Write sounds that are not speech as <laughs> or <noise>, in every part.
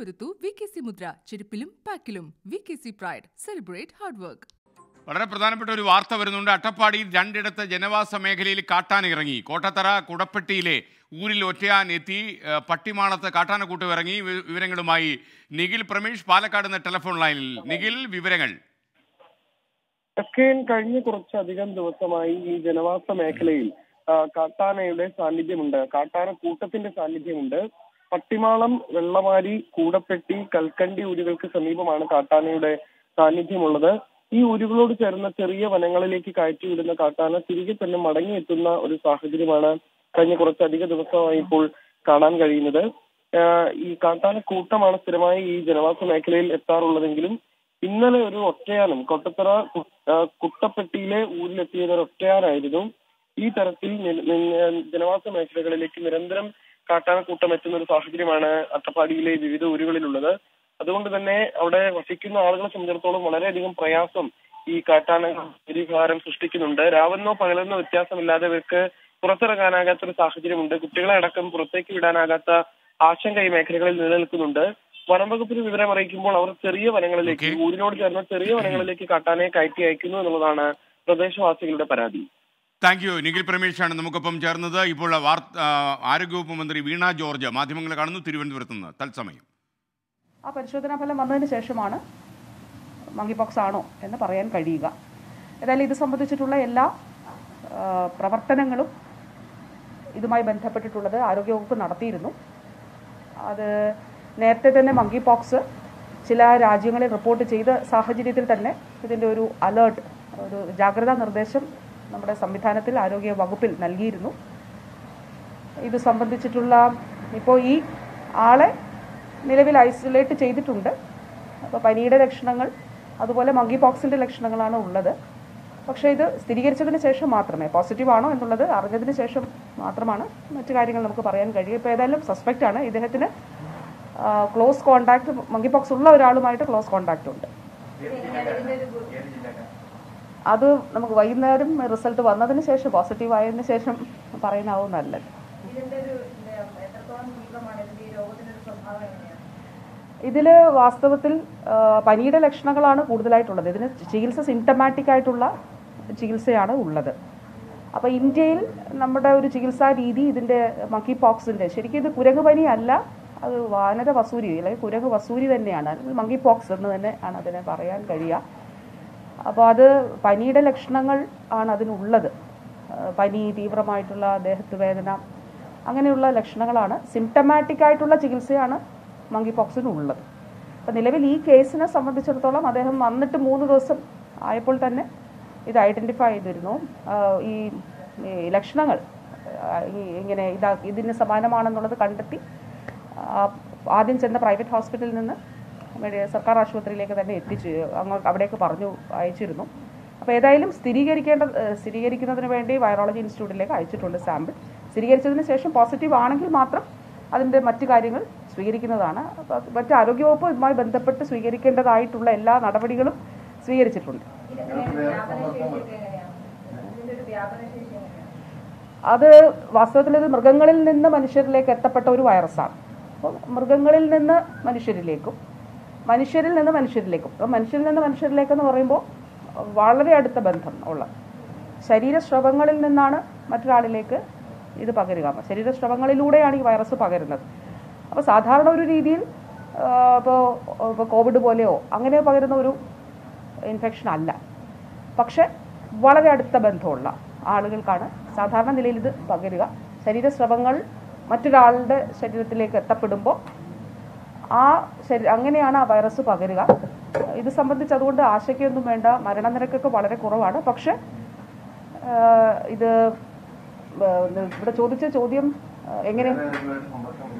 ഉറപ്പുവരുത്തൂ V K C മുദ്ര ചെരുപ്പിലും പാക്കിലും. V K C pride celebrate hard work വളരെ പ്രധാനപ്പെട്ട ഒരു വാർത്ത വരുന്നുണ്ട്. അട്ടപ്പാടിയിൽ രണ്ടിടത്ത് ജനവാസ മേഖലയിൽ കാട്ടാൻ ഇറങ്ങി. കോട്ടത്തറ കുടപ്പെട്ടിയിലെ ഊരിൽ ഒറ്റയാൻ എത്തി പട്ടിമാണത്ത് കാട്ടാന കാട്ടാനക്കൂട്ടം ഇറങ്ങി. വിവരങ്ങളുമായി നിഖിൽ പ്രമേഷ് പാലക്കാട് നിന്ന് ടെലിഫോൺ ലൈനിൽ. നിഖിൽ വിവരങ്ങൾ. തെക്കേൻ കഴിഞ്ഞ കുറച്ചധികം ദിവസമായി ഈ ജനവാസ മേഖലയിൽ കാട്ടാനയുടെ സാന്നിധ്യമുണ്ട്. കാട്ടാന കൂട്ടത്തിന്റെ സാന്നിധ്യമുണ്ട്. പട്ടിമാളം വെള്ളമാരി കൂടപ്പെട്ടി കൽക്കണ്ടി ഊരുകൾക്ക് സമീപമാണ് കാട്ടാനയുടെ സാന്നിധ്യമുള്ളത്. ഈ ഊരുകളോട് ചേർന്ന ചെറിയ വനങ്ങളിലേക്ക് കയറ്റി കയറ്റിവിടുന്ന കാട്ടാന തിരികെ തന്നെ മടങ്ങിയെത്തുന്ന ഒരു സാഹചര്യമാണ് കഴിഞ്ഞ കുറച്ചധിക ദിവസമായി ഇപ്പോൾ കാണാൻ കഴിയുന്നത്. ഈ കാട്ടാന കൂട്ടമാണ് സ്ഥിരമായി ഈ ജനവാസ മേഖലയിൽ എത്താറുള്ളതെങ്കിലും ഇന്നലെ ഒരു ഒറ്റയാനും കൊട്ടത്തറ കുട്ടപ്പെട്ടിയിലെ ഊരിലെത്തിയത് ഒരു ഒറ്റയാനായിരുന്നു. ഈ തരത്തിൽ ജനവാസ മേഖലകളിലേക്ക് നിരന്തരം കാട്ടാനക്കൂട്ടം എത്തുന്ന ഒരു സാഹചര്യമാണ് അട്ടപ്പാടിയിലെ വിവിധ ഊരുകളിലുള്ളത്. അതുകൊണ്ട് തന്നെ അവിടെ വസിക്കുന്ന ആളുകളെ സംബന്ധിച്ചിടത്തോളം വളരെയധികം പ്രയാസം ഈ കാട്ടാനകൾ പരിഹാരം സൃഷ്ടിക്കുന്നുണ്ട്. രാവെന്നോ പകലെന്നോ വ്യത്യാസമില്ലാതെ ഇവർക്ക് പുറത്തിറങ്ങാനാകാത്ത ഒരു സാഹചര്യമുണ്ട്. കുട്ടികളെ അടക്കം പുറത്തേക്ക് വിടാനാകാത്ത ആശങ്ക ഈ മേഖലകളിൽ നിലനിൽക്കുന്നുണ്ട്. വനംവകുപ്പിന് വിവരം അറിയിക്കുമ്പോൾ അവർ ചെറിയ വനങ്ങളിലേക്ക് ഊരിനോട് ചേർന്ന ചെറിയ വനങ്ങളിലേക്ക് കാട്ടാനയെ കയറ്റി അയക്കുന്നു എന്നുള്ളതാണ് പ്രദേശവാസികളുടെ പരാതി. Thank you. നിഖിൽ പ്രമേഷാണ് നമുക്കൊപ്പം ചേർന്നത്. ഇപ്പോൾ വാർത്ത ആരോഗ്യവകുപ്പ് മന്ത്രി വീണ ജോർജ് മാധ്യമങ്ങളെ കാണുന്നു. തിരുവനന്തപുരത്ത് നിന്ന് തത്സമയം. ആ പരിശോധനാ ഫലം വന്നതിന് ശേഷമാണ് മങ്കി പോക്സ് ആണോ എന്ന് പറയാൻ കഴിയുക. ഏതായാലും ഇത് സംബന്ധിച്ചിട്ടുള്ള എല്ലാ പ്രവർത്തനങ്ങളും ഇതുമായി ബന്ധപ്പെട്ടിട്ടുള്ളത് ആരോഗ്യവകുപ്പ് നടത്തിയിരുന്നു. അത് നേരത്തെ തന്നെ മങ്കി പോക്സ് ചില രാജ്യങ്ങളിൽ റിപ്പോർട്ട് ചെയ്ത സാഹചര്യത്തിൽ തന്നെ ഇതിന്റെ ഒരു അലേർട്ട് ഒരു ജാഗ്രതാ നിർദ്ദേശം നമ്മുടെ സംവിധാനത്തിൽ ആരോഗ്യ വകുപ്പിൽ നൽകിയിരുന്നു. ഇത് സംബന്ധിച്ചിട്ടുള്ള ഇപ്പോൾ ഈ ആളെ നിലവിൽ ഐസൊലേറ്റ് ചെയ്തിട്ടുണ്ട്. അപ്പോൾ പനിയുടെ ലക്ഷണങ്ങൾ അതുപോലെ മങ്കി പോക്സിന്റെ ലക്ഷണങ്ങളാണ് ഉള്ളത്. പക്ഷേ ഇത് സ്ഥിരീകരിച്ചതിന് ശേഷം മാത്രമേ പോസിറ്റീവ് ആണോ എന്നുള്ളത് അറിഞ്ഞതിന് ശേഷം മാത്രമാണ് മറ്റു കാര്യങ്ങൾ നമുക്ക് പറയാൻ കഴിയും. ഇപ്പോൾ ഏതായാലും സസ്പെക്റ്റ് ആണ്. ഇദ്ദേഹത്തിന് ക്ലോസ് കോണ്ടാക്ട് മങ്കി പോക്സ് ഉള്ള ഒരാളുമായിട്ട് ക്ലോസ് കോണ്ടാക്ട് ഉണ്ട്. അത് നമുക്ക് വൈകുന്നേരം റിസൾട്ട് വന്നതിന് ശേഷം പോസിറ്റീവ് ആയതിനു ശേഷം പറയാനാവും നല്ലത്. ഇതിൽ വാസ്തവത്തിൽ പനിയുടെ ലക്ഷണങ്ങളാണ് കൂടുതലായിട്ടുള്ളത്. ഇതിന് ചികിത്സ സിംറ്റമാറ്റിക് ആയിട്ടുള്ള ചികിത്സയാണ് ഉള്ളത്. അപ്പോൾ ഇന്ത്യയിൽ നമ്മുടെ ഒരു ചികിത്സാ രീതി ഇതിന്റെ മക്കി പോക്സിന്റെ ശരിക്കും ഇത് കുരങ്ങ് പനി അല്ല അത് വാനര വസൂരി അല്ലെങ്കിൽ കുരങ്ങ് വസൂരി തന്നെയാണ്. അല്ലെങ്കിൽ മങ്കി പോക്സ് എന്ന് തന്നെ ആണ് അതിനെ പറയാൻ കഴിയുക. അപ്പോൾ അത് പനിയുടെ ലക്ഷണങ്ങൾ ആണ് അതിനുള്ളത്. പനി തീവ്രമായിട്ടുള്ള ദേഹത്ത് വേദന അങ്ങനെയുള്ള ലക്ഷണങ്ങളാണ്. സിംറ്റമാറ്റിക് ആയിട്ടുള്ള ചികിത്സയാണ് മങ്കി പോക്സിന് ഉള്ളത്. അപ്പോൾ നിലവിൽ ഈ കേസിനെ സംബന്ധിച്ചിടത്തോളം അദ്ദേഹം വന്നിട്ട് മൂന്ന് ദിവസം ആയപ്പോൾ തന്നെ ഇത് ഐഡന്റിഫൈ ചെയ്തിരുന്നു. ഈ ലക്ഷണങ്ങൾ ഇങ്ങനെ ഇതാ ഇതിന് സമാനമാണെന്നുള്ളത് കണ്ടെത്തി ആദ്യം ചെന്ന പ്രൈവറ്റ് ഹോസ്പിറ്റലിൽ നിന്ന് സർക്കാർ ആശുപത്രിയിലേക്ക് തന്നെ എത്തിച്ച് അങ്ങോട്ട് അവിടേക്ക് പറഞ്ഞു അയച്ചിരുന്നു. അപ്പോൾ ഏതായാലും സ്ഥിരീകരിക്കേണ്ട സ്ഥിരീകരിക്കുന്നതിന് വേണ്ടി വൈറോളജി ഇൻസ്റ്റിറ്റ്യൂട്ടിലേക്ക് അയച്ചിട്ടുണ്ട് സാമ്പിൾ. സ്ഥിരീകരിച്ചതിന് ശേഷം പോസിറ്റീവ് ആണെങ്കിൽ മാത്രം അതിന്റെ മറ്റു കാര്യങ്ങൾ സ്വീകരിക്കുന്നതാണ്. മറ്റ് ആരോഗ്യവകുപ്പ് ഇതുമായി ബന്ധപ്പെട്ട് സ്വീകരിക്കേണ്ടതായിട്ടുള്ള എല്ലാ നടപടികളും സ്വീകരിച്ചിട്ടുണ്ട്. അത് വാസ്തവത്തിൽ ഇത് മൃഗങ്ങളിൽ നിന്ന് മനുഷ്യരിലേക്ക് എത്തപ്പെട്ട ഒരു വൈറസാണ്. അപ്പോൾ മൃഗങ്ങളിൽ നിന്ന് മനുഷ്യരിലേക്കും മനുഷ്യരിൽ നിന്ന് മനുഷ്യരിലേക്കും. അപ്പോൾ മനുഷ്യരിൽ നിന്ന് മനുഷ്യരിലേക്കെന്ന് പറയുമ്പോൾ വളരെ അടുത്ത ബന്ധം ഉള്ള ശരീരസ്രവങ്ങളിൽ നിന്നാണ് മറ്റൊരാളിലേക്ക് ഇത് പകരുക. ശരീരസ്രവങ്ങളിലൂടെയാണ് ഈ വൈറസ് പകരുന്നത്. അപ്പോൾ സാധാരണ ഒരു രീതിയിൽ ഇപ്പോൾ ഇപ്പോൾ കോവിഡ് പോലെയോ അങ്ങനെ പകരുന്ന ഒരു ഇൻഫെക്ഷൻ അല്ല. പക്ഷെ വളരെ അടുത്ത ബന്ധമുള്ള ആളുകൾക്കാണ് സാധാരണ നിലയിൽ ഇത് പകരുക. ശരീരസ്രവങ്ങൾ മറ്റൊരാളുടെ ശരീരത്തിലേക്ക് എത്തപ്പെടുമ്പോൾ ആ അങ്ങനെയാണ് ആ വൈറസ് പകരുക. ഇത് സംബന്ധിച്ച് അതുകൊണ്ട് ആശയ്ക്കൊന്നും വേണ്ട. മരണനിരക്കൊക്കെ വളരെ കുറവാണ്. പക്ഷെ ഇത് ഇവിടെ ചോദിച്ച ചോദ്യം എങ്ങനെ?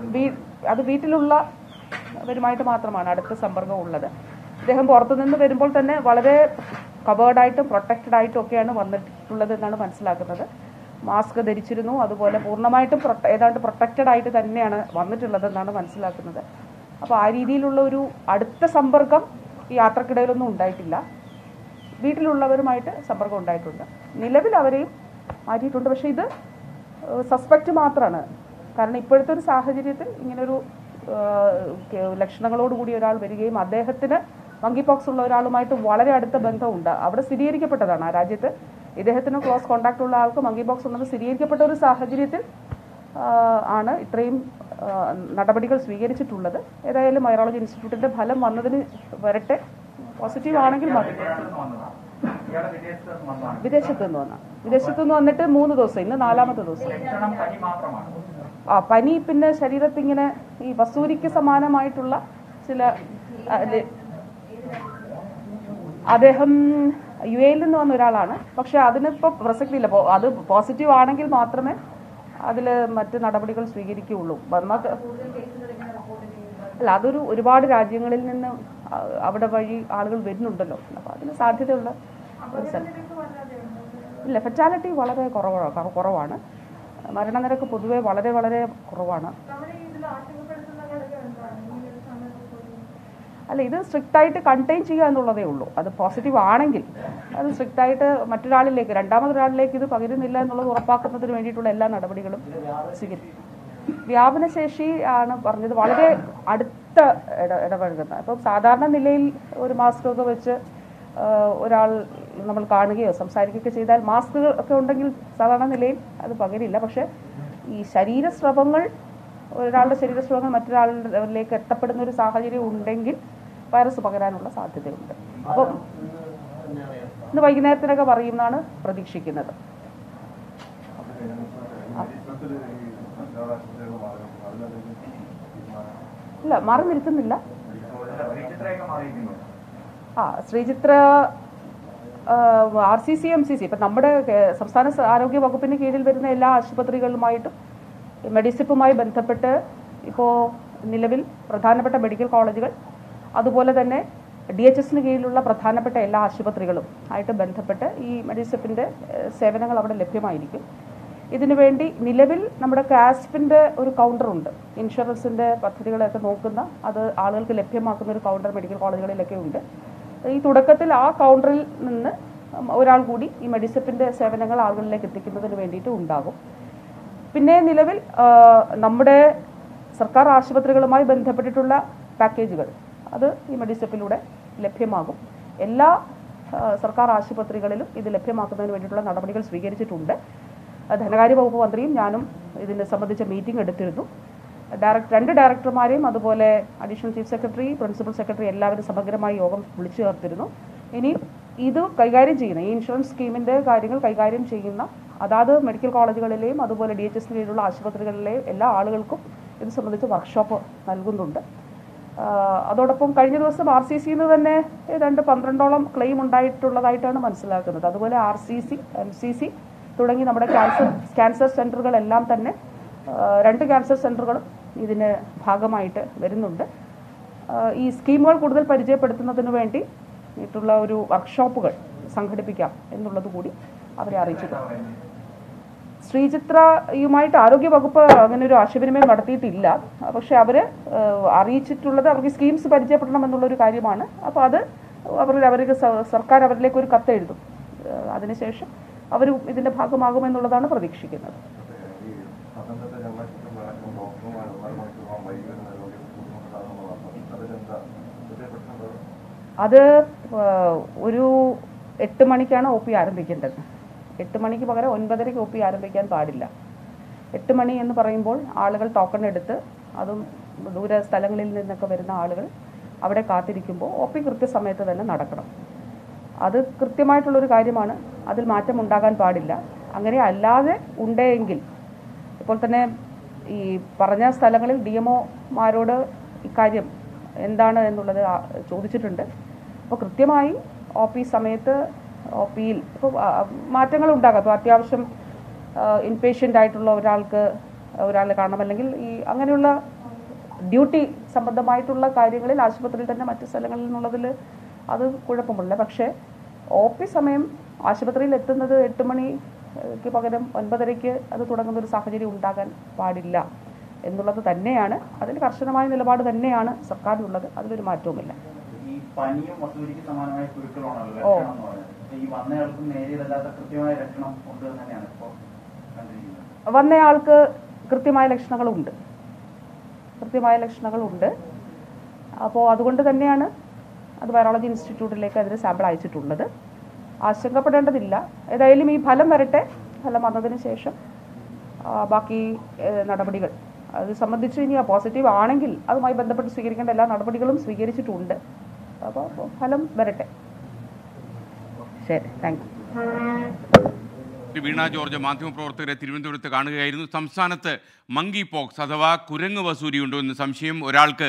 അത് അത് വീട്ടിലുള്ളവരുമായിട്ട് മാത്രമാണ് അടുത്ത സമ്പർക്കം ഉള്ളത്. ഇദ്ദേഹം പുറത്തുനിന്ന് വരുമ്പോൾ തന്നെ വളരെ കവേർഡായിട്ടും പ്രൊട്ടക്റ്റഡ് ആയിട്ടും ഒക്കെയാണ് വന്നിട്ടുള്ളത് എന്നാണ് മനസ്സിലാക്കുന്നത്. മാസ്ക് ധരിച്ചിരുന്നു. അതുപോലെ പൂർണമായിട്ടും ഏതാണ്ട് പ്രൊട്ടക്റ്റഡ് ആയിട്ട് തന്നെയാണ് വന്നിട്ടുള്ളത് എന്നാണ് മനസ്സിലാക്കുന്നത്. അപ്പോൾ ആ രീതിയിലുള്ള ഒരു അടുത്ത സമ്പർക്കം ഈ യാത്രക്കിടയിലൊന്നും ഉണ്ടായിട്ടില്ല. വീട്ടിലുള്ളവരുമായിട്ട് സമ്പർക്കം ഉണ്ടായിട്ടുണ്ട്. നിലവിൽ അവരെയും മാറ്റിയിട്ടുണ്ട്. പക്ഷേ ഇത് സസ്പെക്റ്റ് മാത്രമാണ് കാരണം ഇപ്പോഴത്തെ ഒരു സാഹചര്യത്തിൽ ഇങ്ങനൊരു ലക്ഷണങ്ങളോടുകൂടി ഒരാൾ വരികയും അദ്ദേഹത്തിന് മങ്കി പോക്സ് ഉള്ള ഒരാളുമായിട്ട് വളരെ അടുത്ത ബന്ധമുണ്ട്. അവിടെ സ്ഥിരീകരിക്കപ്പെട്ടതാണ്. ആ രാജ്യത്ത് ഇദ്ദേഹത്തിന് ക്ലോസ് കോൺടാക്ട് ഉള്ള ആൾക്ക് മങ്കി പോക്സ് ഉണ്ടെന്ന് സ്ഥിരീകരിക്കപ്പെട്ട ഒരു സാഹചര്യത്തിൽ ആണ് ഇത്രയും നടപടികൾ സ്വീകരിച്ചിട്ടുള്ളത്. ഏതായാലും വൈറോളജി ഇൻസ്റ്റിറ്റ്യൂട്ടിന്റെ ഫലം വന്നതിന് വരട്ടെ. പോസിറ്റീവ് ആണെങ്കിൽ മതി വിദേശത്തു നിന്ന് വന്ന. വിദേശത്ത് നിന്ന് വന്നിട്ട് മൂന്ന് ദിവസം ഇന്ന് നാലാമത്തെ ദിവസം. ആ പനി പിന്നെ ശരീരത്തിങ്ങനെ ഈ വസൂരിക്ക് സമാനമായിട്ടുള്ള ചില അദ്ദേഹം യു എയിൽ നിന്ന് വന്ന ഒരാളാണ്. പക്ഷെ അതിനിപ്പോ പ്രസക്തിയില്ല. അത് പോസിറ്റീവ് ആണെങ്കിൽ മാത്രമേ അതിൽ മറ്റ് നടപടികൾ സ്വീകരിക്കുകയുള്ളൂ. നമുക്ക് അല്ല അതൊരു ഒരുപാട് രാജ്യങ്ങളിൽ നിന്ന് അവിടെ വഴി ആളുകൾ വരുന്നുണ്ടല്ലോ. അപ്പോൾ അതിന് സാധ്യതയുള്ള ഒരു ഇല്ല ഫെറ്റാലിറ്റി വളരെ കുറവാണ് കുറവാണ്. മരണനിരക്ക് പൊതുവെ വളരെ വളരെ കുറവാണ്. അല്ല ഇത് സ്ട്രിക്റ്റ് ആയിട്ട് കണ്ടെയ്ൻ ചെയ്യുക എന്നുള്ളതേ ഉള്ളൂ. അത് പോസിറ്റീവ് ആണെങ്കിൽ അത് സ്ട്രിക്റ്റ് ആയിട്ട് മറ്റൊരാളിലേക്ക് രണ്ടാമതൊരാളിലേക്ക് ഇത് പകരുന്നില്ല എന്നുള്ളത് ഉറപ്പാക്കുന്നതിന് വേണ്ടിയിട്ടുള്ള എല്ലാ നടപടികളും സ്വീകരിക്കും വ്യാപനശേഷി ആണ് പറഞ്ഞത്. വളരെ അടുത്ത ഇട ഇടപഴകുന്ന അപ്പം സാധാരണ നിലയിൽ ഒരു മാസ്ക് ഒക്കെ വെച്ച് ഒരാൾ നമ്മൾ കാണുകയോ സംസാരിക്കുകയോ ചെയ്താൽ മാസ്കുകൾ ഒക്കെ ഉണ്ടെങ്കിൽ സാധാരണ നിലയിൽ അത് പകരില്ല. പക്ഷേ ഈ ശരീരസ്രവങ്ങൾ ഒരാളുടെ ശരീരസ്രവങ്ങൾ മറ്റൊരാളിലേക്ക് എത്തപ്പെടുന്ന ഒരു സാഹചര്യം ഉണ്ടെങ്കിൽ വൈറസ് പകരാനുള്ള സാധ്യതയുണ്ട്. അപ്പം ഇന്ന് വൈകുന്നേരത്തിനൊക്കെ പറയുമെന്നാണ് പ്രതീക്ഷിക്കുന്നത്. ഇല്ല മാറി നിൽക്കുന്നില്ല ആ Sreechitra R C C M C C. ഇപ്പം നമ്മുടെ സംസ്ഥാന ആരോഗ്യ വകുപ്പിന് കീഴിൽ വരുന്ന എല്ലാ ആശുപത്രികളുമായിട്ടും മെഡിസിപ്പുമായി ബന്ധപ്പെട്ട് ഇപ്പോൾ നിലവിൽ പ്രധാനപ്പെട്ട മെഡിക്കൽ കോളേജുകൾ അതുപോലെ തന്നെ ഡി എച്ച് എസിന് കീഴിലുള്ള പ്രധാനപ്പെട്ട എല്ലാ ആശുപത്രികളും ആയിട്ട് ബന്ധപ്പെട്ട് ഈ മെഡിസെപ്പിന്റെ സേവനങ്ങൾ അവിടെ ലഭ്യമായിരിക്കും. ഇതിനുവേണ്ടി നിലവിൽ നമ്മുടെ കാസ്പിന്റെ ഒരു കൗണ്ടറുണ്ട് ഇൻഷുറൻസിന്റെ പദ്ധതികളൊക്കെ നോക്കുന്ന അത് ആളുകൾക്ക് ലഭ്യമാക്കുന്ന ഒരു കൗണ്ടർ മെഡിക്കൽ കോളേജുകളിലൊക്കെ ഉണ്ട്. ഈ തുടക്കത്തിൽ ആ കൗണ്ടറിൽ നിന്ന് ഒരാൾ കൂടി ഈ മെഡിസെപ്പിന്റെ സേവനങ്ങൾ ആളുകളിലേക്ക് എത്തിക്കുന്നതിന് വേണ്ടിയിട്ട് ഉണ്ടാകും. പിന്നെ നിലവിൽ നമ്മുടെ സർക്കാർ ആശുപത്രികളുമായി ബന്ധപ്പെട്ടിട്ടുള്ള പാക്കേജുകൾ. അത് ഈ മെഡിസെപ്പിലൂടെ ലഭ്യമാകും. എല്ലാ സർക്കാർ ആശുപത്രികളിലും ഇത് ലഭ്യമാക്കുന്നതിന് വേണ്ടിയിട്ടുള്ള നടപടികൾ സ്വീകരിച്ചിട്ടുണ്ട്. ധനകാര്യ വകുപ്പ് മന്ത്രിയും ഞാനും ഇതിനെ സംബന്ധിച്ച മീറ്റിംഗ് എടുത്തിരുന്നു. ഡയറക്ടർ രണ്ട് ഡയറക്ടർമാരെയും അതുപോലെ additional chief secretary principal secretary എല്ലാവരും സമഗ്രമായി യോഗം വിളിച്ചു ചേർത്തിരുന്നു. ഇനി ഇത് കൈകാര്യം ചെയ്യുന്ന ഈ ഇൻഷുറൻസ് സ്കീമിന്റെ കാര്യങ്ങൾ കൈകാര്യം ചെയ്യുന്ന അതാത് മെഡിക്കൽ കോളേജുകളിലെയും അതുപോലെ ഡി എച്ച് എസിന് കീഴിലുള്ള ആശുപത്രികളിലെയും എല്ലാ ആളുകൾക്കും ഇത് സംബന്ധിച്ച് വർക്ക്ഷോപ്പ് നൽകുന്നുണ്ട്. അതോടൊപ്പം കഴിഞ്ഞ ദിവസം ആർ സി സിന്ന് തന്നെ ഏതാണ്ട് പന്ത്രണ്ടോളം ക്ലെയിം ഉണ്ടായിട്ടുള്ളതായിട്ടാണ് മനസ്സിലാക്കുന്നത്. അതുപോലെ R C C M C C തുടങ്ങി നമ്മുടെ ക്യാൻസർ ക്യാൻസർ സെന്ററുകളെല്ലാം തന്നെ രണ്ട് ക്യാൻസർ സെന്ററുകളും ഇതിന് ഭാഗമായിട്ട് വരുന്നുണ്ട്. ഈ സ്കീമുകൾ കൂടുതൽ പരിചയപ്പെടുത്തുന്നതിന് വേണ്ടി ഇട്ടുള്ള ഒരു വർക്ക്ഷോപ്പുകൾ സംഘടിപ്പിക്കാം എന്നുള്ളത് കൂടി അവരെ അറിയിച്ചിട്ടുണ്ട്. ശ്രീചിത്രയുമായിട്ട് ആരോഗ്യ വകുപ്പ് അങ്ങനെ ഒരു ആശയവിനിമയം നടത്തിയിട്ടില്ല. പക്ഷെ അവർ അറിയിച്ചിട്ടുള്ളത് അവർക്ക് സ്കീംസ് പരിചയപ്പെടണം എന്നുള്ളൊരു കാര്യമാണ്. അപ്പോൾ അത് അവർ അവർക്ക് സർക്കാർ അവരിലേക്ക് ഒരു കത്ത് എഴുതും അതിനുശേഷം അവർ ഇതിന്റെ ഭാഗമാകുമെന്നുള്ളതാണ് പ്രതീക്ഷിക്കുന്നത്. അത് ഒരു എട്ട് മണിക്കാണ് ഒ പി ആരംഭിക്കേണ്ടത്. എട്ട് മണിക്ക് പകരം ഒൻപതരയ്ക്ക് ഒ പി ആരംഭിക്കാൻ പാടില്ല. എട്ട് മണി എന്ന് പറയുമ്പോൾ ആളുകൾ ടോക്കൺ എടുത്ത് അതും ദൂര സ്ഥലങ്ങളിൽ നിന്നൊക്കെ വരുന്ന ആളുകൾ അവിടെ കാത്തിരിക്കുമ്പോൾ ഒ പി കൃത്യസമയത്ത് തന്നെ നടക്കണം. അത് കൃത്യമായിട്ടുള്ളൊരു കാര്യമാണ്. അതിൽ മാറ്റം ഉണ്ടാകാൻ പാടില്ല. അങ്ങനെ അല്ലാതെ ഉണ്ടെങ്കിൽ ഇപ്പോൾ തന്നെ ഈ പറഞ്ഞ സ്ഥലങ്ങളിൽ ഡി എംഒമാരോട് ഇക്കാര്യം എന്താണ് എന്നുള്ളത് ചോദിച്ചിട്ടുണ്ട്. അപ്പോൾ കൃത്യമായി ഓഫീസ് സമയത്ത് ഒ പിയിൽ ഇപ്പോൾ മാറ്റങ്ങൾ ഉണ്ടാകാം ഇപ്പോൾ അത്യാവശ്യം ഇൻപേഷ്യന്റ് ആയിട്ടുള്ള ഒരാൾക്ക് ഒരാളെ കാണണം. അല്ലെങ്കിൽ ഈ അങ്ങനെയുള്ള ഡ്യൂട്ടി സംബന്ധമായിട്ടുള്ള കാര്യങ്ങളിൽ ആശുപത്രിയിൽ തന്നെ മറ്റു സ്ഥലങ്ങളിൽ നിന്നുള്ളതിൽ അത് കുഴപ്പമില്ല. പക്ഷേ ഒ പി സമയം ആശുപത്രിയിൽ എത്തുന്നത് എട്ട് മണിക്ക് പകരം ഒൻപതരയ്ക്ക് അത് തുടങ്ങുന്ന ഒരു സാഹചര്യം ഉണ്ടാകാൻ പാടില്ല എന്നുള്ളത് തന്നെയാണ്. അതിൽ കർശനമായ നിലപാട് തന്നെയാണ് സർക്കാരിനുള്ളത്. അതിലൊരു മാറ്റവുമില്ല. പനിയും സമാനമായ ഓ. വന്നയാൾക്കും നേരിയതല്ലാത്ത കൃത്യമായ ലക്ഷണം ഉണ്ട് തന്നെയാണ് ഇപ്പോൾ വന്നയാൾക്ക് കൃത്യമായ ലക്ഷണങ്ങളുണ്ട്. കൃത്യമായ ലക്ഷണങ്ങളുണ്ട്. അപ്പോൾ അതുകൊണ്ട് തന്നെയാണ് അത് വൈറോളജി ഇൻസ്റ്റിറ്റ്യൂട്ടിലേക്ക് അതിന് സാമ്പിൾ അയച്ചിട്ടുള്ളത്. ആശങ്കപ്പെടേണ്ടതില്ല. ഏതായാലും ഈ ഫലം വരട്ടെ. ഫലം വന്നതിന് ശേഷം ബാക്കി നടപടികൾ. അത് സംബന്ധിച്ച് ഇനി പോസിറ്റീവ് ആണെങ്കിൽ അതുമായി ബന്ധപ്പെട്ട് സ്വീകരിക്കേണ്ട എല്ലാ നടപടികളും സ്വീകരിച്ചിട്ടുണ്ട്. അപ്പോൾ ഫലം വരട്ടെ. ശരി താങ്ക് വീണ ജോർജ് മാധ്യമപ്രവർത്തകരെ തിരുവനന്തപുരത്ത് കാണുകയായിരുന്നു. സംസ്ഥാനത്ത് മങ്കി പോക്സ് അഥവാ കുരങ്ങ് വസൂരി ഉണ്ടോ എന്ന് സംശയം. ഒരാൾക്ക്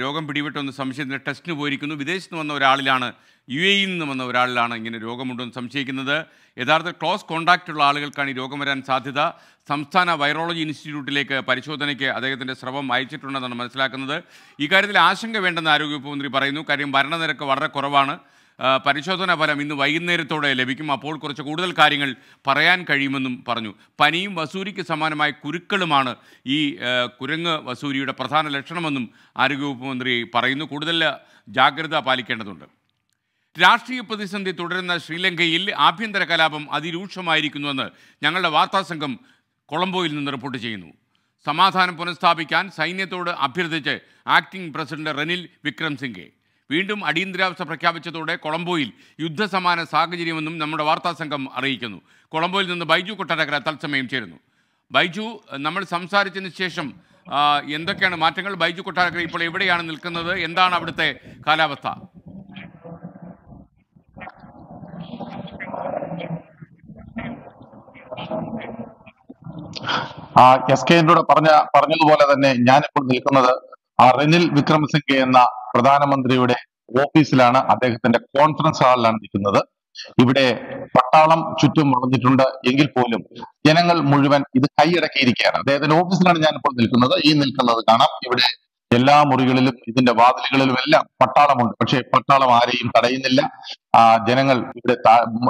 രോഗം രോഗം പിടിപെട്ടെന്ന് സംശയത്തിന് ടെസ്റ്റിന് പോയിരിക്കുന്നു. വിദേശത്ത് വന്ന ഒരാളിലാണ് യു എയിൽ നിന്ന് വന്ന ഒരാളിലാണ് ഇങ്ങനെ രോഗമുണ്ടോ എന്ന് സംശയിക്കുന്നത്. യഥാർത്ഥ ക്ലോസ് കോൺടാക്റ്റ് ഉള്ള ആളുകൾക്കാണ് ഈ രോഗം വരാൻ സാധ്യത. സംസ്ഥാന വൈറോളജി ഇൻസ്റ്റിറ്റ്യൂട്ടിലേക്ക് പരിശോധനയ്ക്ക് അദ്ദേഹത്തിന്റെ സ്രവം അയച്ചിട്ടുണ്ടെന്നാണ് മനസ്സിലാക്കുന്നത്. ഇക്കാര്യത്തിൽ ആശങ്ക വേണ്ടെന്ന് ആരോഗ്യവകുപ്പ് മന്ത്രി പറയുന്നു. കാര്യം മരണനിരക്ക് വളരെ കുറവാണ്. പരിശോധനാ ഫലം ഇന്ന് വൈകുന്നേരത്തോടെ ലഭിക്കും. അപ്പോൾ കുറച്ച് കൂടുതൽ കാര്യങ്ങൾ പറയാൻ കഴിയുമെന്നും പറഞ്ഞു. പനിയും വസൂരിക്ക് സമാനമായ കുരുക്കളുമാണ് ഈ കുരങ്ങ് വസൂരിയുടെ പ്രധാന ലക്ഷണമെന്നും ആരോഗ്യവകുപ്പ് മന്ത്രി പറയുന്നു. കൂടുതൽ ജാഗ്രത പാലിക്കേണ്ടതുണ്ട്. രാഷ്ട്രീയ പ്രതിസന്ധി തുടരുന്ന ശ്രീലങ്കയിൽ ആഭ്യന്തര കലാപം അതിരൂക്ഷമായിരിക്കുന്നുവെന്ന് ഞങ്ങളുടെ വാർത്താസംഘം കൊളംബോയിൽ നിന്ന് റിപ്പോർട്ട് ചെയ്യുന്നു. സമാധാനം പുനഃസ്ഥാപിക്കാൻ സൈന്യത്തോട് അഭ്യർത്ഥിച്ച് ആക്ടിംഗ് പ്രസിഡന്റ് റെനിൽ വിക്രംസിംഗെ. വീണ്ടും അടിയന്തരാവസ്ഥ പ്രഖ്യാപിച്ചതോടെ കൊളംബോയിൽ യുദ്ധസമാന സാഹചര്യമെന്നും നമ്മുടെ വാർത്താ സംഘം അറിയിക്കുന്നു. കൊളംബോയിൽ നിന്ന് ബൈജു കൊട്ടാരക്കര തത്സമയം ചേരുന്നു. ബൈജു നമ്മൾ സംസാരിച്ചതിന് ശേഷം എന്തൊക്കെയാണ് മാറ്റങ്ങൾ? ബൈജു കൊട്ടാരക്കര ഇപ്പോൾ എവിടെയാണ് നിൽക്കുന്നത്? എന്താണ് അവിടുത്തെ കാലാവസ്ഥ? ആ എസ് കെ എന്നോട് പറഞ്ഞ പറഞ്ഞതുപോലെ തന്നെ ഞാനിപ്പോൾ നിൽക്കുന്നത് റെനിൽ വിക്രമസിംഗെ എന്ന പ്രധാനമന്ത്രിയുടെ ഓഫീസിലാണ് അദ്ദേഹത്തിന്റെ കോൺഫറൻസ് ഹാളിലാണ് നിൽക്കുന്നത്. ഇവിടെ പട്ടാളം ചുറ്റും വളഞ്ഞിട്ടുണ്ട് എങ്കിൽ പോലും ജനങ്ങൾ മുഴുവൻ ഇത് കൈയടക്കിയിരിക്കുകയാണ്. അദ്ദേഹത്തിന്റെ ഓഫീസിലാണ് ഇപ്പോൾ നിൽക്കുന്നത്. ഈ നിൽക്കുന്നത് കാണാം. ഇവിടെ എല്ലാ മുറികളിലും ഇതിന്റെ വാതിലുകളിലും എല്ലാം പട്ടാളമുണ്ട്. പക്ഷേ പട്ടാളം ആരെയും തടയുന്നില്ല. ആ ജനങ്ങൾ ഇവിടെ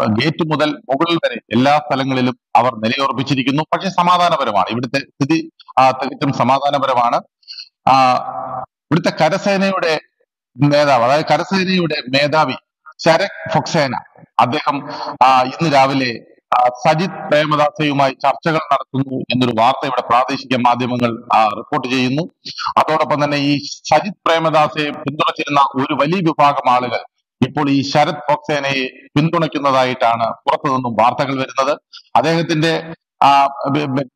ഗേറ്റ് മുതൽ മുകളിൽ വരെ എല്ലാ സ്ഥലങ്ങളിലും അവർ നിലയുറപ്പിച്ചിരിക്കുന്നു. പക്ഷേ സമാധാനപരമാണ്. ഇവിടുത്തെ സ്ഥിതി തികച്ചും സമാധാനപരമാണ്. ആ ഇവിടുത്തെ കരസേനയുടെ നേതാവ് അതായത് കരസേനയുടെ മേധാവി ശരത് ഫൊക്സേന. അദ്ദേഹം ഇന്ന് രാവിലെ സജിത് പ്രേമദാസയുമായി ചർച്ചകൾ നടത്തുന്നു എന്നൊരു വാർത്ത ഇവിടെ പ്രാദേശിക മാധ്യമങ്ങൾ റിപ്പോർട്ട് ചെയ്യുന്നു. അതോടൊപ്പം തന്നെ ഈ സജിത് പ്രേമദാസയെ പിന്തുണച്ചിരുന്ന ഒരു വലിയ വിഭാഗം ആളുകൾ ഇപ്പോൾ ഈ ശരത് ഫൊക്സേനയെ പിന്തുണയ്ക്കുന്നതായിട്ടാണ് പുറത്തു നിന്നും വാർത്തകൾ വരുന്നത്. അദ്ദേഹത്തിന്റെ ആ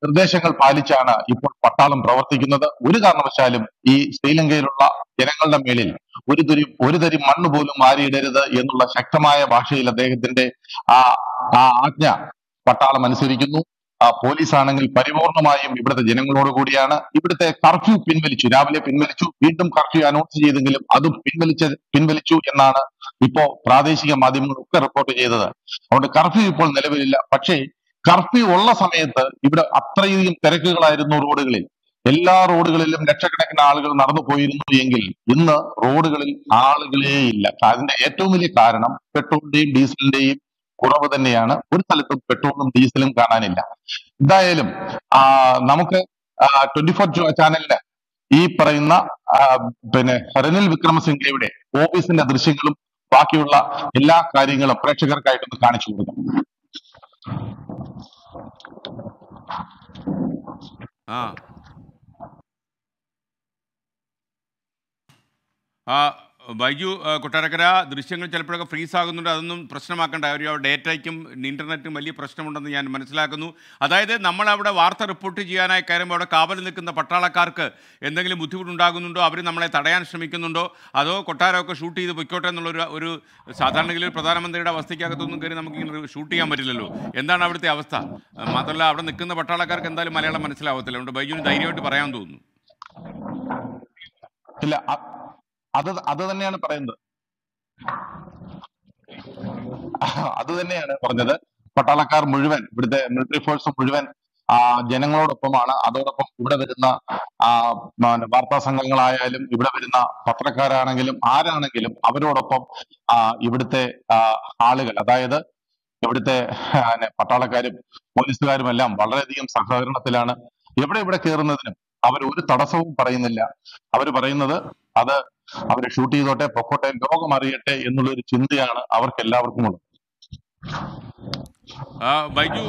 നിർദ്ദേശങ്ങൾ പാലിച്ചാണ് ഇപ്പോൾ പട്ടാളം പ്രവർത്തിക്കുന്നത്. ഒരു കാരണവശാലും ഈ ശ്രീലങ്കയിലുള്ള ജനങ്ങളുടെ മേലിൽ ഒരു തരി ഒരു തരി മണ്ണ് പോലും വാരിയിടരുത് എന്നുള്ള ശക്തമായ ഭാഷയിൽ അദ്ദേഹത്തിന്റെ ആ ആ ആജ്ഞ പട്ടാളം അനുസരിക്കുന്നു. പോലീസ് ആണെങ്കിൽ പരിപൂർണമായും ഇവിടുത്തെ ജനങ്ങളോട് കൂടിയാണ്. ഇവിടുത്തെ കർഫ്യൂ പിൻവലിച്ചു. രാവിലെ പിൻവലിച്ചു. വീണ്ടും കർഫ്യൂ അനൗൺസ് ചെയ്തെങ്കിലും അതും പിൻവലിച്ച പിൻവലിച്ചു എന്നാണ് ഇപ്പോ പ്രാദേശിക മാധ്യമങ്ങൾ ഒക്കെ റിപ്പോർട്ട് ചെയ്തത്. അതുകൊണ്ട് കർഫ്യൂ ഇപ്പോൾ നിലവിലില്ല. പക്ഷേ കർഫ്യൂ ഉള്ള സമയത്ത് ഇവിടെ അത്രയധികം തിരക്കുകളായിരുന്നു റോഡുകളിൽ. എല്ലാ റോഡുകളിലും ലക്ഷക്കണക്കിന് ആളുകൾ നടന്നു പോയിരുന്നു എങ്കിൽ ഇന്ന് റോഡുകളിൽ ആളുകളേ ഇല്ല. അതിന്റെ ഏറ്റവും വലിയ കാരണം പെട്രോളിന്റെയും ഡീസലിന്റെയും കുറവ് തന്നെയാണ്. ഒരു സ്ഥലത്തും പെട്രോളും ഡീസലും കാണാനില്ല. എന്തായാലും നമുക്ക് ട്വന്റി ഫോർ ചാനലിന് ഈ പറയുന്ന പിന്നെ റനിൽ വിക്രമസിംഗയുടെ ഓഫീസിന്റെ ദൃശ്യങ്ങളും ബാക്കിയുള്ള എല്ലാ കാര്യങ്ങളും പ്രേക്ഷകർക്കായിട്ടൊന്ന് കാണിച്ചു കൊടുക്കാം. ആ. ബൈജു വൈജു കൊട്ടാരക്കര ദൃശ്യങ്ങൾ ചിലപ്പോഴൊക്കെ ഫ്രീസ് ആകുന്നുണ്ട് അതൊന്നും പ്രശ്നമാക്കേണ്ട. ഒരു ഡേറ്റയ്ക്കും ഇന്റർനെറ്റും വലിയ പ്രശ്നമുണ്ടെന്ന് ഞാൻ മനസ്സിലാക്കുന്നു. അതായത് നമ്മൾ അവിടെ വാർത്ത റിപ്പോർട്ട് ചെയ്യാനായി കയറുമ്പോൾ അവിടെ കാവൽ നിൽക്കുന്ന പട്ടാളക്കാർക്ക് എന്തെങ്കിലും ബുദ്ധിമുട്ടുണ്ടാകുന്നുണ്ടോ? അവർ നമ്മളെ തടയാൻ ശ്രമിക്കുന്നുണ്ടോ? അതോ കൊട്ടാരമൊക്കെ ഷൂട്ട് ചെയ്ത് പൊയ്ക്കോട്ടെ എന്നുള്ളൊരു ഒരു സാധാരണഗതിയിൽ പ്രധാനമന്ത്രിയുടെ അവസ്ഥയ്ക്കകത്തൊന്നും കയറി നമുക്ക് ഇങ്ങനെ ഷൂട്ട് ചെയ്യാൻ പറ്റില്ലല്ലോ. എന്താണ് അവിടുത്തെ അവസ്ഥ? മാത്രമല്ല അവിടെ നിൽക്കുന്ന പട്ടാളക്കാർക്ക് എന്തായാലും മലയാളം മനസ്സിലാവത്തില്ല. അതുകൊണ്ട് ബൈജുവിന് ധൈര്യമായിട്ട് പറയാൻ തോന്നുന്നു. ഇല്ല അത് അത് തന്നെയാണ് പറയുന്നത്. അത് തന്നെയാണ് പറഞ്ഞത്. പട്ടാളക്കാർ മുഴുവൻ ഇവിടുത്തെ മിലിറ്ററി ഫോഴ്സ് മുഴുവൻ ജനങ്ങളോടൊപ്പമാണ്. അതോടൊപ്പം ഇവിടെ വരുന്ന വാർത്താ സംഘങ്ങളായാലും ഇവിടെ വരുന്ന പത്രക്കാരാണെങ്കിലും ആരാണെങ്കിലും അവരോടൊപ്പം ഇവിടുത്തെ ആളുകൾ അതായത് ഇവിടുത്തെ പട്ടാളക്കാരും പോലീസുകാരും എല്ലാം വളരെയധികം സഹകരണത്തിലാണ്. എവിടെ ഇവിടെ കയറുന്നതിനും അവർ ഒരു തടസ്സവും പറയുന്നില്ല. അവർ പറയുന്നത് അത് അവരെ ഷൂട്ട് ചെയ്തോട്ടെ പൊക്കോട്ടെ ലോകം അറിയട്ടെ എന്നുള്ള ഒരു ചിന്തയാണ് അവർക്ക് എല്ലാവർക്കും ഉള്ളത് ബൈജു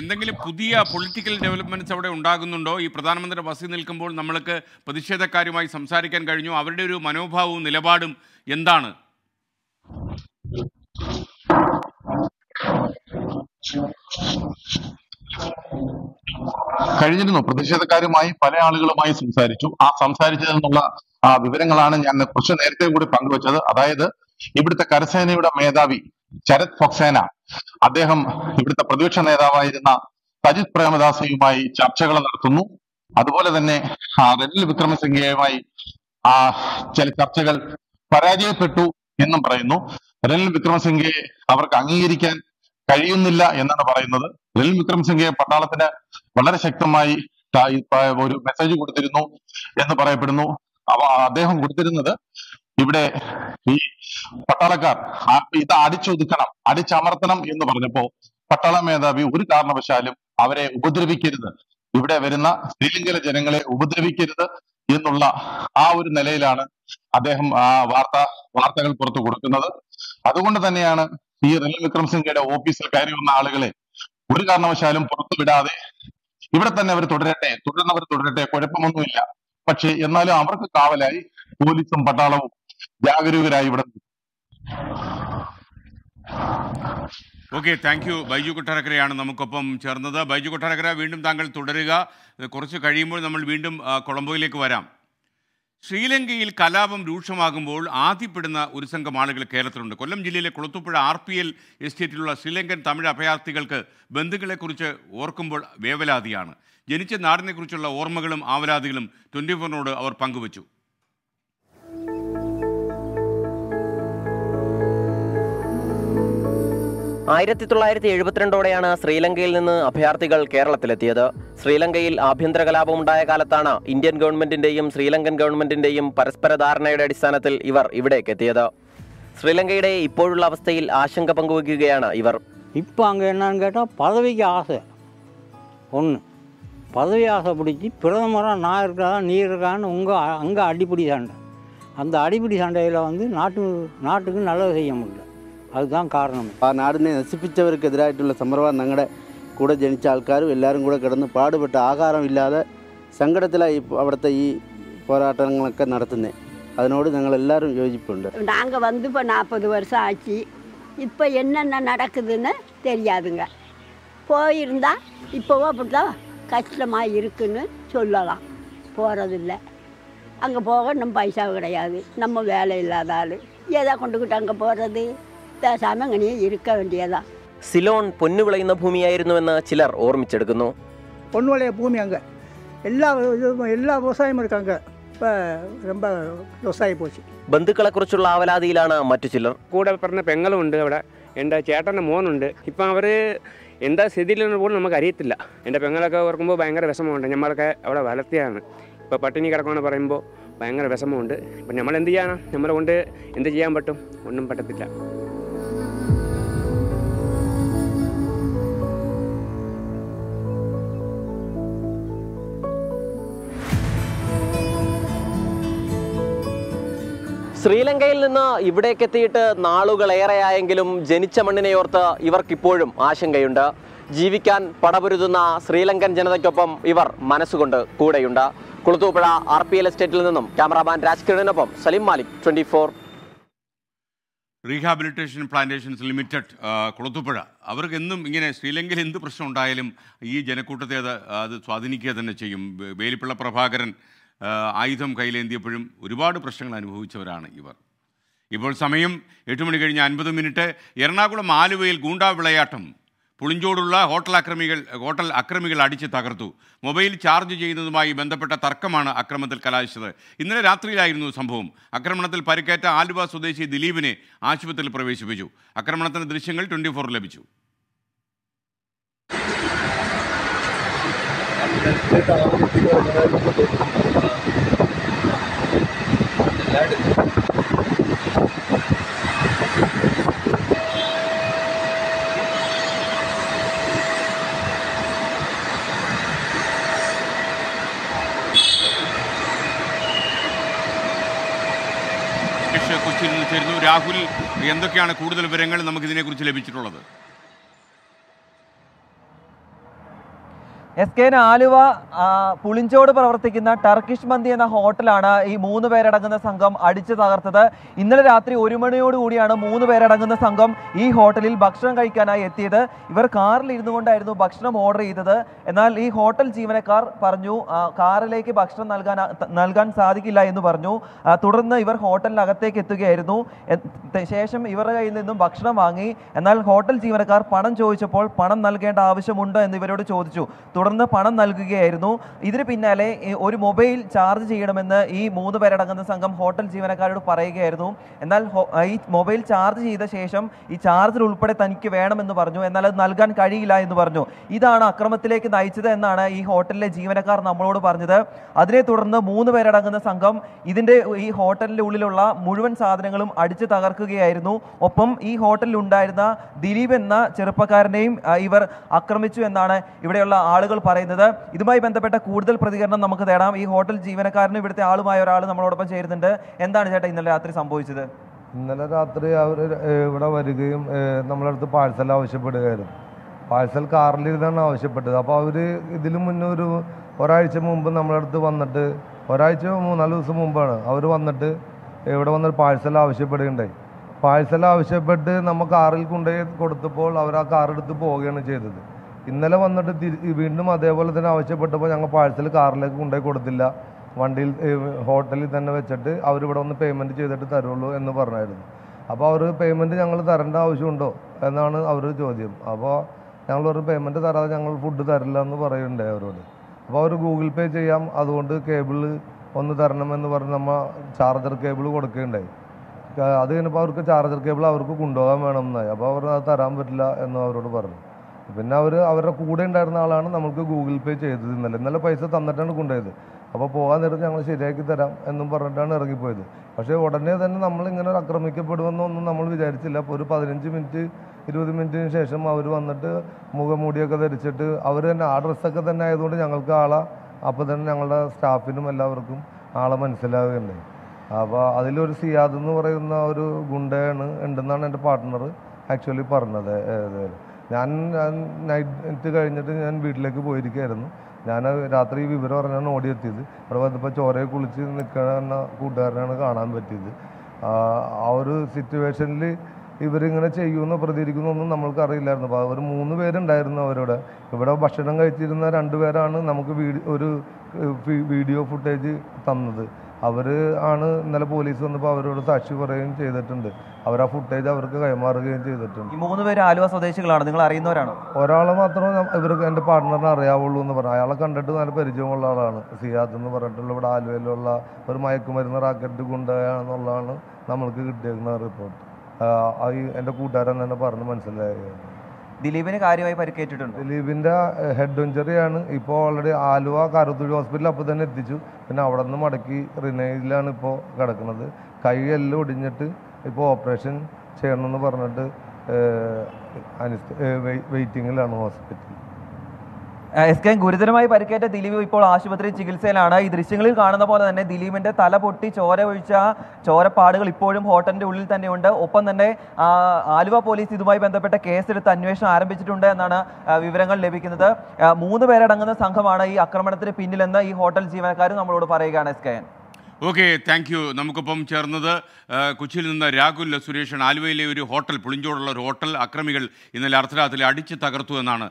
എന്തെങ്കിലും പുതിയ പൊളിറ്റിക്കൽ ഡെവലപ്മെന്റ്സ് അവിടെ ഉണ്ടാകുന്നുണ്ടോ? ഈ പ്രധാനമന്ത്രി ബസ്സിൽ നിൽക്കുമ്പോൾ നമ്മൾക്ക് പ്രതിഷേധക്കാരുമായി സംസാരിക്കാൻ കഴിഞ്ഞു. അവരുടെ ഒരു മനോഭാവവും നിലപാടും എന്താണ്? കഴിഞ്ഞിരുന്നു. പ്രതിഷേധക്കാരുമായി പല ആളുകളുമായി സംസാരിച്ചു. ആ സംസാരിച്ചതിൽ നിന്നുള്ള ആ വിവരങ്ങളാണ് ഞാൻ കുറച്ച് നേരത്തെ കൂടി പങ്കുവച്ചത്. അതായത് ഇവിടുത്തെ കരസേനയുടെ മേധാവി ശരത് ഫൊക്സേന അദ്ദേഹം ഇവിടുത്തെ പ്രതിപക്ഷ നേതാവായിരുന്ന സജിത് പ്രേമദാസയുമായി ചർച്ചകൾ നടത്തുന്നു. അതുപോലെ തന്നെ റെനിൽ വിക്രമസിംഗയുമായി ആ ചില ചർച്ചകൾ പരാജയപ്പെട്ടു എന്നും പറയുന്നു. റെനിൽ വിക്രമസിംഗയെ അവർക്ക് അംഗീകരിക്കാൻ കഴിയുന്നില്ല എന്നാണ് പറയുന്നത്. റെനിൽ വിക്രമസിംഗയെ പട്ടാളത്തിന് വളരെ ശക്തമായി ഒരു മെസ്സേജ് കൊടുത്തിരുന്നു എന്ന് പറയപ്പെടുന്നു. അവ അദ്ദേഹം കൊടുത്തിരുന്നത് ഇവിടെ ഈ പട്ടാളക്കാർ ഇത് അടിച്ചൊതുക്കണം അടിച്ചമർത്തണം എന്ന് പറഞ്ഞപ്പോ പട്ടാള മേധാവി ഒരു കാരണവശാലും അവരെ ഉപദ്രവിക്കരുത്. ഇവിടെ വരുന്ന ശ്രീലങ്കയിലെ ജനങ്ങളെ ഉപദ്രവിക്കരുത് എന്നുള്ള ആ ഒരു നിലയിലാണ് അദ്ദേഹം ആ വാർത്ത വാർത്തകൾ പുറത്തു കൊടുക്കുന്നത്. അതുകൊണ്ട് തന്നെയാണ് ഈ റെനിൽ വിക്രമസിംഗയുടെ ഓഫീസിൽ കയറി വന്ന ആളുകളെ ഒരു കാരണവശാലും പുറത്തു വിടാതെ ഇവിടെ തന്നെ അവർ തുടരട്ടെ തുടരുന്നവർ തുടരട്ടെ കുഴപ്പമൊന്നുമില്ല. പക്ഷേ എന്നാലും അവർക്ക് കാവലായി പോലീസും പട്ടാളവും ജാഗരൂകരായി ഇവിടെ. ഓക്കെ താങ്ക് യു ബൈജു കൊട്ടാരക്കരയാണ് നമുക്കൊപ്പം ചേർന്നത്. ബൈജു കൊട്ടാരക്കര വീണ്ടും താങ്കൾ തുടരുക. കുറച്ച് കഴിയുമ്പോൾ നമ്മൾ വീണ്ടും കൊളംബോയിലേക്ക് വരാം. ശ്രീലങ്കയിൽ കലാപം രൂക്ഷമാകുമ്പോൾ ആദ്യപ്പെടുന്ന ഒരു സംഘം ആളുകൾ കേരളത്തിലുണ്ട്. കൊല്ലം ജില്ലയിലെ കുളത്തുപ്പുഴ ആർ പി എൽ എസ്റ്റേറ്റിലുള്ള ശ്രീലങ്കൻ തമിഴ് അഭയാർത്ഥികൾക്ക് ബന്ധുക്കളെക്കുറിച്ച് ഓർക്കുമ്പോൾ വേവലാതിയാണ്. ജനിച്ച നാടിനെക്കുറിച്ചുള്ള ഓർമ്മകളും ആവലാതികളും ട്വന്റി ഫോറിനോട് അവർ പങ്കുവച്ചു. ആയിരത്തി തൊള്ളായിരത്തി എഴുപത്തിരണ്ടോടെയാണ് ശ്രീലങ്കയിൽ നിന്ന് അഭയാർത്ഥികൾ കേരളത്തിലെത്തിയത് ശ്രീലങ്കയിൽ ആഭ്യന്തര കലാപമുണ്ടായ കാലത്താണ് ഇന്ത്യൻ ഗവൺമെന്റിന്റെയും ശ്രീലങ്കൻ ഗവൺമെന്റിന്റെയും പരസ്പര ധാരണയുടെ അടിസ്ഥാനത്തിൽ ഇവർ ഇവിടേക്ക് എത്തിയത് ശ്രീലങ്കയുടെ ഇപ്പോഴുള്ള അവസ്ഥയിൽ ആശങ്ക പങ്കുവയ്ക്കുകയാണ് ഇവർ இப்போ அங்கே என்னன்னு கேட்டால் பதவிக்கு ஆசை ஒன்று பதவி ஆசை பிடிச்சி பிரதமராக நான் இருக்கா நீ இருக்கான்னு உங்கள் அங்கே அடிப்படை சண்டை அந்த அடிப்படை சண்டையில் வந்து நாட்டு நாட்டுக்கு நல்லது செய்ய முடியல அதுதான் காரணம் ആ നാടിനെ നശിപ്പിച്ചവർക്കെതിരായിട്ടുള്ള സമരമാണ് ഞങ്ങളുടെ കൂടെ ജനിച്ച ആൾക്കാരും എല്ലാവരും കൂടെ കിടന്ന് പാടുപെട്ട് ആഹാരമില്ലാതെ സങ്കടത്തിലായി ഇപ്പൊ അവിടുത്തെ ഈ പോരാട്ടങ്ങളൊക്കെ നടത്തുന്നത് അതിനോട് ഞങ്ങൾ എല്ലാവരും യോജിപ്പുണ്ട് நாங்கள் வந்து இப்போ நாற்பது வருஷம் ஆச்சு இப்போ என்னென்ன நடக்குதுன்னு தெரியாதுங்க போயிருந்தா இப்போவும் அப்படிதான் கஷ்டமாக இருக்குன்னு சொல்லலாம் போகிறதில்ல அங்கே போக நம்ம பைசா கிடையாது நம்ம வேலை இல்லாத ஆள் ஏதா கொண்டுக்கிட்டு அங்கே போகிறது பேசாமல் அங்கேயே இருக்க வேண்டியதான் സിലോൺ പൊന്നു വിളയുന്ന ഭൂമിയായിരുന്നുവെന്ന് ചിലർ ഓർമ്മിച്ചെടുക്കുന്നു பொன்னுடைய பூமி அங்கே எல்லா இதுவும் எல்லா விவசாயமும் இருக்காங்க இப்போ ரொம்ப விவசாயி போச்சு ബന്ധുക്കളെക്കുറിച്ചുള്ള ആവലാതിയിലാണ് മറ്റു ചിലർ കൂടെ പറഞ്ഞ പെങ്ങളും ഉണ്ട് അവിടെ എൻ്റെ ചേട്ടൻ്റെ മോനുണ്ട് ഇപ്പം അവർ എന്താ സ്ഥിതിയിലെന്ന് പോലും നമുക്ക് അറിയത്തില്ല എൻ്റെ പെങ്ങളൊക്കെ ഓർക്കുമ്പോൾ ഭയങ്കര വിഷമമുണ്ട് നമ്മളൊക്കെ അവിടെ വളർത്തിയാണ് ഇപ്പോൾ പട്ടിണി കിടക്കുമെന്ന് പറയുമ്പോൾ ഭയങ്കര വിഷമമുണ്ട് ഇപ്പം നമ്മൾ എന്ത് ചെയ്യാനാ നമ്മളെ കൊണ്ട് എന്ത് ചെയ്യാൻ പറ്റും ഒന്നും പറ്റത്തില്ല ശ്രീലങ്കയിൽ നിന്ന് ഇവിടേക്ക് എത്തിയിട്ട് നാളുകളേറെയായെങ്കിലും ജനിച്ച മണ്ണിനെയോർത്ത് ഇവർക്കിപ്പോഴും ആശങ്കയുണ്ട്. ജീവിക്കാൻ പടപൊരുതുന്ന ശ്രീലങ്കൻ ജനതയ്ക്കൊപ്പം ഇവർ മനസ്സുകൊണ്ട് കൂടെയുണ്ട്. കുളത്തൂപ്പുഴ ആർ പി എൽ എസ്റ്റേറ്റിൽ നിന്നും cameraman രാജ്കിരണിനൊപ്പം Salim Malik twenty four. Rehabilitation plantations limited Kulathupuzha അവർക്ക് എന്നും ഇങ്ങനെ ശ്രീലങ്കയിൽ എന്ത് പ്രശ്നം ഉണ്ടായാലും ഈ ജനക്കൂട്ടത്തെ അത് അത് സ്വാധീനിക്കുക തന്നെ ചെയ്യും. വേലിപ്പിള്ള പ്രഭാകരൻ ആയുധം കയ്യിലേന്തിയപ്പോഴും ഒരുപാട് പ്രശ്നങ്ങൾ അനുഭവിച്ചവരാണ് ഇവർ. ഇപ്പോൾ സമയം എട്ട് മണി കഴിഞ്ഞ് അൻപത് മിനിറ്റ്. എറണാകുളം ആലുവയിൽ ഗൂണ്ടാ വിളയാട്ടം. പുളിഞ്ചോടുള്ള ഹോട്ടൽ അക്രമികൾ ഹോട്ടൽ അക്രമികൾ അടിച്ച് തകർത്തു. മൊബൈൽ ചാർജ് ചെയ്യുന്നതുമായി ബന്ധപ്പെട്ട തർക്കമാണ് അക്രമത്തിൽ കലാശിച്ചത്. ഇന്നലെ രാത്രിയിലായിരുന്നു സംഭവം. ആക്രമണത്തിൽ പരിക്കേറ്റ ആലുവ സ്വദേശി ദിലീപിനെ ആശുപത്രിയിൽ പ്രവേശിപ്പിച്ചു. ആക്രമണത്തിന്റെ ദൃശ്യങ്ങൾ ട്വന്റി ലഭിച്ചു. കൊച്ചിയിൽ നിന്ന് ചേരുന്നു. രാഹുൽ എന്തൊക്കെയാണ് കൂടുതൽ വിവരങ്ങൾ നമുക്കിതിനെക്കുറിച്ച് ലഭിച്ചിട്ടുള്ളത്? എസ് കെ ആലുവ പുളിഞ്ചോട് പ്രവർത്തിക്കുന്ന ടർക്കിഷ് മന്തി എന്ന ഹോട്ടലാണ് ഈ മൂന്ന് പേരടങ്ങുന്ന സംഘം അടിച്ചു തകർത്തത്. ഇന്നലെ രാത്രി ഒരു മണിയോടുകൂടിയാണ് മൂന്ന് പേരടങ്ങുന്ന സംഘം ഈ ഹോട്ടലിൽ ഭക്ഷണം കഴിക്കാനായി എത്തിയത്. ഇവർ കാറിൽ ഇരുന്നു കൊണ്ടായിരുന്നു ഭക്ഷണം ഓർഡർ ചെയ്തത്. എന്നാൽ ഈ ഹോട്ടൽ ജീവനക്കാർ പറഞ്ഞു കാറിലേക്ക് ഭക്ഷണം നൽകാൻ നൽകാൻ സാധിക്കില്ല എന്ന് പറഞ്ഞു. തുടർന്ന് ഇവർ ഹോട്ടലിനകത്തേക്ക് എത്തുകയായിരുന്നു. ശേഷം ഇവരുടെ കയ്യിൽ നിന്നും ഭക്ഷണം വാങ്ങി. എന്നാൽ ഹോട്ടൽ ജീവനക്കാർ പണം ചോദിച്ചപ്പോൾ പണം നൽകേണ്ട ആവശ്യമുണ്ടോ എന്ന് ഇവരോട് ചോദിച്ചു. തുടർന്ന് പണം നൽകുകയായിരുന്നു. ഇതിന് പിന്നാലെ ഒരു മൊബൈൽ ചാർജ് ചെയ്യണമെന്ന് ഈ മൂന്ന് പേരടങ്ങുന്ന സംഘം ഹോട്ടൽ ജീവനക്കാരോട് പറയുകയായിരുന്നു. എന്നാൽ ഈ മൊബൈൽ ചാർജ് ചെയ്ത ശേഷം ഈ ചാർജർ ഉൾപ്പെടെ തനിക്ക് വേണമെന്ന് പറഞ്ഞു. എന്നാൽ അത് നൽകാൻ കഴിയില്ല എന്ന് പറഞ്ഞു. ഇതാണ് അക്രമത്തിലേക്ക് നയിച്ചത് എന്നാണ് ഈ ഹോട്ടലിലെ ജീവനക്കാർ നമ്മളോട് പറഞ്ഞത്. അതിനെ തുടർന്ന് മൂന്ന് പേരടങ്ങുന്ന സംഘം ഇതിന്റെ ഈ ഹോട്ടലിന്റെ ഉള്ളിലുള്ള മുഴുവൻ സാധനങ്ങളും അടിച്ചു തകർക്കുകയായിരുന്നു. ഒപ്പം ഈ ഹോട്ടലിൽ ഉണ്ടായിരുന്ന ദിലീപ് എന്ന ചെറുപ്പക്കാരനെയും ഇവർ ആക്രമിച്ചു എന്നാണ് ഇവിടെയുള്ള ആളുകൾ പറയുന്നത് ഇതുമായി ബന്ധപ്പെട്ട കൂടുതൽ പ്രതികരണം നമുക്ക് തേടാം. ഈ ഹോട്ടൽ ജീവനക്കാരനും ഇവിടുത്തെ ആളുമായ ഒരാൾ നമ്മളോടൊപ്പം ചേരുന്നുണ്ട്. എന്താണ് ചേട്ടാ ഇന്നലെ രാത്രി സംഭവിച്ചത്? ഇന്നലെ രാത്രി അവർ ഇവിടെ വരികയും നമ്മളടുത്ത് പാഴ്സൽ ആവശ്യപ്പെടുകയായിരുന്നു. പാഴ്സൽ കാറിലിരുന്നാണ് ആവശ്യപ്പെട്ടത്. അപ്പോൾ അവർ ഇതിനു മുന്നേ ഒരു ഒരാഴ്ച മുമ്പ് നമ്മളടുത്ത് വന്നിട്ട് ഒരാഴ്ച മൂന്നാൽ ദിവസം മുമ്പാണ് അവർ വന്നിട്ട് ഇവിടെ വന്നൊരു പാഴ്സൽ ആവശ്യപ്പെടുകയുണ്ടായി. പാഴ്സൽ ആവശ്യപ്പെട്ട് നമ്മൾ കാറിൽ കൊണ്ടുപോയി കൊടുത്തപ്പോൾ അവർ ആ കാർ എടുത്ത് പോവുകയാണ് ചെയ്തത്. ഇന്നലെ വന്നിട്ട് വീണ്ടും അതേപോലെ തന്നെ ആവശ്യപ്പെട്ടപ്പോൾ ഞങ്ങൾ പാഴ്സൽ കാറിലേക്ക് കൊണ്ടുപോയി കൊടുത്തില്ല. വണ്ടിയിൽ ഹോട്ടലിൽ തന്നെ വെച്ചിട്ട് അവരിവിടെ വന്ന് പേയ്മെന്റ് ചെയ്തിട്ട് തരുള്ളൂ എന്ന് പറഞ്ഞായിരുന്നു. അപ്പോൾ അവർ പേയ്മെന്റ് ഞങ്ങൾ തരേണ്ട ആവശ്യമുണ്ടോ എന്നാണ് അവർ ചോദ്യം. അപ്പോൾ ഞങ്ങൾ ഒരു പേയ്മെന്റ് തരാതെ ഞങ്ങൾ ഫുഡ് തരില്ല എന്ന് പറയുന്നുണ്ട് അവരോട്. അപ്പോൾ അവർ ഗൂഗിൾ പേ ചെയ്യാം. അതുകൊണ്ട് കേബിൾ ഒന്ന് തരണമെന്ന് പറഞ്ഞ് നമ്മൾ ചാർജർ കേബിൾ കൊടുക്കുകയുണ്ടായി അത് കഴിഞ്ഞപ്പോൾ അവർക്ക് ചാർജർ കേബിൾ അവർക്ക് കൊണ്ടുപോകാൻ വേണം എന്നായി അപ്പോൾ അവർ അത് തരാൻ പറ്റില്ല എന്ന് അവരോട് പറഞ്ഞു. പിന്നെ അവർ അവരുടെ കൂടെ ഉണ്ടായിരുന്ന ആളാണ് നമുക്ക് ഗൂഗിൾ പേ ചെയ്തത് ഇന്നലെ ഇന്നലെ പൈസ തന്നിട്ടാണ് കൊണ്ടുപോയത്. അപ്പോൾ പോകാൻ നേരത്ത് ഞങ്ങൾ ശരിയാക്കി തരാം എന്നും പറഞ്ഞിട്ടാണ് ഇറങ്ങിപ്പോയത്. പക്ഷേ ഉടനെ തന്നെ നമ്മൾ ഇങ്ങനെ ആക്രമിക്കപ്പെടുമെന്നൊന്നും നമ്മൾ വിചാരിച്ചില്ല. അപ്പോൾ ഒരു പതിനഞ്ച് മിനിറ്റ് ഇരുപത് മിനിറ്റിന് ശേഷം അവർ വന്നിട്ട് മുഖമൂടിയൊക്കെ ധരിച്ചിട്ട് അവർ തന്നെ ആ ഡ്രസ്സൊക്കെ തന്നെ ആയതുകൊണ്ട് ഞങ്ങൾക്ക് ആളെ അപ്പോൾ തന്നെ ഞങ്ങളുടെ സ്റ്റാഫിനും എല്ലാവർക്കും ആളെ മനസ്സിലാവുകയുണ്ടായി. അപ്പോൾ അതിലൊരു സിയാദ് എന്ന് പറയുന്ന ഒരു ഗുണ്ടയാണ് ഉണ്ടെന്നാണ് എന്റെ പാർട്ട്ണർ ആക്ച്വലി പറഞ്ഞത്. ഞാൻ ഞാൻ നൈറ്റ് കഴിഞ്ഞിട്ട് ഞാൻ വീട്ടിലേക്ക് പോയിരിക്കുകയായിരുന്നു. ഞാൻ രാത്രി വിവരം പറഞ്ഞാണ് ഓടിയെത്തിയത്. അവിടെ വന്നപ്പോൾ ചോരയെ കുളിച്ച് നിൽക്കുന്ന കൂട്ടുകാരനാണ് കാണാൻ പറ്റിയത്. ആ ഒരു സിറ്റുവേഷനിൽ ഇവരിങ്ങനെ ചെയ്യുമെന്ന് പ്രതികരിക്കുന്നൊന്നും നമ്മൾക്ക് അറിയില്ലായിരുന്നു അപ്പോൾ അവർ മൂന്ന് പേരുണ്ടായിരുന്നു അവരോട്. ഇവിടെ ഭക്ഷണം കഴിച്ചിരുന്ന രണ്ട് പേരാണ് നമുക്ക് വീഡിയോ ഒരു വീഡിയോ ഫുട്ടേജ് തന്നത്. അവർ ആണ് ഇന്നലെ പോലീസ് വന്നപ്പോൾ അവരോട് സാക്ഷി പറയുകയും ചെയ്തിട്ടുണ്ട്. അവർ ആ ഫുട്ടേജ് അവർക്ക് കൈമാറുകയും ചെയ്തിട്ടുണ്ട്. ഈ മൂന്ന് പേര് ആലുവ സ്വദേശികളാണ്. നിങ്ങൾ അറിയുന്നവരാണ്? ഒരാളെ മാത്രമേ ഇവർക്ക് എന്റെ പാർട്ട്ണറിനെ അറിയാവുള്ളൂ എന്ന് പറഞ്ഞു അയാളെ കണ്ടിട്ട് നല്ല പരിചയമുള്ള ആളാണ്. സിയാദ് എന്ന് പറഞ്ഞിട്ടുള്ള ഇവിടെ ആലുവയിലുള്ള ഒരു മയക്കുമരുന്ന് റാക്കറ്റ് കൊണ്ടുപോയാണെന്നുള്ളതാണ് നമ്മൾക്ക് കിട്ടിയിരുന്ന റിപ്പോർട്ട് എന്റെ കൂട്ടുകാരൻ തന്നെ പറഞ്ഞ് മനസ്സിലായത് ദിലീപിന് കാര്യമായി പരിക്കേറ്റിട്ടുണ്ട്? ദിലീപിന്റെ ഹെഡ് ഇഞ്ചറി ആണ്. ഇപ്പോൾ ഓൾറെഡി ആലുവ കാരത്തുഴി ഹോസ്പിറ്റലിൽ അപ്പൊ തന്നെ എത്തിച്ചു. പിന്നെ അവിടെ നിന്ന് മടക്കി റിനയിലാണ് ഇപ്പോൾ കിടക്കുന്നത്. കൈ എല്ലാം ഒടിഞ്ഞിട്ട് ഇപ്പോൾ ഓപ്പറേഷൻ ചെയ്യണമെന്ന് പറഞ്ഞിട്ട് വെയിറ്റിങ്ങിലാണ് ഹോസ്പിറ്റലിൽ എസ് കെ ഗുരുതരമായി പരിക്കേറ്റ ദിലീപ് ഇപ്പോൾ ആശുപത്രി ചികിത്സയിലാണ്. ഈ ദൃശ്യങ്ങളിൽ കാണുന്ന പോലെ തന്നെ ദിലീപിന്റെ തല പൊട്ടി ചോര ഒഴിച്ച ചോരപ്പാടുകൾ ഇപ്പോഴും ഹോട്ടലിന്റെ ഉള്ളിൽ തന്നെയുണ്ട്. ഒപ്പം തന്നെ ആലുവ പോലീസ് ഇതുമായി ബന്ധപ്പെട്ട കേസെടുത്ത് അന്വേഷണം ആരംഭിച്ചിട്ടുണ്ട് എന്നാണ് വിവരങ്ങൾ ലഭിക്കുന്നത്. മൂന്ന് പേരടങ്ങുന്ന സംഘമാണ് ഈ ആക്രമണത്തിന് പിന്നിലെന്ന് ഈ ഹോട്ടൽ ജീവനക്കാരും നമ്മളോട് പറയുകയാണ് S K okay thank you നമുക്കിപ്പം ചേർന്നത് കൊച്ചിയിൽ നിന്ന് രാഹുൽ സുരേഷാണ് ആലുവയിലെ ഒരു ഹോട്ടൽ പുളിഞ്ചോടുള്ള ഒരു ഹോട്ടൽ അക്രമികൾ ഇന്നലെ അർദ്ധരാത്രി അടിച്ച് തകർത്തു എന്നാണ്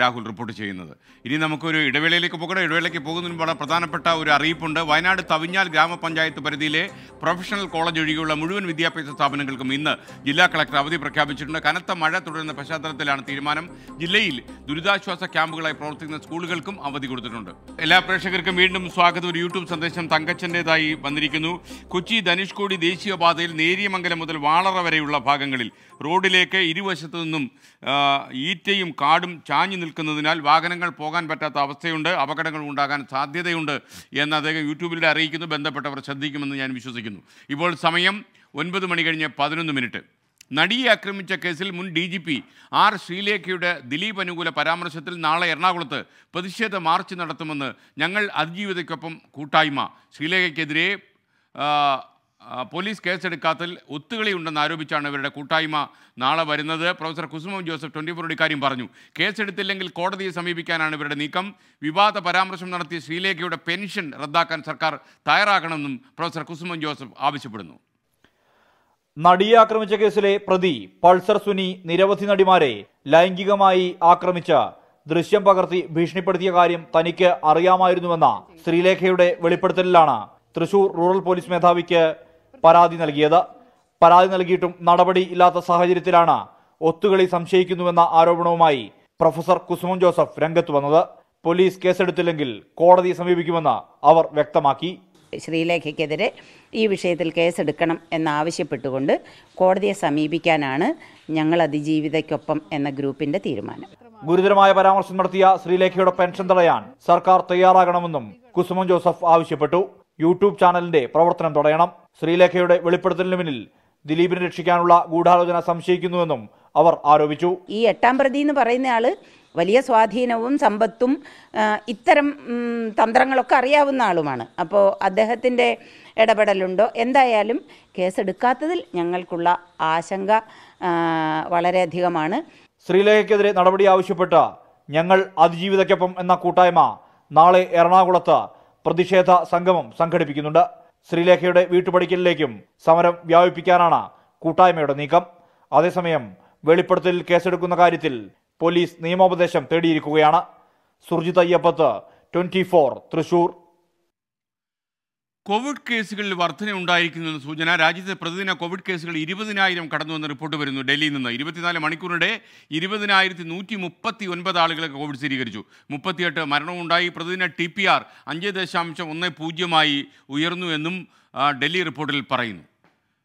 രാഹുൽ റിപ്പോർട്ട് ചെയ്യുന്നത്. ഇനി നമുക്കൊരു ഇടവേളയിലേക്ക് പോകണം ഇടവേളയ്ക്ക് പോകുന്നതിന് വളരെ പ്രധാനപ്പെട്ട ഒരു അറിയിപ്പുണ്ട്. വയനാട് തവിഞ്ഞാൽ ഗ്രാമപഞ്ചായത്ത് പരിധിയിലെ പ്രൊഫഷണൽ കോളേജ് ഒഴികെയുള്ള മുഴുവൻ വിദ്യാഭ്യാസ സ്ഥാപനങ്ങൾക്കും ഇന്ന് ജില്ലാ കളക്ടർ അവധി പ്രഖ്യാപിച്ചിട്ടുണ്ട്. കനത്ത മഴ തുടരുന്ന പശ്ചാത്തലത്തിലാണ് തീരുമാനം. ജില്ലയിൽ ദുരിതാശ്വാസ ക്യാമ്പുകളായി പ്രവർത്തിക്കുന്ന സ്കൂളുകൾക്കും അവധി കൊടുത്തിട്ടുണ്ട്. എല്ലാ പ്രേക്ഷകർക്കും വീണ്ടും സ്വാഗതം. ഒരു യൂട്യൂബ് സന്ദേശം തങ്കച്ചന്റെതായി വന്നിരിക്കുന്നു. കൊച്ചി ധനുഷ്കോടി ദേശീയപാതയിൽ നേരിയമംഗലം മുതൽ വാളറ വരെയുള്ള ഭാഗങ്ങളിൽ റോഡിലേക്ക് ഇരുവശത്തു നിന്നും ഈറ്റയും കാടും ചാഞ്ഞു നിൽക്കുന്നതിനാൽ വാഹനങ്ങൾ പോകാൻ പറ്റാത്ത അവസ്ഥയുണ്ട്. അപകടങ്ങൾ ഉണ്ടാകാൻ സാധ്യതയുണ്ട് എന്ന് അദ്ദേഹം യൂട്യൂബിലൂടെ അറിയിക്കുന്നു. ബന്ധപ്പെട്ടവർ ശ്രദ്ധിക്കുമെന്ന് ഞാൻ വിശ്വസിക്കുന്നു. ഇപ്പോൾ സമയം ഒൻപത് മണി കഴിഞ്ഞ് പതിനൊന്ന് മിനിറ്റ്. നടിയെ ആക്രമിച്ച കേസിൽ മുൻ ഡി ജി പി ആർ ശ്രീലേഖയുടെ ദിലീപ് അനുകൂല പരാമർശത്തിൽ നാളെ എറണാകുളത്ത് പ്രതിഷേധ മാർച്ച് നടത്തുമെന്ന് ഞങ്ങൾ അതിജീവിതയ്ക്കൊപ്പം കൂട്ടായ്മ. ശ്രീലേഖയ്ക്കെതിരെ പോലീസ് കേസെടുക്കാത്തതിൽ ഒത്തുകളി ഉണ്ടെന്ന് ആരോപിച്ചാണ് ഇവരുടെ കൂട്ടായ്മ നാളെ വരുന്നത്. Professor Kusumam Joseph twenty four ഇക്കാര്യം പറഞ്ഞു കേസെടുത്തില്ലെങ്കിൽ കോടതിയെ സമീപിക്കാനാണ് ഇവരുടെ നീക്കം. വിവാദ പരാമർശം നടത്തിയ ശ്രീലേഖയുടെ പെൻഷൻ റദ്ദാക്കാൻ സർക്കാർ തയ്യാറാകണമെന്നും പ്രൊഫസർ കുസുമം ജോസഫ് ആവശ്യപ്പെടുന്നു. നടിയെ ആക്രമിച്ച കേസിലെ പ്രതി പൾസർ സുനി നിരവധി നടിമാരെ ലൈംഗികമായി ആക്രമിച്ച ദൃശ്യം പകർത്തി ഭീഷണിപ്പെടുത്തിയ കാര്യം തനിക്ക് അറിയാമായിരുന്നുവെന്ന ശ്രീലേഖയുടെ വെളിപ്പെടുത്തലിലാണ് തൃശൂർ റൂറൽ പോലീസ് മേധാവിക്ക് പരാതി നൽകിയത്. പരാതി നൽകിയിട്ടും നടപടി ഇല്ലാത്ത സാഹചര്യത്തിലാണ് ഒത്തുകളി സംശയിക്കുന്നുവെന്ന ആരോപണവുമായി പ്രൊഫസർ കുസുമം ജോസഫ് രംഗത്ത് വന്നത്. പോലീസ് കേസെടുത്തില്ലെങ്കിൽ കോടതിയെ സമീപിക്കുമെന്ന് അവർ വ്യക്തമാക്കി. ശ്രീലേഖയ്ക്കെതിരെ ഈ വിഷയത്തിൽ കേസെടുക്കണം എന്നാവശ്യപ്പെട്ടുകൊണ്ട് കോടതിയെ സമീപിക്കാനാണ് ഞങ്ങൾ അതിജീവിതയ്ക്കൊപ്പം എന്ന ഗ്രൂപ്പിന്റെ തീരുമാനം. ഗുരുതരമായ പരാമർശം നടത്തിയ ശ്രീലേഖയുടെ പെൻഷൻ തടയാൻ സർക്കാർ തയ്യാറാകണമെന്നും കുസുമൻ ജോസഫ് ആവശ്യപ്പെട്ടു. യൂട്യൂബ് ചാനലിന്റെ പ്രവർത്തനം തടയണം. ശ്രീലേഖയുടെ വെളിപ്പെടുത്തലിന് പിന്നിൽ ദിലീപിനെ രക്ഷിക്കാനുള്ള ഗൂഢാലോചന സംശയിക്കുന്നുവെന്നും അവർ ആരോപിച്ചു. ഈ എട്ടാം പ്രതി എന്ന് പറയുന്ന ആൾ വലിയ സ്വാധീനവും സമ്പത്തും ഇത്തരം തന്ത്രങ്ങളൊക്കെ അറിയാവുന്ന ആളുമാണ്. അപ്പോൾ അദ്ദേഹത്തിന്റെ ഇടപെടലുണ്ടോ? എന്തായാലും കേസെടുക്കാത്തതിൽ ഞങ്ങൾക്കുള്ള ആശങ്ക വളരെയധികമാണ്. ശ്രീലേഖയ്ക്കെതിരെ നടപടി ആവശ്യപ്പെട്ട് ഞങ്ങൾ അതിജീവിതയ്ക്കൊപ്പം എന്ന കൂട്ടായ്മ നാളെ എറണാകുളത്ത് പ്രതിഷേധ സംഗമം സംഘടിപ്പിക്കുന്നുണ്ട്. ശ്രീലേഖയുടെ വീട്ടുപടിക്കലിലേക്കും സമരം വ്യാപിപ്പിക്കാനാണ് കൂട്ടായ്മയുടെ നീക്കം. അതേസമയം വെളിപ്പെടുത്തലിൽ കേസെടുക്കുന്ന കാര്യത്തിൽ പോലീസ് നിയമോപദേശം തേടിയിരിക്കുകയാണ്. Surjith Ayyappath twenty four Thrissur. Covid കേസുകളിൽ വർധന ഉണ്ടായിരിക്കുന്ന സൂചന രാജ്യത്തെ പ്രതിദിന കോവിഡ് കേസുകൾ ഇരുപതിനായിരം കടന്നുവെന്ന് റിപ്പോർട്ട് വരുന്നു ഡൽഹിയിൽ നിന്ന്. ഇരുപത്തിനാല് മണിക്കൂറിടെ ഇരുപതിനായിരത്തി നൂറ്റി മുപ്പത്തി ഒൻപത് ആളുകൾക്ക് കോവിഡ് സ്ഥിരീകരിച്ചു. മുപ്പത്തിയെട്ട് മരണമുണ്ടായി പ്രതിദിന ടി പി ആർ അഞ്ച് ദശാംശം ഒന്ന് പൂജ്യമായി ഉയർന്നു എന്നും ഡൽഹി റിപ്പോർട്ടിൽ പറയുന്നു.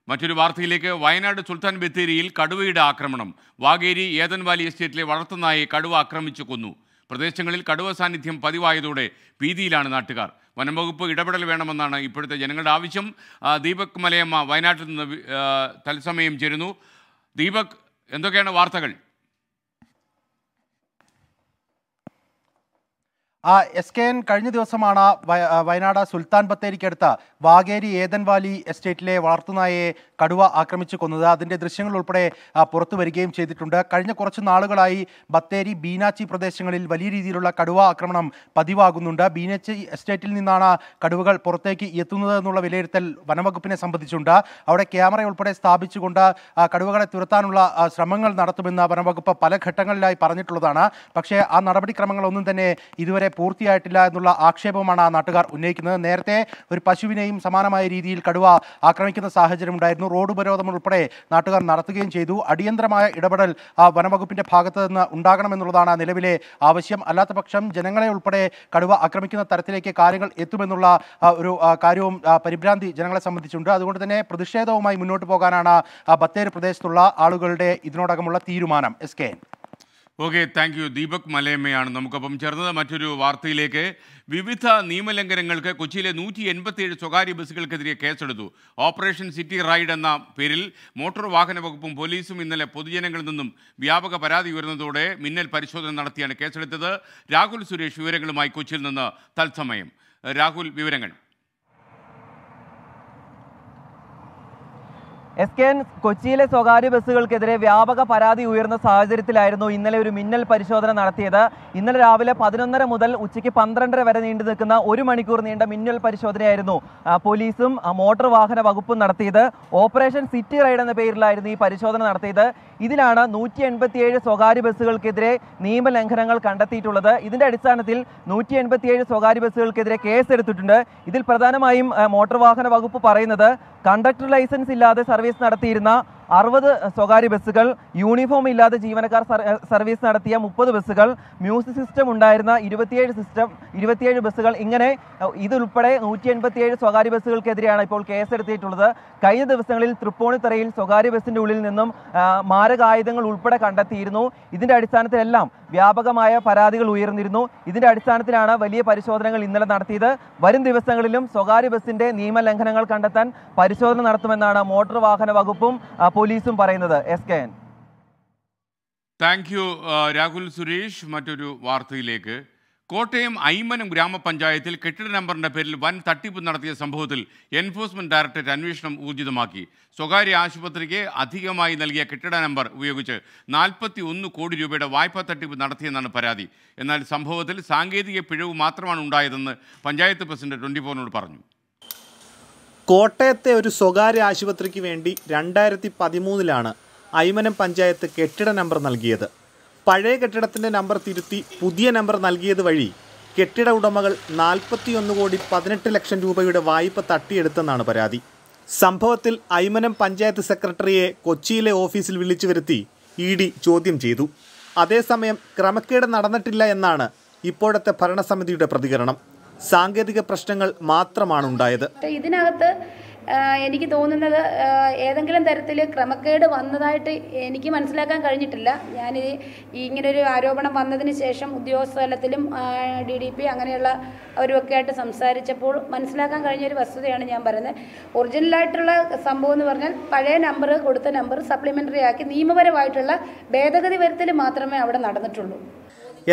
മറ്റൊരു വാർത്തയിലേക്ക്. വയനാട് സുൽത്താൻ ബത്തേരിയിൽ കടുവയുടെ ആക്രമണം. വാഗേരി ഏതൻവാലി എസ്റ്റേറ്റിലെ വളർത്തുനായെ കടുവ ആക്രമിച്ചു കൊന്നു. പ്രദേശങ്ങളിൽ കടുവ സാന്നിധ്യം പതിവായതോടെ ഭീതിയിലാണ് നാട്ടുകാർ. വനംവകുപ്പ് ഇടപെടൽ വേണമെന്നാണ് ഇപ്പോഴത്തെ ജനങ്ങളുടെ ആവശ്യം. ദീപക് മലയമ്മ വയനാട്ടിൽ നിന്ന് തത്സമയം ചേരുന്നു. ദീപക് എന്തൊക്കെയാണ് വാർത്തകൾ? ആ എസ് കെ എൻ കഴിഞ്ഞ ദിവസമാണ് വയനാട് സുൽത്താൻ ബത്തേരിക്കടുത്ത് വാഗേരി ഏതൻവാലി എസ്റ്റേറ്റിലെ വളർത്തുനായയെ കടുവ ആക്രമിച്ചു കൊന്നത്. അതിന്റെ ദൃശ്യങ്ങൾ ഉൾപ്പെടെ പുറത്തു വരികയും ചെയ്തിട്ടുണ്ട്. കഴിഞ്ഞ കുറച്ച് നാളുകളായി ബത്തേരി ബീനാച്ചി പ്രദേശങ്ങളിൽ വലിയ രീതിയിലുള്ള കടുവ ആക്രമണം പതിവാകുന്നുണ്ട്. ബീനാച്ചി എസ്റ്റേറ്റിൽ നിന്നാണ് കടുവകൾ പുറത്തേക്ക് എത്തുന്നത് എന്നുള്ള വിലയിരുത്തൽ വനവകുപ്പിനെ സംബന്ധിച്ചുണ്ട്. അവിടെ ക്യാമറ ഉൾപ്പെടെ സ്ഥാപിച്ചുകൊണ്ട് കടുവകളെ തുരത്താനുള്ള ശ്രമങ്ങൾ നടത്തുമെന്ന് വനവകുപ്പ് പല ഘട്ടങ്ങളിലായി പറഞ്ഞിട്ടുള്ളതാണ്. പക്ഷേ ആ നടപടിക്രമങ്ങളൊന്നും തന്നെ ഇതുവരെ പൂർത്തിയായിട്ടില്ല എന്നുള്ള ആക്ഷേപമാണ് നാട്ടുകാർ ഉന്നയിക്കുന്നത്. നേരത്തെ ഒരു പശുവിനെയും സമാനമായ രീതിയിൽ കടുവ ആക്രമിക്കുന്ന സാഹചര്യം ഉണ്ടായിരുന്നു. റോഡ് ഉപരോധം ഉൾപ്പെടെ നാട്ടുകാർ നടത്തുകയും ചെയ്തു. അടിയന്തരമായ ഇടപെടൽ ആ വനവകുപ്പിന്റെ ഭാഗത്ത് നിന്ന് ഉണ്ടാകണമെന്നുള്ളതാണ് നിലവിലെ ആവശ്യം. അല്ലാത്ത പക്ഷം ജനങ്ങളെ ഉൾപ്പെടെ കടുവ ആക്രമിക്കുന്ന തരത്തിലേക്ക് കാര്യങ്ങൾ എത്തുമെന്നുള്ള ഒരു കാര്യവും പരിഭ്രാന്തി ജനങ്ങളെ സംബന്ധിച്ചുണ്ട്. അതുകൊണ്ട് തന്നെ പ്രതിഷേധവുമായി മുന്നോട്ട് പോകാനാണ് ബത്തേരി പ്രദേശത്തുള്ള ആളുകളുടെ ഇതിനോടകമുള്ള തീരുമാനം. S K okay thank you. Deepak മലയമ്മയാണ് നമുക്കൊപ്പം ചേർന്നത്. മറ്റൊരു വാർത്തയിലേക്ക്. വിവിധ നിയമലംഘനങ്ങൾക്ക് കൊച്ചിയിലെ നൂറ്റി എൺപത്തിയേഴ് സ്വകാര്യ ബസ്സുകൾക്കെതിരെ കേസെടുത്തു. ഓപ്പറേഷൻ സിറ്റി റൈഡ് എന്ന പേരിൽ മോട്ടോർ വാഹന വകുപ്പും പോലീസും ഇന്നലെ പൊതുജനങ്ങളിൽ നിന്നും വ്യാപക പരാതി ഉയർന്നതോടെ മിന്നൽ പരിശോധന നടത്തിയാണ് കേസെടുത്തത്. രാഹുൽ സുരേഷ് വിവരങ്ങളുമായി കൊച്ചിയിൽ നിന്ന് തത്സമയം. രാഹുൽ വിവരങ്ങൾ. എസ് കെ എൻ കൊച്ചിയിലെ സ്വകാര്യ ബസ്സുകൾക്കെതിരെ വ്യാപക പരാതി ഉയർന്ന സാഹചര്യത്തിലായിരുന്നു ഇന്നലെ ഒരു മിന്നൽ പരിശോധന നടത്തിയത്. ഇന്നലെ രാവിലെ പതിനൊന്നര മുതൽ ഉച്ചയ്ക്ക് പന്ത്രണ്ടര വരെ നീണ്ടു നിൽക്കുന്ന ഒരു മണിക്കൂർ നീണ്ട മിന്നൽ പരിശോധനയായിരുന്നു പോലീസും മോട്ടോർ വാഹന വകുപ്പും നടത്തിയത്. ഓപ്പറേഷൻ സിറ്റി റൈഡ് എന്ന പേരിലായിരുന്നു ഈ പരിശോധന നടത്തിയത്. ഇതിലാണ് നൂറ്റി എൺപത്തിയേഴ് സ്വകാര്യ ബസ്സുകൾക്കെതിരെ നിയമലംഘനങ്ങൾ കണ്ടെത്തിയിട്ടുള്ളത്. ഇതിന്റെ അടിസ്ഥാനത്തിൽ നൂറ്റി എൺപത്തിയേഴ് സ്വകാര്യ ബസ്സുകൾക്കെതിരെ കേസെടുത്തിട്ടുണ്ട്. ഇതിൽ പ്രധാനമായും മോട്ടോർ വാഹന വകുപ്പ് പറയുന്നത് കണ്ടക്ടർ ലൈസൻസ് ഇല്ലാതെ സർവീസ് നടത്തിയിരുന്ന അറുപത് സ്വകാര്യ ബസ്സുകൾ യൂണിഫോം ഇല്ലാതെ ജീവനക്കാർ സർവീസ് നടത്തിയ മുപ്പത് ബസ്സുകൾ മ്യൂസിക് സിസ്റ്റം ഉണ്ടായിരുന്ന ഇരുപത്തിയേഴ് സിസ്റ്റം ഇരുപത്തിയേഴ് ബസ്സുകൾ ഇങ്ങനെ ഇതുൾപ്പെടെ നൂറ്റി എൺപത്തിയേഴ് സ്വകാര്യ ബസ്സുകൾക്കെതിരെയാണ് ഇപ്പോൾ കേസെടുത്തിട്ടുള്ളത് കഴിഞ്ഞ ദിവസങ്ങളിൽ തൃപ്പൂണിത്തറയിൽ സ്വകാര്യ ബസ്സിന്റെ ഉള്ളിൽ നിന്നും മാരകായുധങ്ങൾ ഉൾപ്പെടെ കണ്ടെത്തിയിരുന്നു. ഇതിന്റെ അടിസ്ഥാനത്തിലെല്ലാം വ്യാപകമായ പരാതികൾ ഉയർന്നിരുന്നു. ഇതിന്റെ അടിസ്ഥാനത്തിലാണ് വലിയ പരിശോധനകൾ ഇന്നലെ നടത്തിയത്. വരും ദിവസങ്ങളിലും സ്വകാര്യ ബസ്സിന്റെ നിയമലംഘനങ്ങൾ കണ്ടെത്താൻ പരിശോധന നടത്തുമെന്നാണ് മോട്ടോർ വാഹന വകുപ്പും പോലീസും പറയുന്നത് S K N thank you Rahul Suresh. മറ്റൊരു വാർത്തയിലേക്ക്. കോട്ടയം ഐമനം ഗ്രാമപഞ്ചായത്തിൽ കെട്ടിട നമ്പറിന്റെ പേരിൽ വൻ തട്ടിപ്പ് നടത്തിയ സംഭവത്തിൽ എൻഫോഴ്സ്മെന്റ് ഡയറക്ടറേറ്റ് അന്വേഷണം ഊർജിതമാക്കി. സ്വകാര്യ ആശുപത്രിക്ക് അധികമായി നൽകിയ കെട്ടിട നമ്പർ ഉപയോഗിച്ച് നാൽപ്പത്തി ഒന്ന് കോടി രൂപയുടെ വായ്പാ തട്ടിപ്പ് നടത്തിയെന്നാണ് പരാതി. എന്നാൽ സംഭവത്തിൽ സാങ്കേതിക പിഴവ് മാത്രമാണ് ഉണ്ടായതെന്ന് പഞ്ചായത്ത് പ്രസിഡന്റ് ട്വന്റി ഫോറിനോട് പറഞ്ഞു. കോട്ടയത്തെ ഒരു സ്വകാര്യ ആശുപത്രിക്ക് വേണ്ടി രണ്ടായിരത്തി പതിമൂന്നിലാണ് അയ്മനം പഞ്ചായത്ത് കെട്ടിട നമ്പർ നൽകിയത്. പഴയ കെട്ടിടത്തിന്റെ നമ്പർ തിരുത്തി പുതിയ നമ്പർ നൽകിയത് വഴി കെട്ടിട ഉടമകൾ നാൽപ്പത്തിയൊന്ന് കോടി പതിനെട്ട് ലക്ഷം രൂപയുടെ വായ്പ തട്ടിയെടുത്തെന്നാണ് പരാതി. സംഭവത്തിൽ അയ്മനം പഞ്ചായത്ത് സെക്രട്ടറിയെ കൊച്ചിയിലെ ഓഫീസിൽ വിളിച്ചു വരുത്തി ഇ ഡി ചോദ്യം ചെയ്തു. അതേസമയം ക്രമക്കേട് നടന്നിട്ടില്ല എന്നാണ് ഇപ്പോഴത്തെ ഭരണസമിതിയുടെ പ്രതികരണം. സാങ്കേതിക പ്രശ്നങ്ങൾ മാത്രമാണ് ഉണ്ടായത്. ഇതിനകത്ത് എനിക്ക് തോന്നുന്നത് ഏതെങ്കിലും തരത്തിൽ ക്രമക്കേട് വന്നതായിട്ട് എനിക്ക് മനസ്സിലാക്കാൻ കഴിഞ്ഞിട്ടില്ല. ഞാൻ ഇങ്ങനൊരു ആരോപണം വന്നതിന് ശേഷം ഉദ്യോഗസ്ഥ തലത്തിലും ഡി ഡി പി അങ്ങനെയുള്ള അവരുമൊക്കെ ആയിട്ട് സംസാരിച്ചപ്പോൾ മനസ്സിലാക്കാൻ കഴിഞ്ഞ ഒരു വസ്തുതയാണ് ഞാൻ പറയുന്നത്. ഒറിജിനലായിട്ടുള്ള സംഭവം എന്ന് പറഞ്ഞാൽ പഴയ നമ്പർ കൊടുത്ത നമ്പർ സപ്ലിമെന്ററി ആക്കി നിയമപരമായിട്ടുള്ള ഭേദഗതി വരുത്തൽ മാത്രമേ അവിടെ നടന്നിട്ടുള്ളൂ.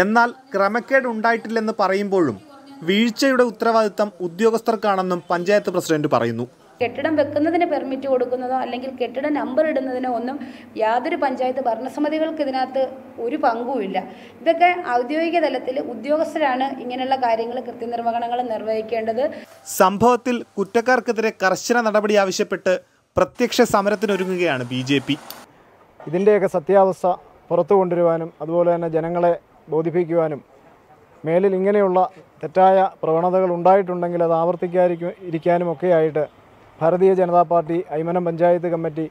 എന്നാൽ ക്രമക്കേട് ഉണ്ടായിട്ടില്ലെന്ന് പറയുമ്പോഴും വീഴ്ചയുടെ ഉത്തരവാദിത്തം ഉദ്യോഗസ്ഥർക്കാണെന്നും പഞ്ചായത്ത് പ്രസിഡന്റ് പറയുന്നു. കെട്ടിടം വെക്കുന്നതിന് പെർമിറ്റ് കൊടുക്കുന്നതോ അല്ലെങ്കിൽ കെട്ടിട നമ്പർ ഇടുന്നതിനോ ഒന്നും യാതൊരു പഞ്ചായത്ത് ഭരണസമിതികൾക്ക് ഇതിനകത്ത് ഒരു പങ്കുമില്ല ഇതൊക്കെ ഔദ്യോഗിക തലത്തിൽ ഉദ്യോഗസ്ഥരാണ് ഇങ്ങനെയുള്ള കാര്യങ്ങൾ കൃത്യനിർവഹണങ്ങൾ നിർവഹിക്കേണ്ടത്. സംഭവത്തിൽ കുറ്റക്കാർക്കെതിരെ കർശന നടപടി ആവശ്യപ്പെട്ട് പ്രത്യക്ഷ സമരത്തിനൊരുങ്ങുകയാണ് ബി ജെ പി. ഇതിന്റെയൊക്കെ സത്യാവസ്ഥ പുറത്തു കൊണ്ടുവരുവാനും അതുപോലെ തന്നെ ജനങ്ങളെ ബോധിപ്പിക്കുവാനും മേലിൽ ഇങ്ങനെയുള്ള തെറ്റായ പ്രവണതകൾ ഉണ്ടായിട്ടുണ്ടെങ്കിൽ അത് ആവർത്തിക്കാതിരിക്കും ഇരിക്കാനും ഒക്കെയായിട്ട് ഭാരതീയ ജനതാ പാർട്ടി ഐമനം പഞ്ചായത്ത് കമ്മിറ്റി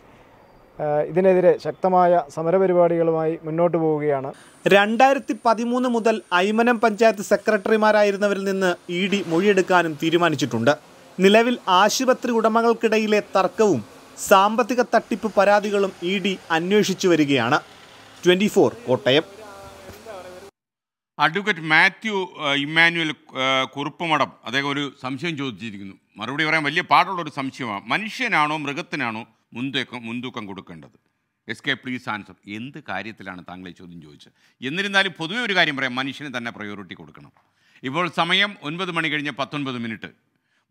ഇതിനെതിരെ ശക്തമായ സമരപരിപാടികളുമായി മുന്നോട്ട് പോവുകയാണ്. രണ്ടായിരത്തി പതിമൂന്ന് മുതൽ ഐമനം പഞ്ചായത്ത് സെക്രട്ടറിമാരായിരുന്നവരിൽ നിന്ന് ഇ ഡി മൊഴിയെടുക്കാനും തീരുമാനിച്ചിട്ടുണ്ട്. നിലവിൽ ആശുപത്രി ഉടമകൾക്കിടയിലെ തർക്കവും സാമ്പത്തിക തട്ടിപ്പ് പരാതികളും ഇ ഡി അന്വേഷിച്ചു വരികയാണ്. Twenty Kottayam. Advocate Mathew Emmanuel Kuruppumadam അദ്ദേഹം ഒരു സംശയം ചോദിച്ചിരിക്കുന്നു. മറുപടി പറയാൻ വലിയ പാടുള്ള ഒരു സംശയമാണ്. മനുഷ്യനാണോ മൃഗത്തിനാണോ മുൻതൂക്കം മുൻതൂക്കം കൊടുക്കേണ്ടത്? എസ് കെ പ്ലീസ് ആൻസർ എന്ത് കാര്യത്തിലാണ് താങ്കളെ ചോദ്യം ചോദിച്ചത്? എന്നിരുന്നാലും പൊതുവെ ഒരു കാര്യം പറയാം. മനുഷ്യന് തന്നെ പ്രയോറിറ്റി കൊടുക്കണം. ഇപ്പോൾ സമയം ഒൻപത് മണി കഴിഞ്ഞ് പത്തൊൻപത് മിനിറ്റ്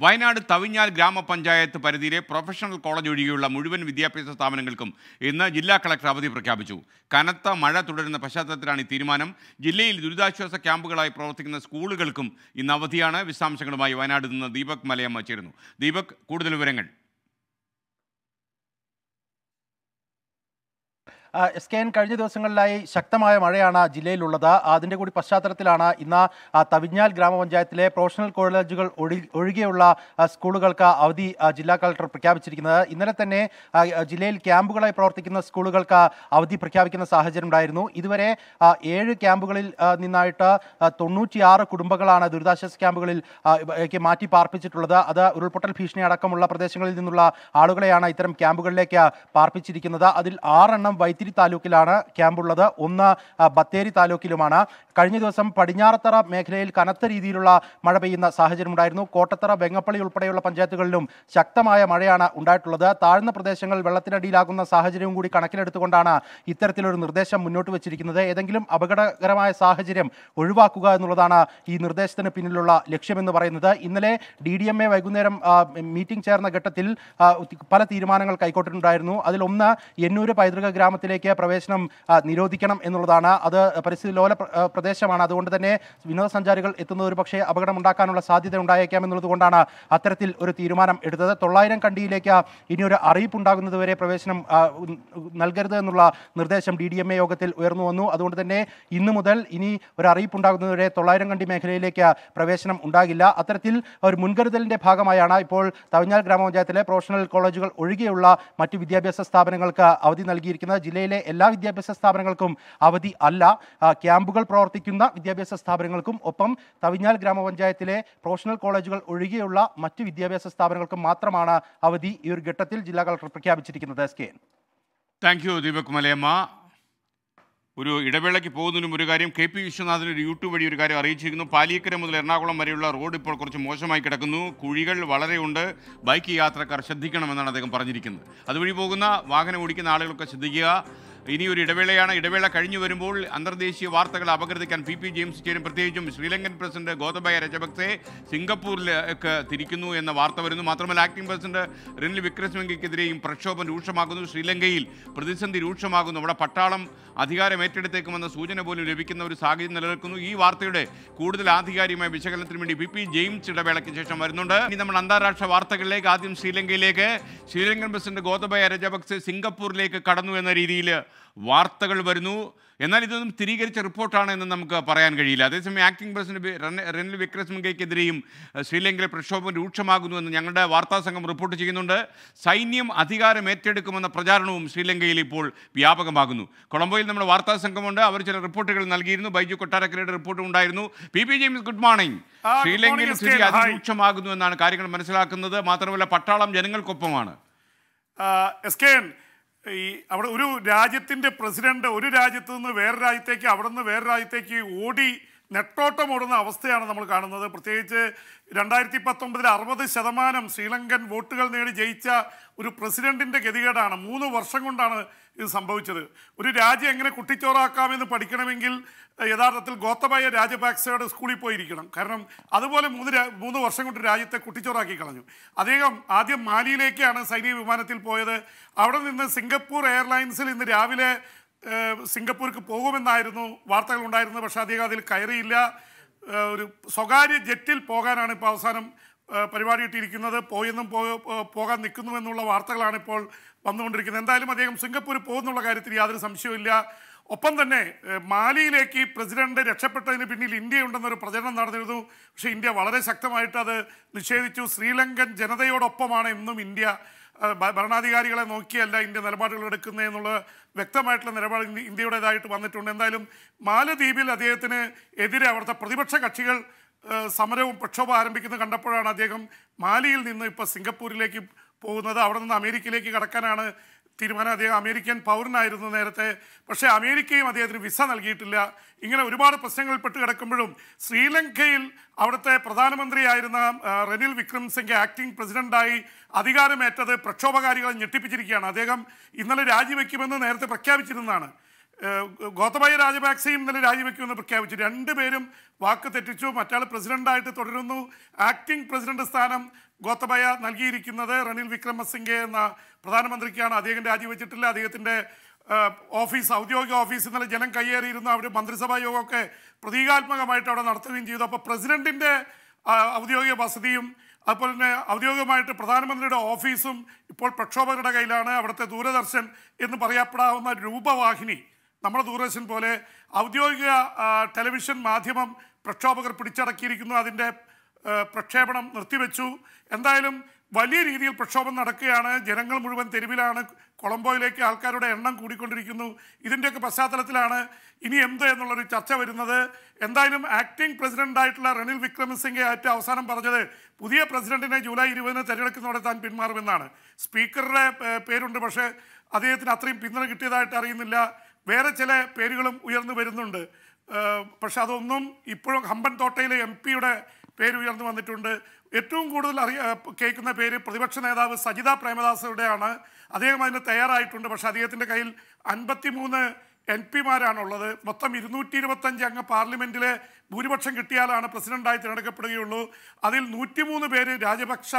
വയനാട് തവിഞ്ഞാൽ ഗ്രാമപഞ്ചായത്ത് പരിധിയിലെ പ്രൊഫഷണൽ കോളേജ് ഒഴികെയുള്ള മുഴുവൻ വിദ്യാഭ്യാസ സ്ഥാപനങ്ങൾക്കും ഇന്ന് ജില്ലാ കളക്ടർ അവധി പ്രഖ്യാപിച്ചു. കനത്ത മഴ തുടരുന്ന പശ്ചാത്തലത്തിലാണ് ഈ തീരുമാനം. ജില്ലയിൽ ദുരിതാശ്വാസ ക്യാമ്പുകളായി പ്രവർത്തിക്കുന്ന സ്കൂളുകൾക്കും ഇന്ന് അവധിയാണ്. വിശദാംശങ്ങളുമായി വയനാട് നിന്ന് ദീപക് മലയമ്മ ചേരുന്നു. ദീപക് കൂടുതൽ വിവരങ്ങൾ ആ, എസ് കെ എൻ കഴിഞ്ഞ ദിവസങ്ങളിലായി ശക്തമായ മഴയാണ് ജില്ലയിലുള്ളത്. അതിന്റെ കൂടി പശ്ചാത്തലത്തിലാണ് ഇന്ന് തവിഞ്ഞാൽ ഗ്രാമപഞ്ചായത്തിലെ പ്രൊഫഷണൽ കോളേജുകൾ ഒഴി- ഒഴികെയുള്ള സ്കൂളുകൾക്ക് അവധി ജില്ലാ കളക്ടർ പ്രഖ്യാപിച്ചിരിക്കുന്നത്. ഇന്നലെ തന്നെ ജില്ലയിൽ ക്യാമ്പുകളായി പ്രവർത്തിക്കുന്ന സ്കൂളുകൾക്ക് അവധി പ്രഖ്യാപിക്കുന്ന സാഹചര്യം ഉണ്ടായിരുന്നു. ഇതുവരെ ഏഴ് ക്യാമ്പുകളിൽ നിന്നായിട്ട് തൊണ്ണൂറ്റിയാറ് കുടുംബങ്ങളാണ് ദുരിതാശ്വാസ ക്യാമ്പുകളിൽ മാറ്റി പാർപ്പിച്ചിട്ടുള്ളത്. അത് ഉരുൾപൊട്ടൽ ഭീഷണി അടക്കമുള്ള പ്രദേശങ്ങളിൽ നിന്നുള്ള ആളുകളെയാണ് ഇത്തരം ക്യാമ്പുകളിലേക്ക് പാർപ്പിച്ചിരിക്കുന്നത്. അതിൽ ആറെണ്ണം വൈത്തിരി താലൂക്കിലാണ് ക്യാമ്പുള്ളത്. ഒന്ന് ബത്തേരി താലൂക്കിലുമാണ്. കഴിഞ്ഞ ദിവസം പടിഞ്ഞാറത്തറ മേഖലയിൽ കനത്ത രീതിയിലുള്ള മഴ പെയ്യുന്ന സാഹചര്യം ഉണ്ടായിരുന്നു. കോട്ടത്തറ വെങ്ങപ്പള്ളി ഉൾപ്പെടെയുള്ള പഞ്ചായത്തുകളിലും ശക്തമായ മഴയാണ് ഉണ്ടായിട്ടുള്ളത്. താഴ്ന്ന പ്രദേശങ്ങൾ വെള്ളത്തിനടിയിലാകുന്ന സാഹചര്യവും കൂടി കണക്കിലെടുത്തുകൊണ്ടാണ് ഇത്തരത്തിലൊരു നിർദ്ദേശം മുന്നോട്ട് വച്ചിരിക്കുന്നത്. ഏതെങ്കിലും അപകടകരമായ സാഹചര്യം ഒഴിവാക്കുക എന്നുള്ളതാണ് ഈ നിർദ്ദേശത്തിന് പിന്നിലുള്ള ലക്ഷ്യമെന്ന് പറയുന്നത്. ഇന്നലെ ഡി ഡി എം എ വൈകുന്നേരം മീറ്റിംഗ് ചേർന്ന ഘട്ടത്തിൽ പല തീരുമാനങ്ങൾ കൈക്കൊണ്ടിട്ടുണ്ടായിരുന്നു. അതിലൊന്ന് എന്നൂര് പൈതൃക ഗ്രാമത്തിലേക്ക് പ്രവേശനം നിരോധിക്കണം എന്നുള്ളതാണ്. അത് പരിസ്ഥിതി ലോല പ്രദേശമാണ്. അതുകൊണ്ട് തന്നെ വിനോദസഞ്ചാരികൾ എത്തുന്നത് ഒരു പക്ഷേ അപകടമുണ്ടാക്കാനുള്ള സാധ്യത ഉണ്ടായേക്കാം എന്നുള്ളതുകൊണ്ടാണ് അത്തരത്തിൽ ഒരു തീരുമാനം എടുത്തത്. തൊള്ളായിരം കണ്ടിയിലേക്ക് ഇനിയൊരു ഒരു അറിയിപ്പ് ഉണ്ടാകുന്നതുവരെ പ്രവേശനം നൽകരുത് എന്നുള്ള നിർദ്ദേശം ഡി ഡി എം എ യോഗത്തിൽ ഉയർന്നു വന്നു. അതുകൊണ്ട് തന്നെ ഇന്നു മുതൽ ഇനി ഒരു അറിയിപ്പ് ഉണ്ടാകുന്നതുവരെ തൊള്ളായിരം കണ്ടി മേഖലയിലേക്ക് പ്രവേശനം ഉണ്ടാകില്ല. അത്തരത്തിൽ ഒരു മുൻകരുതലിന്റെ ഭാഗമായാണ് ഇപ്പോൾ തവിഞ്ഞാൽ ഗ്രാമപഞ്ചായത്തിലെ പ്രൊഫഷണൽ കോളേജുകൾ ഒഴികെയുള്ള മറ്റ് വിദ്യാഭ്യാസ സ്ഥാപനങ്ങൾക്ക് അവധി നൽകിയിരിക്കുന്നത്. ജില്ലയിലെ എല്ലാ വിദ്യാഭ്യാസ സ്ഥാപനങ്ങൾക്കും അവധി അല്ല. ക്യാമ്പുകൾ പ്രവർത്തിക്കുന്ന വിദ്യാഭ്യാസ സ്ഥാപനങ്ങൾക്കും ഒപ്പം തവിഞ്ഞാൽ ഗ്രാമപഞ്ചായത്തിലെ പ്രൊഫഷണൽ കോളേജുകൾ ഒഴികെയുള്ള മറ്റ് വിദ്യാഭ്യാസ സ്ഥാപനങ്ങൾക്കും മാത്രമാണ് അവധി ഈ ഒരു ഘട്ടത്തിൽ ജില്ലാ കളക്ടർ പ്രഖ്യാപിച്ചിരിക്കുന്നത്. S K. Thank you Deepak Malayamma. ഒരു ഇടവേളയ്ക്ക് പോകുന്നതിനും ഒരു കാര്യം കെ പി വിശ്വനാഥൻ ഒരു യൂട്യൂബ് വഴി ഒരു കാര്യം അറിയിച്ചിരിക്കുന്നു. പാലിയക്കര മുതൽ എറണാകുളം വരെയുള്ള റോഡ് ഇപ്പോൾ കുറച്ച് മോശമായി കിടക്കുന്നു. കുഴികൾ വളരെ ഉണ്ട്. ബൈക്ക് യാത്രക്കാർ ശ്രദ്ധിക്കണമെന്നാണ് അദ്ദേഹം പറഞ്ഞിരിക്കുന്നത്. അതുവഴി പോകുന്ന വാഹനം ഓടിക്കുന്ന ആളുകളൊക്കെ ശ്രദ്ധിക്കുക. ഇനി ഒരു ഇടവേളയാണ്. ഇടവേള കഴിഞ്ഞു വരുമ്പോൾ അന്തർദേശീയ വാർത്തകൾ അപകീർത്തിക്കാൻ പി പി ജെയിംസ് ചേരും. പ്രത്യേകിച്ചും ശ്രീലങ്കൻ പ്രസിഡന്റ് ഗോതബായ രജപക്സെ സിംഗപ്പൂരിലേക്ക് തിരിക്കുന്നു എന്ന വാർത്ത വരുന്നു. മാത്രമല്ല ആക്ടിംഗ് പ്രസിഡന്റ് റിനിൽ വിക്രമസിംഗയ്ക്കെതിരെയും പ്രക്ഷോഭം രൂക്ഷമാകുന്നു. ശ്രീലങ്കയിൽ പ്രതിസന്ധി രൂക്ഷമാകുന്നു. അവിടെ പട്ടാളം അധികാരം ഏറ്റെടുത്തേക്കുമെന്ന സൂചന പോലും ലഭിക്കുന്ന ഒരു സാഹചര്യം നിലനിൽക്കുന്നു. ഈ വാർത്തയുടെ കൂടുതൽ ആധികാരികമായ വിശകലനത്തിന് വേണ്ടി പി പി ജെയിംസ് ഇടവേളയ്ക്ക് ശേഷം വരുന്നുണ്ട്. ഇനി നമ്മൾ അന്താരാഷ്ട്ര വാർത്തകളിലേക്ക് ആദ്യം ശ്രീലങ്കയിലേക്ക്. ശ്രീലങ്കൻ പ്രസിഡന്റ് ഗോതബായ രജപക്സെ സിംഗപ്പൂരിലേക്ക് കടന്നു എന്ന രീതിയിൽ വാർത്തകൾ വരുന്നു. എന്നാൽ ഇതൊന്നും സ്ഥിരീകരിച്ച റിപ്പോർട്ടാണ് എന്ന് നമുക്ക് പറയാൻ കഴിയില്ല. അതേസമയം ആക്ടിംഗ് പ്രസിഡന്റ് റെനിൽ വിക്രമസിംഗയ്ക്കെതിരെയും ശ്രീലങ്കയിലെ പ്രക്ഷോഭം രൂക്ഷമാകുന്നു എന്ന് ഞങ്ങളുടെ വാർത്താ സംഘം റിപ്പോർട്ട് ചെയ്യുന്നുണ്ട്. സൈന്യം അധികാരം ഏറ്റെടുക്കുമെന്ന പ്രചാരണവും ശ്രീലങ്കയിൽ ഇപ്പോൾ വ്യാപകമാകുന്നു. കൊളംബോയിൽ നമ്മുടെ വാർത്താ സംഘമുണ്ട്. അവർ ചില റിപ്പോർട്ടുകൾ നൽകിയിരുന്നു. ബൈജു കൊട്ടാരക്കരയുടെ റിപ്പോർട്ടും ഉണ്ടായിരുന്നു. P P James good morning. ശ്രീലങ്കയിൽ സ്ഥിതി. അതിരൂക്ഷമാകുന്നു എന്നാണ് കാര്യങ്ങൾ മനസ്സിലാക്കുന്നത്. മാത്രമല്ല പട്ടാളം ജനങ്ങൾക്കൊപ്പമാണ്. S K. എൻ ഈ അവിടെ ഒരു രാജ്യത്തിന്റെ പ്രസിഡന്റ് ഒരു രാജ്യത്ത് നിന്ന് വേറെ രാജ്യത്തേക്ക് അവിടെ നിന്ന് വേറെ രാജ്യത്തേക്ക് ഓടി നെട്ടോട്ടം ഓടുന്ന അവസ്ഥയാണ് നമ്മൾ കാണുന്നത്. പ്രത്യേകിച്ച് രണ്ടായിരത്തി പത്തൊമ്പതിൽ അറുപത് ശതമാനം ശ്രീലങ്കൻ വോട്ടുകൾ നേടി ജയിച്ച ഒരു പ്രസിഡന്റിന്റെ ഗതികേടാണ് മൂന്ന് വർഷം കൊണ്ടാണ് ഇത് സംഭവിച്ചത്. ഒരു രാജ്യം എങ്ങനെ കുട്ടിച്ചോറാക്കാമെന്ന് പഠിക്കണമെങ്കിൽ യഥാർത്ഥത്തിൽ ഗോത്തബായ രാജപാക്സയുടെ സ്കൂളിൽ പോയിരിക്കണം. കാരണം അതുപോലെ മൂന്ന് മൂന്ന് വർഷം കൊണ്ട് രാജ്യത്തെ കുട്ടിച്ചോറാക്കി കളഞ്ഞു. അദ്ദേഹം ആദ്യം മാലിയിലേക്കാണ് സൈനിക വിമാനത്തിൽ പോയത്. അവിടെ നിന്ന് സിംഗപ്പൂർ എയർലൈൻസിൽ ഇന്ന് രാവിലെ സിംഗപ്പൂർക്ക് പോകുമെന്നായിരുന്നു വാർത്തകൾ ഉണ്ടായിരുന്നത് പക്ഷേ അദ്ദേഹം അതിൽ കയറിയില്ല. ഒരു സ്വകാര്യ ജെറ്റിൽ പോകാനാണ് ഇപ്പോൾ അവസാനം പരിപാടി ഇട്ടിരിക്കുന്നത് പോയെന്നും പോകാൻ നിൽക്കുന്നു എന്നുള്ള വാർത്തകളാണ് ഇപ്പോൾ വന്നുകൊണ്ടിരിക്കുന്നത്. എന്തായാലും അദ്ദേഹം സിംഗപ്പൂർ പോകുന്നുള്ള കാര്യത്തിൽ യാതൊരു സംശയവുമില്ല. ഒപ്പം തന്നെ മാലിയിലേക്ക് പ്രസിഡന്റ് രക്ഷപ്പെട്ടതിന് പിന്നിൽ ഇന്ത്യ ഉണ്ടെന്നൊരു പ്രചരണം നടന്നിരുന്നു. പക്ഷേ ഇന്ത്യ വളരെ ശക്തമായിട്ട് അത് നിഷേധിച്ചു. ശ്രീലങ്കൻ ജനതയോടൊപ്പമാണ് എന്നും ഇന്ത്യ ഭരണാധികാരികളെ നോക്കിയല്ല ഇന്ത്യ നിലപാടുകൾ എടുക്കുന്നത് എന്നുള്ള വ്യക്തമായിട്ടുള്ള നിലപാട് ഇന്ത്യയുടേതായിട്ട് വന്നിട്ടുണ്ട്. എന്തായാലും മാലദ്വീപിൽ അദ്ദേഹത്തിന് എതിരെ അവിടുത്തെ പ്രതിപക്ഷ കക്ഷികൾ സമരവും പ്രക്ഷോഭം ആരംഭിക്കുന്നത് കണ്ടപ്പോഴാണ് അദ്ദേഹം മാലിയിൽ നിന്ന് ഇപ്പോൾ സിംഗപ്പൂരിലേക്ക് പോകുന്നത്. അവിടെ നിന്ന് അമേരിക്കയിലേക്ക് കടക്കാനാണ് തീരുമാനം അദ്ദേഹം അമേരിക്കൻ പൗരനായിരുന്നു നേരത്തെ. പക്ഷേ അമേരിക്കയും അദ്ദേഹത്തിന് വിസ നൽകിയിട്ടില്ല. ഇങ്ങനെ ഒരുപാട് പ്രശ്നങ്ങളിൽ പെട്ട് കിടക്കുമ്പോഴും ശ്രീലങ്കയിൽ അവിടുത്തെ പ്രധാനമന്ത്രിയായിരുന്ന റെനിൽ വിക്രം സിംഗ് ആക്ടിംഗ് പ്രസിഡന്റായി അധികാരമേറ്റത് പ്രക്ഷോഭകാരികളെ ഞെട്ടിപ്പിച്ചിരിക്കുകയാണ്. അദ്ദേഹം ഇന്നലെ രാജിവെക്കുമെന്ന് നേരത്തെ പ്രഖ്യാപിച്ചിരുന്നതാണ്. ഗോതബായ രാജപാക്സയും ഇന്നലെ രാജിവെക്കുമെന്ന് പ്രഖ്യാപിച്ചു. രണ്ടുപേരും വാക്ക് തെറ്റിച്ചു. മറ്റാൾ പ്രസിഡന്റായിട്ട് തുടരുന്നു. ആക്ടിംഗ് പ്രസിഡന്റ് സ്ഥാനം ഗോതബായ നൽകിയിരിക്കുന്നത് റണിൽ വിക്രമസിംഗെ എന്ന പ്രധാനമന്ത്രിക്കാണ്. അദ്ദേഹം രാജിവെച്ചിട്ടില്ല. അദ്ദേഹത്തിന്റെ ഓഫീസ് ഔദ്യോഗിക ഓഫീസ് ഇന്നലെ ജനം കയ്യേറിയിരുന്നു. അവർ മന്ത്രിസഭാ യോഗമൊക്കെ പ്രതീകാത്മകമായിട്ട് അവിടെ നടത്തുകയും ചെയ്തു. അപ്പോൾ പ്രസിഡന്റിന്റെ ഔദ്യോഗിക വസതിയും അതുപോലെ തന്നെ ഔദ്യോഗികമായിട്ട് പ്രധാനമന്ത്രിയുടെ ഓഫീസും ഇപ്പോൾ പ്രക്ഷോഭകരുടെ കയ്യിലാണ്. അവിടുത്തെ ദൂരദർശൻ എന്ന് പറയപ്പെടാവുന്ന രൂപവാഹിനി നമ്മുടെ ദൂരദർശൻ പോലെ ഔദ്യോഗിക ടെലിവിഷൻ മാധ്യമം പ്രക്ഷോഭകർ പിടിച്ചടക്കിയിരിക്കുന്നു. അതിന്റെ പ്രക്ഷേപണം നിർത്തിവെച്ചു. എന്തായാലും വലിയ രീതിയിൽ പ്രക്ഷോഭം നടക്കുകയാണ്. ജനങ്ങൾ മുഴുവൻ തെരുവിലാണ്. കൊളംബോയിലേക്ക് ആൾക്കാരുടെ എണ്ണം കൂടിക്കൊണ്ടിരിക്കുന്നു. ഇതിന്റെയൊക്കെ പശ്ചാത്തലത്തിലാണ് ഇനി എന്ത് എന്നുള്ളൊരു ചർച്ച വരുന്നത്. എന്തായാലും ആക്ടിംഗ് പ്രസിഡന്റായിട്ടുള്ള റനിൽ വിക്രമസിംഗെ ഏറ്റവും അവസാനം പറഞ്ഞത് പുതിയ പ്രസിഡന്റിനെ ജൂലൈ ഇരുപതിന് തെരഞ്ഞെടുക്കുന്നതോടെ താൻ പിന്മാറുമെന്നാണ്. സ്പീക്കറുടെ പേരുണ്ട്. പക്ഷേ അദ്ദേഹത്തിന് അത്രയും പിന്തുണ കിട്ടിയതായിട്ട് അറിയുന്നില്ല. വേറെ ചില പേരുകളും ഉയർന്നു വരുന്നുണ്ട്. പക്ഷെ അതൊന്നും ഇപ്പോഴും ഹമ്പൻ തോട്ടയിലെ എം പിയുടെ പേര് ഉയർന്നു വന്നിട്ടുണ്ട്. ഏറ്റവും കൂടുതൽ അറിയ കേൾക്കുന്ന പേര് പ്രതിപക്ഷ നേതാവ് സജിത പ്രേമദാസയുടെയാണ് അദ്ദേഹം അതിന് തയ്യാറായിട്ടുണ്ട്. പക്ഷേ അദ്ദേഹത്തിന്റെ കയ്യിൽ അൻപത്തിമൂന്ന് എം പിമാരാണുള്ളത്. മൊത്തം ഇരുന്നൂറ്റി ഇരുപത്തഞ്ച് അംഗ പാർലമെന്റിലെ ഭൂരിപക്ഷം കിട്ടിയാലാണ് പ്രസിഡന്റായി തിരഞ്ഞെടുക്കപ്പെടുകയുള്ളൂ. അതിൽ നൂറ്റിമൂന്ന് പേര് രാജപക്ഷ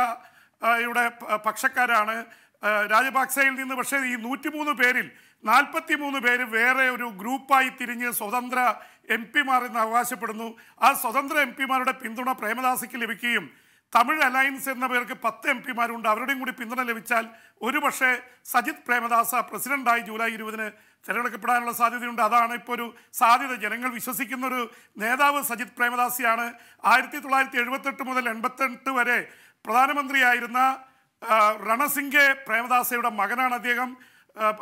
യുടെ പ- പക്ഷക്കാരാണ്. രാജപക്സയിൽ നിന്ന് പക്ഷേ ഈ നൂറ്റിമൂന്ന് പേരിൽ നാൽപ്പത്തി മൂന്ന് പേര് വേറെ ഒരു ഗ്രൂപ്പായി തിരിഞ്ഞ് സ്വതന്ത്ര എം പിമാർ എന്ന് അവകാശപ്പെടുന്നു. ആ സ്വതന്ത്ര എം പിമാരുടെ പിന്തുണ പ്രേമദാസിക്ക് ലഭിക്കുകയും തമിഴ് അലയൻസ് എന്ന പേർക്ക് പത്ത് എം പിമാരുണ്ട്. അവരുടെയും കൂടി പിന്തുണ ലഭിച്ചാൽ ഒരുപക്ഷെ സജിത് പ്രേമദാസ പ്രസിഡന്റായി ജൂലൈ ഇരുപതിന് തിരഞ്ഞെടുക്കപ്പെടാനുള്ള സാധ്യതയുണ്ട്. അതാണ് ഇപ്പോൾ ഒരു സാധ്യത. ജനങ്ങൾ വിശ്വസിക്കുന്ന ഒരു നേതാവ് സജിത് പ്രേമദാസിയാണ്. ആയിരത്തി തൊള്ളായിരത്തി എഴുപത്തെട്ട് മുതൽ എൺപത്തെട്ട് വരെ പ്രധാനമന്ത്രിയായിരുന്ന രണസിംഗെ പ്രേമദാസയുടെ മകനാണ് അദ്ദേഹം.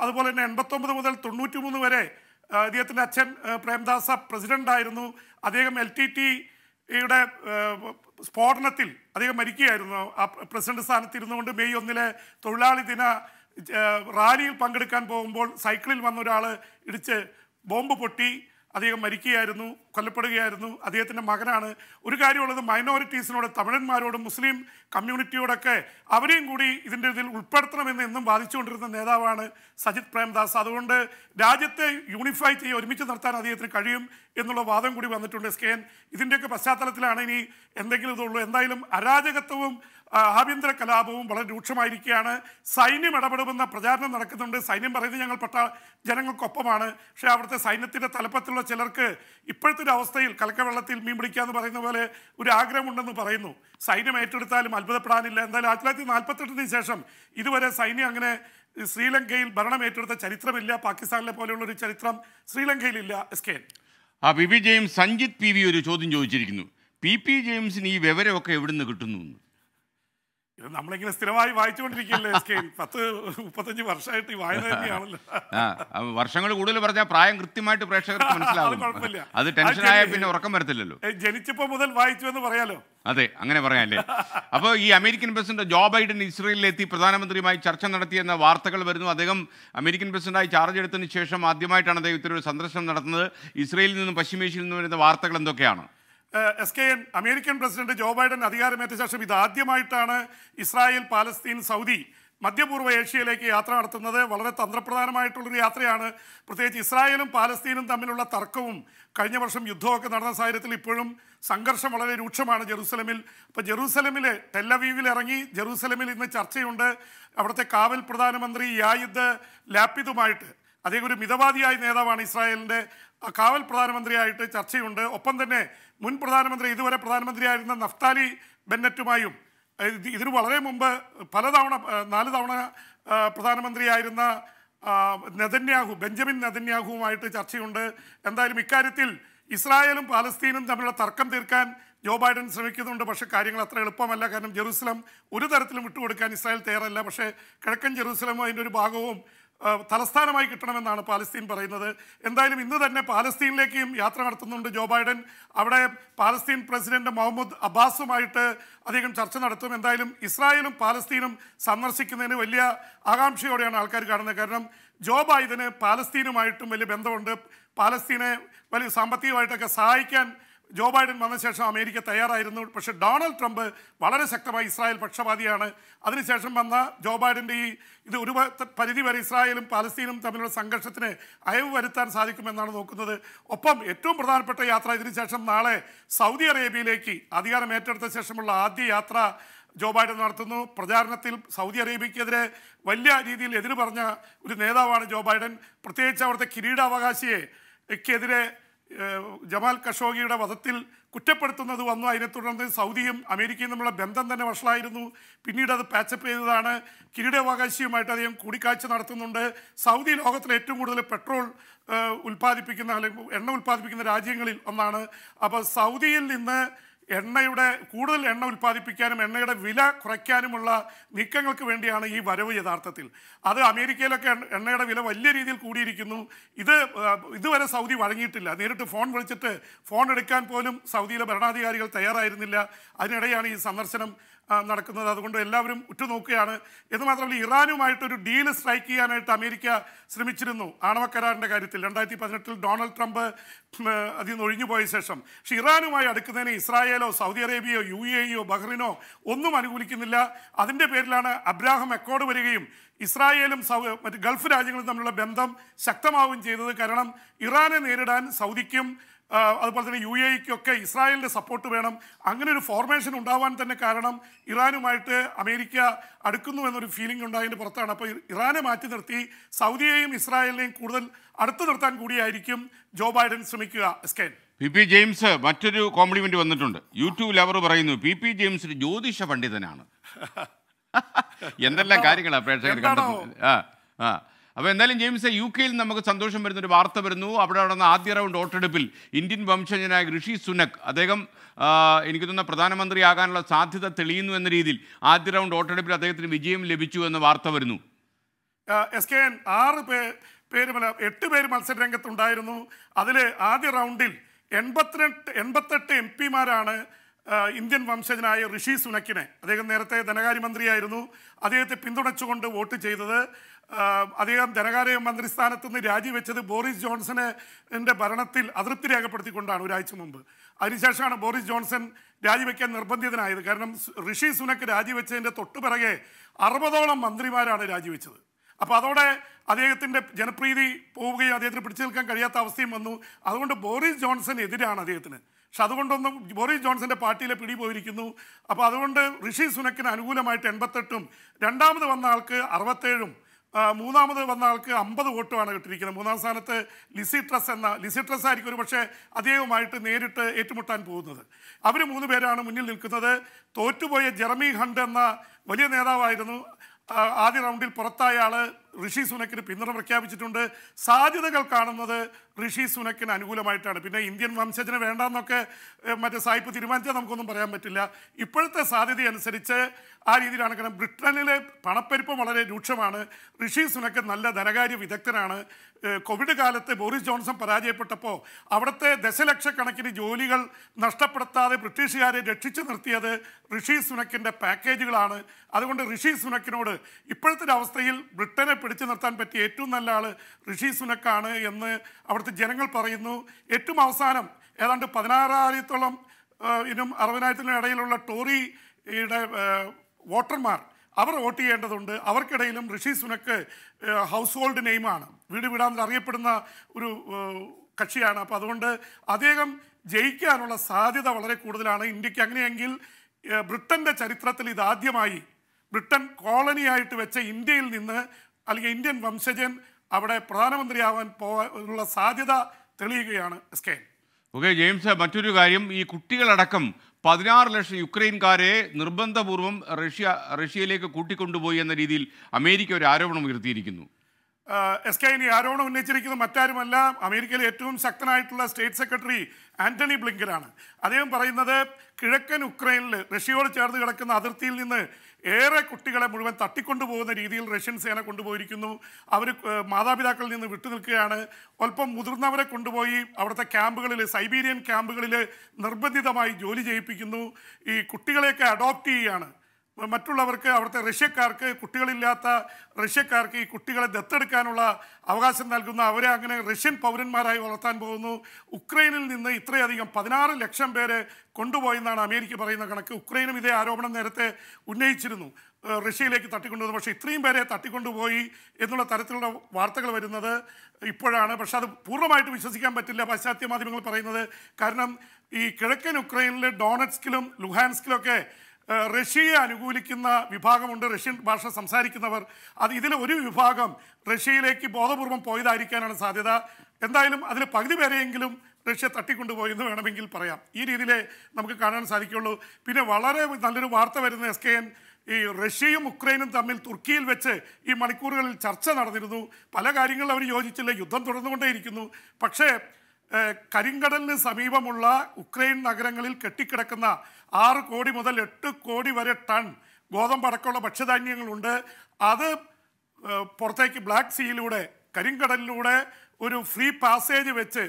അതുപോലെ തന്നെ എൺപത്തൊമ്പത് മുതൽ തൊണ്ണൂറ്റി മൂന്ന് വരെ അദ്ദേഹത്തിന്റെ അച്ഛൻ പ്രേമദാസ പ്രേംദാസ പ്രസിഡന്റായിരുന്നു അദ്ദേഹം എൽ ടി ടിയുടെ സ്ഫോടനത്തിൽ അദ്ദേഹം മരിക്കുകയായിരുന്നു. ആ പ്രസിഡന്റ് സ്ഥാനത്ത് ഇരുന്നുകൊണ്ട് മെയ് ഒന്നിലെ തൊഴിലാളി ദിന റാലിയിൽ പങ്കെടുക്കാൻ പോകുമ്പോൾ സൈക്കിളിൽ വന്ന ഒരാൾ ഇടിച്ച് ബോംബ് പൊട്ടി. അദ്ദേഹം മരിക്കുകയായിരുന്നു കൊല്ലപ്പെടുകയായിരുന്നു. അദ്ദേഹത്തിന്റെ മകനാണ്. ഒരു കാര്യമുള്ളത് മൈനോറിറ്റീസിനോട് തമിഴന്മാരോടും മുസ്ലിം കമ്മ്യൂണിറ്റിയോടൊക്കെ അവരെയും കൂടി ഇതിന്റെ ഇതിൽ ഉൾപ്പെടുത്തണമെന്ന് എന്നും വാദിച്ചുകൊണ്ടിരുന്ന നേതാവാണ് സജിത് പ്രേംദാസ്. അതുകൊണ്ട് രാജ്യത്തെ യൂണിഫൈ ചെയ്യുക ഒരുമിച്ച് നിർത്താൻ അദ്ദേഹത്തിന് കഴിയും എന്നുള്ള വാദം കൂടി വന്നിട്ടുണ്ട്. എസ് കെ എൻ ഇതിന്റെയൊക്കെ പശ്ചാത്തലത്തിലാണ് ഇനി എന്തെങ്കിലും ഇതുള്ളൂ. എന്തായാലും അരാജകത്വവും ആഭ്യന്തര കലാപവും വളരെ രൂക്ഷമായിരിക്കുകയാണ്. സൈന്യം ഇടപെടുമെന്ന പ്രചാരണം നടക്കുന്നുണ്ട്. സൈന്യം പറയുന്നത് ഞങ്ങൾ പട്ട ജനങ്ങൾക്കൊപ്പമാണ്. പക്ഷേ അവിടുത്തെ സൈന്യത്തിന്റെ തലപ്പത്തുള്ള ചിലർക്ക് ഇപ്പോഴത്തെ ഒരു അവസ്ഥയിൽ കലക്കവെള്ളത്തിൽ മീൻ പിടിക്കാന്ന് പറയുന്ന പോലെ ഒരു ആഗ്രഹമുണ്ടെന്ന് പറയുന്നു. സൈന്യം ഏറ്റെടുത്താലും അത്ഭുതപ്പെടാനില്ല. എന്തായാലും ആയിരത്തി തൊള്ളായിരത്തി നാൽപ്പത്തെട്ടിന് ശേഷം ഇതുവരെ സൈന്യം അങ്ങനെ ശ്രീലങ്കയിൽ ഭരണം ഏറ്റെടുത്ത ചരിത്രമില്ല. പാകിസ്ഥാനിലെ പോലെയുള്ള ഒരു ചരിത്രം ശ്രീലങ്കയിലില്ല. എസ് കെ ആ P. James Sanjith P. V. ഒരു ചോദ്യം ചോദിച്ചിരിക്കുന്നു. പി. പി. ജെയിംസിന് ഈ വിവരമൊക്കെ എവിടുന്ന് കിട്ടുന്നു എന്ന്? ഇത് നമ്മളിങ്ങനെ സ്ഥിരമായി വായിച്ചുകൊണ്ടിരിക്കുകയല്ലേ എസ് കെ? പത്ത് മുപ്പത്തഞ്ച് വർഷമായിട്ട് ഈ വായന തന്നെയാണല്ലോ. വർഷങ്ങൾ കൂടുതൽ പറഞ്ഞാൽ പ്രായം കൃത്യമായിട്ട് പ്രേക്ഷകർക്ക് മനസ്സിലാവും. അത് ടെൻഷൻ ടെൻഷനായ പിന്നെ ഉറക്കം വരത്തില്ലല്ലോ. ജനിച്ചപ്പോൾ ജനിച്ചപ്പോ മുതൽ വായിച്ചു എന്ന് പറയാലോ? അതെ അങ്ങനെ പറയാല്ലേ. അപ്പോൾ ഈ അമേരിക്കൻ പ്രസിഡന്റ് ജോ ബൈഡൻ ഇസ്രയേലിലെത്തി പ്രധാനമന്ത്രിയുമായി ചർച്ച നടത്തിയെന്ന വാർത്തകൾ വരുന്നു. അദ്ദേഹം അമേരിക്കൻ പ്രസിഡന്റായി ചാർജ് എടുത്തതിന് ശേഷം ആദ്യമായിട്ടാണ് അദ്ദേഹം ഇത്തരം സന്ദർശനം നടത്തുന്നത്. ഇസ്രയേലിൽ നിന്നും പശ്ചിമേഷ്യയിൽ നിന്നും വരുന്ന വാർത്തകൾ എന്തൊക്കെയാണ്? S K N American president Joe Biden അധികാരമേറ്റ ശേഷം ഇതാദ്യമായിട്ടാണ് ഇസ്രായേൽ പാലസ്തീൻ സൗദി മധ്യപൂർവ ഏഷ്യയിലേക്ക് യാത്ര നടത്തുന്നത്. വളരെ തന്ത്രപ്രധാനമായിട്ടുള്ളൊരു യാത്രയാണ്. പ്രത്യേകിച്ച് ഇസ്രായേലും പാലസ്തീനും തമ്മിലുള്ള തർക്കവും കഴിഞ്ഞ വർഷം യുദ്ധമൊക്കെ നടന്ന സാഹചര്യത്തിൽ ഇപ്പോഴും സംഘർഷം വളരെ രൂക്ഷമാണ് ജെറൂസലമിൽ. അപ്പോൾ ജെറൂസലമിൽ ടെല്ലവീവിൽ ഇറങ്ങി ജെറൂസലമിൽ ഇന്ന് ചർച്ചയുണ്ട്. അവിടുത്തെ കാവൽ പ്രധാനമന്ത്രി യായിദ് ലാപ്പിദുമായിട്ട് അദ്ദേഹം ഒരു മിതവാദിയായ നേതാവാണ് ഇസ്രായേലിന്റെ കാവൽ പ്രധാനമന്ത്രിയായിട്ട് ചർച്ചയുണ്ട്. ഒപ്പം തന്നെ മുൻ പ്രധാനമന്ത്രി ഇതുവരെ പ്രധാനമന്ത്രിയായിരുന്ന നഫ്താലി ബെന്നറ്റുമായും ഇതിനു വളരെ മുമ്പ് പലതവണ നാല് തവണ പ്രധാനമന്ത്രിയായിരുന്ന നെതന്യാഹു ബെഞ്ചമിൻ നെതന്യാഹുവുമായിട്ട് ചർച്ചയുണ്ട്. എന്തായാലും ഇക്കാര്യത്തിൽ ഇസ്രായേലും പാലസ്തീനും തമ്മിലുള്ള തർക്കം തീർക്കാൻ ജോ ബൈഡൻ ശ്രമിക്കുന്നുണ്ട്. പക്ഷേ കാര്യങ്ങൾ അത്ര എളുപ്പമല്ല. കാരണം ജെറൂസലം ഒരു തരത്തിലും വിട്ടുകൊടുക്കാൻ ഇസ്രായേൽ തയ്യാറല്ല. പക്ഷേ കിഴക്കൻ ജെറൂസലം അതിന്റെ ഒരു ഭാഗവും തലസ്ഥാനമായി കിട്ടണമെന്നാണ് പാലസ്തീൻ പറയുന്നത്. എന്തായാലും ഇന്ന് തന്നെ പാലസ്തീനിലേക്കും യാത്ര നടത്തുന്നുണ്ട് ജോ ബൈഡൻ. അവിടെ പാലസ്തീൻ പ്രസിഡന്റ് മുഹമ്മദ് അബ്ബാസുമായിട്ട് അധികം ചർച്ച നടത്തും. എന്തായാലും ഇസ്രായേലും പാലസ്തീനും സന്ദർശിക്കുന്നതിന് വലിയ ആകാംക്ഷയോടെയാണ് ആൾക്കാർ കാണുന്നത്. കാരണം ജോ ബൈഡന് പാലസ്തീനുമായിട്ടും വലിയ ബന്ധമുണ്ട്. പാലസ്തീനെ വലിയ സാമ്പത്തികമായിട്ടൊക്കെ സഹായിക്കാൻ ജോ ബൈഡൻ വന്ന ശേഷം അമേരിക്ക തയ്യാറായിരുന്നു. പക്ഷെ ഡൊണാൾഡ് ട്രംപ് വളരെ ശക്തമായി ഇസ്രായേൽ പക്ഷപാതിയാണ്. അതിനുശേഷം വന്ന ജോ ബൈഡന്റെ ഈ ഇത് ഒരു പരിധി വരെ ഇസ്രായേലും പാലസ്തീനും തമ്മിലുള്ള സംഘർഷത്തിന് അയവ് വരുത്താൻ സാധിക്കുമെന്നാണ് നോക്കുന്നത്. ഒപ്പം ഏറ്റവും പ്രധാനപ്പെട്ട യാത്ര ഇതിനുശേഷം നാളെ സൗദി അറേബ്യയിലേക്ക് അധികാരം ഏറ്റെടുത്ത ശേഷമുള്ള ആദ്യ യാത്ര ജോ ബൈഡൻ നടത്തുന്നു. പ്രചാരണത്തിൽ സൗദി അറേബ്യക്കെതിരെ വലിയ രീതിയിൽ എതിര് പറഞ്ഞ ഒരു നേതാവാണ് ജോ ബൈഡൻ. പ്രത്യേകിച്ച് അവിടുത്തെ കിരീടാവകാശിയെ ക്കെതിരെ ഏഹ്, ജമാൽ കഷോഗിയുടെ വധത്തിൽ കുറ്റപ്പെടുത്തുന്നത് വന്നു. അതിനെ തുടർന്ന് സൗദിയും അമേരിക്കയും തമ്മിലുള്ള ബന്ധം തന്നെ വഷളായിരുന്നു. പിന്നീട് അത് പാച്ചപ്പ് ചെയ്തതാണ്. കിരീടാവകാശിയുമായിട്ട് അദ്ദേഹം കൂടിക്കാഴ്ച നടത്തുന്നുണ്ട്. സൗദി ലോകത്തിലെ ഏറ്റവും കൂടുതൽ പെട്രോൾ ഉൽപ്പാദിപ്പിക്കുന്ന അല്ലെങ്കിൽ എണ്ണ ഉൽപ്പാദിപ്പിക്കുന്ന രാജ്യങ്ങളിൽ ഒന്നാണ്. അപ്പോൾ സൗദിയിൽ നിന്ന് എണ്ണയുടെ കൂടുതൽ എണ്ണ ഉൽപ്പാദിപ്പിക്കാനും എണ്ണയുടെ വില കുറയ്ക്കാനുമുള്ള നീക്കങ്ങൾക്ക് വേണ്ടിയാണ് ഈ വരവ് യഥാർത്ഥത്തിൽ. അത് അമേരിക്കയിലൊക്കെ എണ്ണയുടെ വില വലിയ രീതിയിൽ കൂടിയിരിക്കുന്നു. ഇത് ഇതുവരെ സൗദി വഴങ്ങിയിട്ടില്ല. നേരിട്ട് ഫോൺ വിളിച്ചിട്ട് ഫോൺ എടുക്കാൻ പോലും സൗദിയിലെ ഭരണാധികാരികൾ തയ്യാറായിരുന്നില്ല. അതിനിടെയാണ് ഈ സന്ദർശനം നടക്കുന്നത്. അതുകൊണ്ട് എല്ലാവരും ഉറ്റുനോക്കുകയാണ്. എന്ന് മാത്രമല്ല ഇറാനുമായിട്ടൊരു ഡീൽ സ്ട്രൈക്ക് ചെയ്യാനായിട്ട് അമേരിക്ക ശ്രമിച്ചിരുന്നു. ആണവ കരാറിന്റെ കാര്യത്തിൽ. രണ്ടായിരത്തി പതിനെട്ടിൽ ഡൊണാൾഡ് ട്രംപ് അതിൽ നിന്ന് ഒഴിഞ്ഞുപോയ ശേഷം. പക്ഷേ ഇറാനുമായി അടുക്കുന്നതിന് ഇസ്രായേലോ സൗദി അറേബ്യയോ യു എ ഇയോ ബഹ്റിനോ ഒന്നും അനുകൂലിക്കുന്നില്ല. അതിന്റെ പേരിലാണ് അബ്രാഹം അക്കോർഡ് വരികയും ഇസ്രായേലും മറ്റ് ഗൾഫ് രാജ്യങ്ങളും തമ്മിലുള്ള ബന്ധം ശക്തമാവുകയും ചെയ്തത്. കാരണം ഇറാനെ നേരിടാൻ സൗദിക്കും അതുപോലെ തന്നെ യു എ ഇക്കൊക്കെ ഇസ്രായേലിന്റെ സപ്പോർട്ട് വേണം. അങ്ങനെ ഒരു ഫോർമേഷൻ ഉണ്ടാവാൻ തന്നെ കാരണം ഇറാനുമായിട്ട് അമേരിക്ക അടുക്കുന്നു എന്നൊരു ഫീലിംഗ് ഉണ്ടായതിന്റെ പുറത്താണ്. അപ്പോൾ ഇറാനെ മാറ്റി നിർത്തി സൗദിയെയും ഇസ്രായേലിനെയും കൂടുതൽ അടുത്ത് നിർത്താൻ കൂടിയായിരിക്കും ജോ ബൈഡൻ ശ്രമിക്കുക. S K N P P James മറ്റൊരു കോംപ്ലിമെന്റ് വന്നിട്ടുണ്ട്. യൂട്യൂബിൽ അവർ പറയുന്നു പി പി ജെയിംസ് ഒരു ജ്യോതിഷ പണ്ഡിതനാണ്. <laughs> എന്തെല്ലാം കാര്യങ്ങളാണ് പ്രേക്ഷകർ കണ്ടത് ആ ആ. അപ്പോൾ എന്തായാലും ജെയിംസ് യു കെയിൽ നമുക്ക് സന്തോഷം വരുന്ന ഒരു വാർത്ത വരുന്നു. അവിടെ നടന്ന ആദ്യ റൗണ്ട് വോട്ടെടുപ്പിൽ ഇന്ത്യൻ വംശജനായ ഋഷി സുനക് അദ്ദേഹം എനിക്ക് തോന്നുന്ന പ്രധാനമന്ത്രിയാകാനുള്ള സാധ്യത തെളിയുന്നു എന്ന രീതിയിൽ ആദ്യ റൗണ്ട് വോട്ടെടുപ്പിൽ അദ്ദേഹത്തിന് വിജയം ലഭിച്ചു എന്ന വാർത്ത വരുന്നു. എസ് കെ എൻ ആറ് പേര് എട്ട് പേര് മത്സര രംഗത്തുണ്ടായിരുന്നു. അതിൽ ആദ്യ റൗണ്ടിൽ എൺപത്തിരണ്ട് എൺപത്തെട്ട് എം പിമാരാണ് ഇന്ത്യൻ വംശജനായ ഋഷി സുനക്കിനെ. അദ്ദേഹം നേരത്തെ ധനകാര്യമന്ത്രിയായിരുന്നു. അദ്ദേഹത്തെ പിന്തുണച്ചുകൊണ്ട് വോട്ട് ചെയ്തത് അദ്ദേഹം ധനകാര്യ മന്ത്രി സ്ഥാനത്ത് നിന്ന് രാജിവെച്ചത് ബോറിസ് ജോൺസണിന്റെ ഭരണത്തിൽ അതൃപ്തി രേഖപ്പെടുത്തിക്കൊണ്ടാണ് ഒരാഴ്ച മുമ്പ്. അതിനുശേഷമാണ് ബോറിസ് ജോൺസൺ രാജിവെക്കാൻ നിർബന്ധിതനായത്. കാരണം ഋഷി സുനക്ക് രാജിവെച്ചതിന്റെ തൊട്ടുപിറകെ അറുപതോളം മന്ത്രിമാരാണ് രാജിവെച്ചത്. അപ്പോൾ അതോടെ അദ്ദേഹത്തിന്റെ ജനപ്രീതി പോവുകയും അദ്ദേഹത്തിന് പിടിച്ചു നിൽക്കാൻ കഴിയാത്ത അവസ്ഥയും വന്നു. അതുകൊണ്ട് ബോറിസ് ജോൺസൺ എതിരാണ് അദ്ദേഹത്തിന്. പക്ഷെ അതുകൊണ്ടൊന്നും ബോറിസ് ജോൺസന്റെ പാർട്ടിയിലെ പിടി പോയിരിക്കുന്നു. അപ്പോൾ അതുകൊണ്ട് ഋഷി സുനക്കിന് അനുകൂലമായിട്ട് എൺപത്തെട്ടും രണ്ടാമത് വന്ന ആൾക്ക് അറുപത്തേഴും മൂന്നാമത് വന്ന ആൾക്ക് അമ്പത് വോട്ടുമാണ് കിട്ടിയിരിക്കുന്നത്. മൂന്നാം സ്ഥാനത്ത് ലിസി ട്രസ് എന്ന ലിസി ട്രസ് ആയിരിക്കും ഒരു പക്ഷേ അദ്ദേഹവുമായിട്ട് നേരിട്ട് ഏറ്റുമുട്ടാൻ പോകുന്നത്. അവർ മൂന്ന് പേരാണ് മുന്നിൽ നിൽക്കുന്നത്. തോറ്റുപോയ ജെറമി ഹണ്ട് എന്ന വലിയ നേതാവായിരുന്നു. ആദ്യ റൗണ്ടിൽ പുറത്തായ ആൾ ഋഷി സുനക്കിന് പിന്തുണ പ്രഖ്യാപിച്ചിട്ടുണ്ട്. സാധ്യതകൾ കാണുന്നത് ഋഷി സുനക്കിന് അനുകൂലമായിട്ടാണ്. പിന്നെ ഇന്ത്യൻ വംശജന് വേണ്ടെന്നൊക്കെ മറ്റേ സായിപ്പ് തീരുമാനിച്ചാൽ നമുക്കൊന്നും പറയാൻ പറ്റില്ല. ഇപ്പോഴത്തെ സാധ്യത അനുസരിച്ച് ആ രീതിയിലാണ് കാരണം ബ്രിട്ടനിലെ പണപ്പെരുപ്പം വളരെ രൂക്ഷമാണ്. ഋഷി സുനക്ക് നല്ല ധനകാര്യ വിദഗ്ധനാണ്. കോവിഡ് കാലത്ത് ബോറിസ് ജോൺസൺ പരാജയപ്പെട്ടപ്പോൾ അവിടുത്തെ ദശലക്ഷക്കണക്കിന് ജോലികൾ നഷ്ടപ്പെടുത്താതെ ബ്രിട്ടീഷുകാരെ രക്ഷിച്ചു നിർത്തിയത് ഋഷി സുനക്കിന്റെ പാക്കേജുകളാണ്. അതുകൊണ്ട് ഋഷി സുനക്കിനോട് ഇപ്പോഴത്തെ അവസ്ഥയിൽ ബ്രിട്ടനെ പിടിച്ചു നിർത്താൻ പറ്റിയ ഏറ്റവും നല്ല ആൾ ഋഷി സുനക്കാണ് എന്ന് അവിടുത്തെ ജനങ്ങൾ പറയുന്നു ഏറ്റവും അവസാനം ഏതാണ്ട് പതിനാറായിരത്തോളം ഇനും അറുപതിനായിരത്തിനും ഇടയിലുള്ള ടോറിയുടെ വോട്ടർമാർ അവർ വോട്ട് ചെയ്യേണ്ടതുണ്ട്. അവർക്കിടയിലും ഋഷി സുനക്ക് ഹൗസ് ഹോൾഡ് നെയിമാണ്. വീട് വിടാമെന്ന് അറിയപ്പെടുന്ന ഒരു കക്ഷിയാണ്. അപ്പോൾ അതുകൊണ്ട് അദ്ദേഹം ജയിക്കാനുള്ള സാധ്യത വളരെ കൂടുതലാണ്. ഇന്ത്യയ്ക്ക് അങ്ങനെയെങ്കിൽ ബ്രിട്ടന്റെ ചരിത്രത്തിൽ ഇതാദ്യമായി ബ്രിട്ടൻ കോളനിയായിട്ട് വെച്ച ഇന്ത്യയിൽ നിന്ന് അല്ലെങ്കിൽ ഇന്ത്യൻ വംശജൻ അവിടെ പ്രധാനമന്ത്രിയാവാൻ പോകാനുള്ള സാധ്യത തെളിയുകയാണ് എസ് കെ ഓക്കെ ജെയിംസ് മറ്റൊരു കാര്യം ഈ കുട്ടികളടക്കം പതിനാറ് ലക്ഷം യുക്രൈൻകാരെ നിർബന്ധപൂർവം റഷ്യ റഷ്യയിലേക്ക് കൂട്ടിക്കൊണ്ടുപോയി എന്ന രീതിയിൽ അമേരിക്ക ഒരു ആരോപണം ഉയർത്തിയിരിക്കുന്നു. എസ് കെ ഇനി ആരോപണം ഉന്നയിച്ചിരിക്കുന്നത് മറ്റാരുമല്ല അമേരിക്കയിലെ ഏറ്റവും ശക്തനായിട്ടുള്ള സ്റ്റേറ്റ് സെക്രട്ടറി ആന്റണി ബ്ലിങ്കനാണ്. അദ്ദേഹം പറയുന്നത് കിഴക്കൻ ഉക്രൈനിൽ റഷ്യയോട് ചേർന്ന് കിടക്കുന്ന അതിർത്തിയിൽ നിന്ന് ഏറെ കുട്ടികളെ മുഴുവൻ തട്ടിക്കൊണ്ടുപോകുന്ന രീതിയിൽ റഷ്യൻ സേന കൊണ്ടുപോയിരിക്കുന്നു. അവർ മാതാപിതാക്കളിൽ നിന്ന് വിട്ടുനിൽക്കുകയാണ് ഒപ്പം മുതിർന്നവരെ കൊണ്ടുപോയി അവിടുത്തെ ക്യാമ്പുകളിൽ സൈബീരിയൻ ക്യാമ്പുകളിൽ നിർബന്ധിതമായി ജോലി ചെയ്യിപ്പിക്കുന്നു. ഈ കുട്ടികളെയൊക്കെ അഡോപ്റ്റ് ചെയ്യുകയാണ്. മറ്റുള്ളവർക്ക് അവിടുത്തെ റഷ്യക്കാർക്ക് കുട്ടികളില്ലാത്ത റഷ്യക്കാർക്ക് ഈ കുട്ടികളെ ദത്തെടുക്കാനുള്ള അവകാശം നൽകുന്ന അവരെ അങ്ങനെ റഷ്യൻ പൗരന്മാരായി വളർത്താൻ പോകുന്നു. ഉക്രൈനിൽ നിന്ന് ഇത്രയധികം പതിനാറ് ലക്ഷം പേരെ കൊണ്ടുപോയെന്നാണ് അമേരിക്ക പറയുന്ന കണക്ക്. ഉക്രൈനും ഇതേ ആരോപണം നേരത്തെ ഉന്നയിച്ചിരുന്നു. റഷ്യയിലേക്ക് തട്ടിക്കൊണ്ടുവന്നു പക്ഷേ ഇത്രയും പേരെ തട്ടിക്കൊണ്ടുപോയി എന്നുള്ള തരത്തിലുള്ള വാർത്തകൾ വരുന്നത് ഇപ്പോഴാണ്. പക്ഷേ അത് പൂർണമായിട്ട് വിശ്വസിക്കാൻ പറ്റില്ല. പാശ്ചാത്യ മാധ്യമങ്ങൾ പറയുന്നത് കാരണം ഈ കിഴക്കൻ ഉക്രൈനിലെ ഡോണറ്റ്സ്കിലും ലുഹാൻസ്കിലും ഒക്കെ റഷ്യയെ അനുകൂലിക്കുന്ന വിഭാഗമുണ്ട്. റഷ്യൻ ഭാഷ സംസാരിക്കുന്നവർ. അത് ഇതിൽ ഒരു വിഭാഗം റഷ്യയിലേക്ക് ബോധപൂർവം പോയതായിരിക്കാനാണ് സാധ്യത. എന്തായാലും അതിൽ പകുതി പേരെയെങ്കിലും റഷ്യ തട്ടിക്കൊണ്ടുപോയി എന്ന് വേണമെങ്കിൽ പറയാം. ഈ രീതിയിലേ നമുക്ക് കാണാൻ സാധിക്കുള്ളൂ പിന്നെ വളരെ നല്ലൊരു വാർത്ത വരുന്ന എസ് കെ എൻ ഈ റഷ്യയും ഉക്രൈനും തമ്മിൽ തുർക്കിയിൽ വെച്ച് ഈ മണിക്കൂറുകളിൽ ചർച്ച നടന്നിരുന്നു. പല കാര്യങ്ങളിൽ അവർ യോജിച്ചില്ല. യുദ്ധം തുടർന്നുകൊണ്ടേയിരിക്കുന്നു. പക്ഷേ കരിങ്കടലിന് സമീപമുള്ള ഉക്രൈൻ നഗരങ്ങളിൽ കെട്ടിക്കിടക്കുന്ന ആറ് കോടി മുതൽ എട്ട് കോടി വരെ ടൺ ഗോതമ്പടക്കമുള്ള ഭക്ഷ്യധാന്യങ്ങളുണ്ട്. അത് പുറത്തേക്ക് ബ്ലാക്ക് സീയിലൂടെ കരിങ്കടലിലൂടെ ഒരു ഫ്രീ പാസേജ് വെച്ച്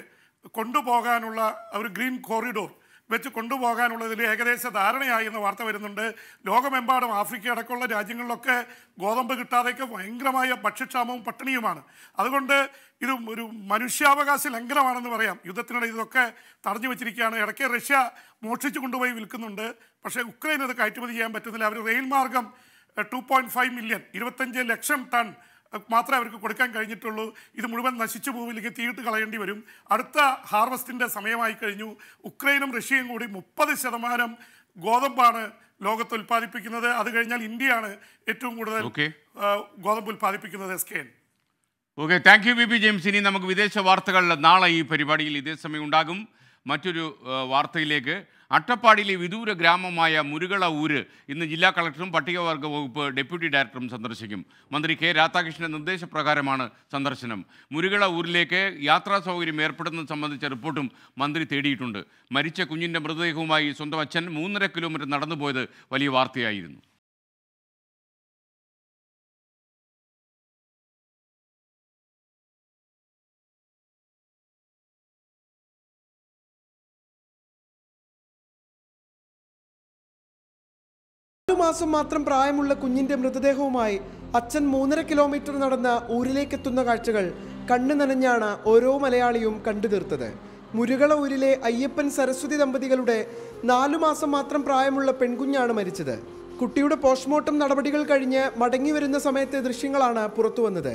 കൊണ്ടുപോകാനുള്ള ഒരു ഗ്രീൻ കോറിഡോർ വെച്ച് കൊണ്ടുപോകാനുള്ളതിൽ ഏകദേശ ധാരണയായി എന്ന വാർത്ത വരുന്നുണ്ട്. ലോകമെമ്പാടും ആഫ്രിക്ക അടക്കമുള്ള രാജ്യങ്ങളിലൊക്കെ ഗോതമ്പ് കിട്ടാതെയൊക്കെ ഭയങ്കരമായ ഭക്ഷ്യക്ഷാമവും പട്ടിണിയുമാണ്. അതുകൊണ്ട് ഇത് ഒരു മനുഷ്യാവകാശ ലംഘനമാണെന്ന് പറയാം. യുദ്ധത്തിനിടെ ഇതൊക്കെ തടഞ്ഞു വെച്ചിരിക്കുകയാണ്. ഇടയ്ക്ക് റഷ്യ മോഷിച്ചു കൊണ്ടുപോയി വിൽക്കുന്നുണ്ട്. പക്ഷേ ഉക്രൈൻ അത് കയറ്റുമതി ചെയ്യാൻ പറ്റുന്നില്ല. അവർ റെയിൽ മാർഗം ടു മില്യൺ ഇരുപത്തഞ്ച് ലക്ഷം ടൺ മാത്രമേ അവർക്ക് കൊടുക്കാൻ കഴിഞ്ഞിട്ടുള്ളൂ. ഇത് മുഴുവൻ നശിച്ചു പോവില്ലെങ്കിൽ തീയിട്ട് കളയേണ്ടി വരും. അടുത്ത ഹാർവസ്റ്റിന്റെ സമയമായി കഴിഞ്ഞു. ഉക്രൈനും റഷ്യയും കൂടി മുപ്പത് ശതമാനം ഗോതമ്പാണ് ലോകത്ത് ഉൽപ്പാദിപ്പിക്കുന്നത്. അത് കഴിഞ്ഞാൽ ഇന്ത്യയാണ് ഏറ്റവും കൂടുതൽ ഗോതമ്പ് ഉൽപ്പാദിപ്പിക്കുന്നത് S K okay thank you B P James ഇനി നമുക്ക് വിദേശ വാർത്തകളിൽ നാളെ ഈ പരിപാടിയിൽ ഇതേ സമയം ഉണ്ടാകും. മറ്റൊരു വാർത്തയിലേക്ക്. അട്ടപ്പാടിയിലെ വിദൂര ഗ്രാമമായ മുരുകള ഊര് ഇന്ന് ജില്ലാ കളക്ടറും പട്ടികവർഗ വകുപ്പ് ഡെപ്യൂട്ടി ഡയറക്ടറും സന്ദർശിക്കും. മന്ത്രി കെ രാധാകൃഷ്ണന്റെ നിർദ്ദേശപ്രകാരമാണ് സന്ദർശനം. മുരുകള ഊരിലേക്ക് യാത്രാ സൗകര്യം ഏർപ്പെടുന്നത് സംബന്ധിച്ച റിപ്പോർട്ടും മന്ത്രി തേടിയിട്ടുണ്ട്. മരിച്ച കുഞ്ഞിന്റെ മൃതദേഹവുമായി സ്വന്തം അച്ഛൻ മൂന്നര കിലോമീറ്റർ നടന്നുപോയത് വലിയ വാർത്തയായിരുന്നു. നാലു മാസം മാത്രം പ്രായമുള്ള കുഞ്ഞിന്റെ മൃതദേഹവുമായി അച്ഛൻ മൂന്നര കിലോമീറ്റർ നടന്ന ഊരിലേക്കെത്തുന്ന കാഴ്ചകൾ കണ്ണു നനഞ്ഞാണ് ഓരോ മലയാളിയും കണ്ടു തീർത്തത്. മുരുകള ഊരിലെ അയ്യപ്പൻ സരസ്വതി ദമ്പതികളുടെ നാലു മാസം മാത്രം പ്രായമുള്ള പെൺകുഞ്ഞാണ് മരിച്ചത്. കുട്ടിയുടെ പോസ്റ്റ്മോർട്ടം നടപടികൾ കഴിഞ്ഞ് മടങ്ങി വരുന്ന സമയത്തെ ദൃശ്യങ്ങളാണ് പുറത്തു വന്നത്.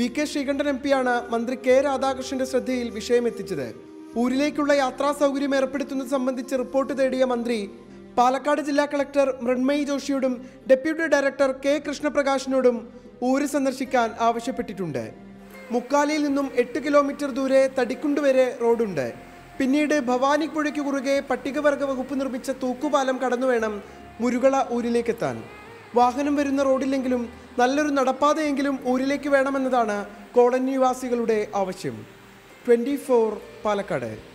വി കെ ശ്രീകണ്ഠൻ എം പിയാണ് മന്ത്രി കെ രാധാകൃഷ്ണന്റെ ശ്രദ്ധയിൽ വിഷയമെത്തിച്ചത്. ഊരിലേക്കുള്ള യാത്രാ സൗകര്യം ഏർപ്പെടുത്തുന്നത് സംബന്ധിച്ച് റിപ്പോർട്ട് തേടിയ മന്ത്രി പാലക്കാട് ജില്ലാ കളക്ടർ മൃണ്മയി ജോഷിയോടും ഡെപ്യൂട്ടി ഡയറക്ടർ കെ കൃഷ്ണപ്രകാശിനോടും ഊര് സന്ദർശിക്കാൻ ആവശ്യപ്പെട്ടിട്ടുണ്ട്. മുക്കാലിയിൽ നിന്നും എട്ട് കിലോമീറ്റർ ദൂരെ തടിക്കുണ്ട് വരെ റോഡുണ്ട്. പിന്നീട് ഭവാനി പുഴയ്ക്ക് കുറുകെ പട്ടികവർഗ വകുപ്പ് നിർമ്മിച്ച തൂക്കുപാലം കടന്നു വേണം മുരുകള ഊരിലേക്കെത്താൻ. വാഹനം വരുന്ന റോഡില്ലെങ്കിലും നല്ലൊരു നടപ്പാതയെങ്കിലും ഊരിലേക്ക് വേണമെന്നതാണ് കോളനി നിവാസികളുടെ ആവശ്യം. ട്വന്റി പാലക്കാട്.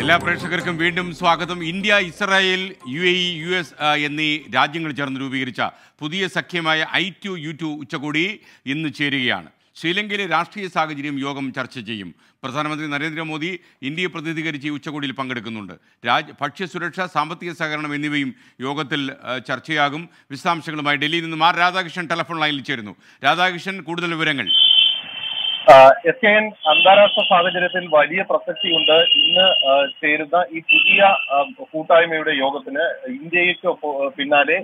എല്ലാ പ്രേക്ഷകർക്കും വീണ്ടും സ്വാഗതം. India Israel U A E U S എന്നീ രാജ്യങ്ങൾ ചേർന്ന് രൂപീകരിച്ച പുതിയ സഖ്യമായ ഐ ടു യു ടു ഉച്ചകോടി ഇന്ന് ചേരുകയാണ്. ശ്രീലങ്കയിലെ രാഷ്ട്രീയ സാഹചര്യം യോഗം ചർച്ച ചെയ്യും. പ്രധാനമന്ത്രി നരേന്ദ്രമോദി ഇന്ത്യയെ പ്രതിനിധീകരിച്ച് ഈ ഉച്ചകോടിയിൽ പങ്കെടുക്കുന്നുണ്ട്. രാജ് ഭക്ഷ്യസുരക്ഷ സാമ്പത്തിക സഹകരണം എന്നിവയും യോഗത്തിൽ ചർച്ചയാകും. വിശദാംശങ്ങളുമായി ഡൽഹിയിൽ നിന്ന് ആർ രാധാകൃഷ്ണൻ ടെലഫോൺ ലൈനിൽ ചേരുന്നു. രാധാകൃഷ്ണൻ കൂടുതൽ വിവരങ്ങൾ. എസ് കെ എൻ അന്താരാഷ്ട്ര സാഹചര്യത്തിൽ വലിയ പ്രസക്തിയുണ്ട്. ഇന്ന് ചേരുന്ന ഈ പുതിയ കൂട്ടായ്മയുടെ യോഗത്തിന് ഇന്ത്യയ്ക്ക് പിന്നാലെ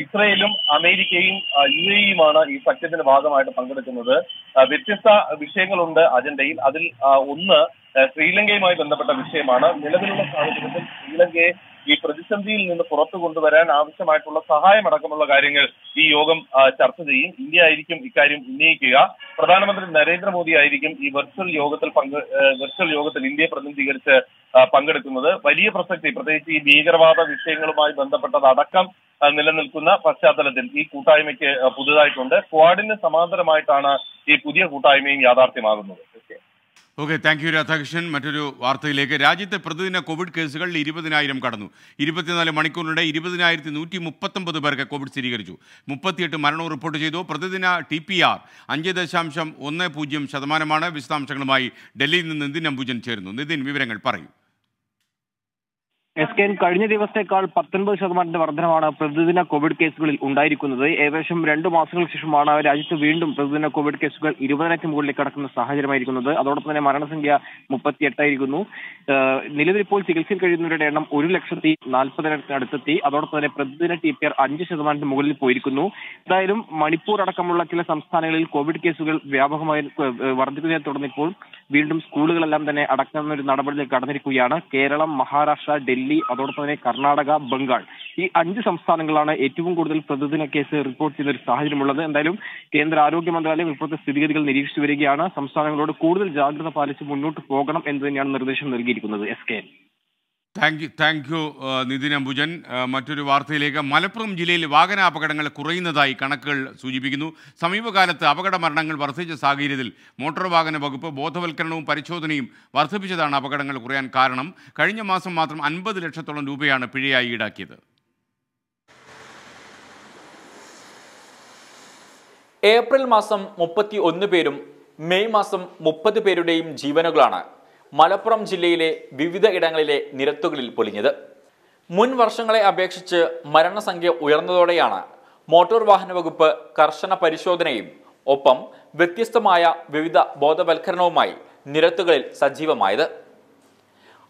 ഇസ്രയേലും അമേരിക്കയും യു എയുമാണ് ഈ സഖ്യത്തിന്റെ ഭാഗമായിട്ട് പങ്കെടുക്കുന്നത്. വ്യത്യസ്ത വിഷയങ്ങളുണ്ട് അജണ്ടയിൽ. അതിൽ ഒന്ന് ശ്രീലങ്കയുമായി ബന്ധപ്പെട്ട വിഷയമാണ്. നിലവിലുള്ള സാഹചര്യത്തിൽ ശ്രീലങ്കയെ ഈ പ്രതിസന്ധിയിൽ നിന്ന് പുറത്തു കൊണ്ടുവരാൻ ആവശ്യമായിട്ടുള്ള സഹായമടക്കമുള്ള കാര്യങ്ങൾ ഈ യോഗം ചർച്ച ചെയ്യും. ഇന്ത്യ ആയിരിക്കും ഇക്കാര്യം ഉന്നയിക്കുക. പ്രധാനമന്ത്രി നരേന്ദ്രമോദി ആയിരിക്കും ഈ വെർച്വൽ യോഗത്തിൽ പങ്ക് വെർച്വൽ യോഗത്തിൽ ഇന്ത്യയെ പ്രതിനിധീകരിച്ച് പങ്കെടുക്കുന്നത്. വലിയ പ്രസക്തി പ്രത്യേകിച്ച് ഈ ഭീകരവാദ വിഷയങ്ങളുമായി ബന്ധപ്പെട്ടതടക്കം നിലനിൽക്കുന്ന പശ്ചാത്തലത്തിൽ ഈ കൂട്ടായ്മയ്ക്ക് പുതുതായിട്ടുണ്ട്. ക്വാഡിന് സമാന്തരമായിട്ടാണ് ഈ പുതിയ കൂട്ടായ്മയും യാഥാർത്ഥ്യമാകുന്നത്. ഓക്കെ താങ്ക് യു രാധാകൃഷ്ണൻ മറ്റൊരു വാർത്തയിലേക്ക്. രാജ്യത്തെ പ്രതിദിന കോവിഡ് കേസുകൾ ഇരുപതിനായിരം കടന്നു. ഇരുപത്തിനാല് മണിക്കൂറിനിടെ ഇരുപതിനായിരത്തി നൂറ്റി മുപ്പത്തൊമ്പത് പേർക്ക് കോവിഡ് സ്ഥിരീകരിച്ചു. മുപ്പത്തിയെട്ട് മരണവും റിപ്പോർട്ട് ചെയ്തു. പ്രതിദിന ടി പി ആർ അഞ്ച് ദശാംശം ഒന്ന് പൂജ്യം ശതമാനമാണ് വിശദാംശങ്ങളുമായി ഡൽഹിയിൽ നിന്ന് നിതിൻ അംബുജൻ ചേരുന്നു. നിതിൻ വിവരങ്ങൾ പറയൂ. എസ് കെ കഴിഞ്ഞ ദിവസത്തേക്കാൾ പത്തൊൻപത് ശതമാനത്തിന്റെ വർധനമാണ് പ്രതിദിന കോവിഡ് കേസുകളിൽ ഉണ്ടായിരിക്കുന്നത്. ഏകദേശം രണ്ടു മാസങ്ങൾക്ക് ശേഷമാണ് രാജ്യത്ത് വീണ്ടും പ്രതിദിന കോവിഡ് കേസുകൾ ഇരുപതിനായിരത്തിന് മുകളിലേക്ക് കടക്കുന്ന സാഹചര്യമായിരിക്കുന്നത്. അതോടൊപ്പം തന്നെ മരണസംഖ്യ മുപ്പത്തിയെട്ടായിരിക്കുന്നു. നിലവിൽ ഇപ്പോൾ ചികിത്സയിൽ കഴിയുന്നവരുടെ എണ്ണം ഒരു ലക്ഷത്തി നാൽപ്പതിനായിരത്തിന് അടുത്തെത്തി. അതോടൊപ്പം തന്നെ പ്രതിദിന ടി പി ആർ അഞ്ച് ശതമാനത്തിന് മുകളിൽ പോയിരിക്കുന്നു. എന്തായാലും മണിപ്പൂർ അടക്കമുള്ള ചില സംസ്ഥാനങ്ങളിൽ കോവിഡ് കേസുകൾ വ്യാപകമായി വർദ്ധിക്കുന്നതിനെ തുടർന്ന് ഇപ്പോൾ വീണ്ടും സ്കൂളുകളെല്ലാം തന്നെ അടക്കുന്ന ഒരു നടപടിയിലേക്ക് കടന്നിരിക്കുകയാണ്. കേരളം മഹാരാഷ്ട്ര ഡൽഹി അതോടൊപ്പം തന്നെ കർണാടക ബംഗാൾ. ഈ അഞ്ച് സംസ്ഥാനങ്ങളാണ് ഏറ്റവും കൂടുതൽ പ്രതിദിന കേസ് റിപ്പോർട്ട് ചെയ്യുന്ന ഒരു സാഹചര്യമുള്ളത്. എന്തായാലും കേന്ദ്ര ആരോഗ്യ മന്ത്രാലയം ഇപ്പോഴത്തെ സ്ഥിതിഗതികൾ നിരീക്ഷിച്ചു വരികയാണ്. സംസ്ഥാനങ്ങളോട് കൂടുതൽ ജാഗ്രത പാലിച്ച് മുന്നോട്ട് പോകണം എന്ന് തന്നെയാണ് നിർദ്ദേശം നൽകിയിരിക്കുന്നത്. S K thank you thank you Nithin Ambujan മറ്റൊരു വാർത്തയിലേക്ക്. മലപ്പുറം ജില്ലയിൽ വാഹന അപകടങ്ങൾ കുറയുന്നതായി കണക്കുകൾ സൂചിപ്പിക്കുന്നു. സമീപകാലത്ത് അപകട മരണങ്ങൾ വർദ്ധിച്ച സാഹചര്യത്തിൽ മോട്ടോർ വാഹന വകുപ്പ് ബോധവൽക്കരണവും പരിശോധനയും വർദ്ധിപ്പിച്ചതാണ് അപകടങ്ങൾ കുറയാൻ കാരണം. കഴിഞ്ഞ മാസം മാത്രം അൻപത് ലക്ഷത്തോളം രൂപയാണ് പിഴയായി ഈടാക്കിയത്. ഏപ്രിൽ മാസം മുപ്പത്തി ഒന്ന് പേരും മെയ് മാസം മുപ്പത് പേരുടെയും ജീവനുകളാണ് മലപ്പുറം ജില്ലയിലെ വിവിധ ഇടങ്ങളിലെ നിരത്തുകളിൽ പൊലിഞ്ഞത്. മുൻ വർഷങ്ങളെ അപേക്ഷിച്ച് മരണസംഖ്യ ഉയർന്നതോടെയാണ് മോട്ടോർ വാഹന വകുപ്പ് കർശന പരിശോധനയും ഒപ്പം വ്യത്യസ്തമായ വിവിധ ബോധവൽക്കരണവുമായി നിരത്തുകളിൽ സജീവമായത്.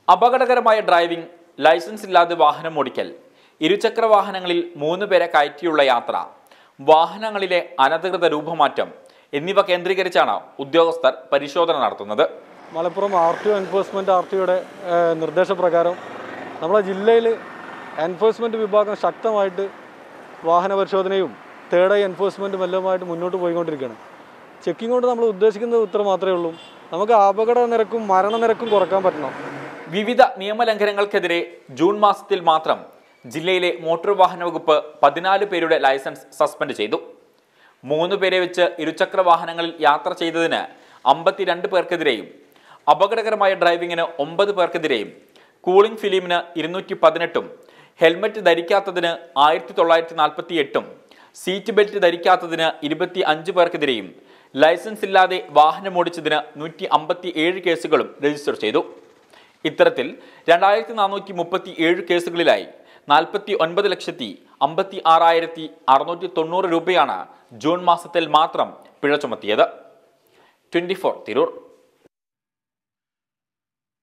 അപകടകരമായ ഡ്രൈവിംഗ് ലൈസൻസ് ഇല്ലാതെ വാഹനം ഓടിക്കൽ ഇരുചക്ര വാഹനങ്ങളിൽ മൂന്ന് പേരെ കയറ്റിയുള്ള യാത്ര വാഹനങ്ങളിലെ അനധികൃത രൂപമാറ്റം എന്നിവ കേന്ദ്രീകരിച്ചാണ് ഉദ്യോഗസ്ഥർ പരിശോധന നടത്തുന്നത്. Malappuram R T O enforcement R T ഒയുടെ നിർദ്ദേശപ്രകാരം നമ്മുടെ ജില്ലയിൽ എൻഫോഴ്സ്മെന്റ് വിഭാഗം ശക്തമായിട്ട് വാഹന പരിശോധനയും തേർഡ് ഐ എൻഫോഴ്സ്മെന്റും എല്ലാമായിട്ട് മുന്നോട്ട് പോയിക്കൊണ്ടിരിക്കുകയാണ്. ചെക്കിംഗ് കൊണ്ട് നമ്മൾ ഉദ്ദേശിക്കുന്നത് ഇത്ര മാത്രമേ ഉള്ളൂ. നമുക്ക് അപകട നിരക്കും മരണനിരക്കും കുറയ്ക്കാൻ പറ്റണം. വിവിധ നിയമലംഘനങ്ങൾക്കെതിരെ ജൂൺ മാസത്തിൽ മാത്രം ജില്ലയിലെ മോട്ടോർ വാഹന വകുപ്പ് പതിനാല് പേരുടെ ലൈസൻസ് സസ്പെൻഡ് ചെയ്തു. മൂന്ന് പേരെ വെച്ച് ഇരുചക്ര വാഹനങ്ങളിൽ യാത്ര ചെയ്തതിന് അമ്പത്തിരണ്ട് പേർക്കെതിരെയും അപകടകരമായ ഡ്രൈവിംഗിന് ഒമ്പത് പേർക്കെതിരെയും കൂളിംഗ് ഫിലിമിന് ഇരുന്നൂറ്റി പതിനെട്ടും ഹെൽമറ്റ് ധരിക്കാത്തതിന് ആയിരത്തി തൊള്ളായിരത്തി നാൽപ്പത്തി എട്ടും സീറ്റ് ബെൽറ്റ് ധരിക്കാത്തതിന് ഇരുപത്തി അഞ്ച് പേർക്കെതിരെയും ലൈസൻസ് ഇല്ലാതെ വാഹനമോടിച്ചതിന് നൂറ്റി അമ്പത്തി ഏഴ് കേസുകളും രജിസ്റ്റർ ചെയ്തു. ഇത്തരത്തിൽ രണ്ടായിരത്തി നാനൂറ്റി മുപ്പത്തി ഏഴ് കേസുകളിലായി നാൽപ്പത്തി ഒൻപത് ലക്ഷത്തി അമ്പത്തി ആറായിരത്തി അറുന്നൂറ്റി തൊണ്ണൂറ് രൂപയാണ് ജൂൺ മാസത്തിൽ മാത്രം പിഴ ചുമത്തിയത്. ട്വന്റി ഫോർ തിരൂർ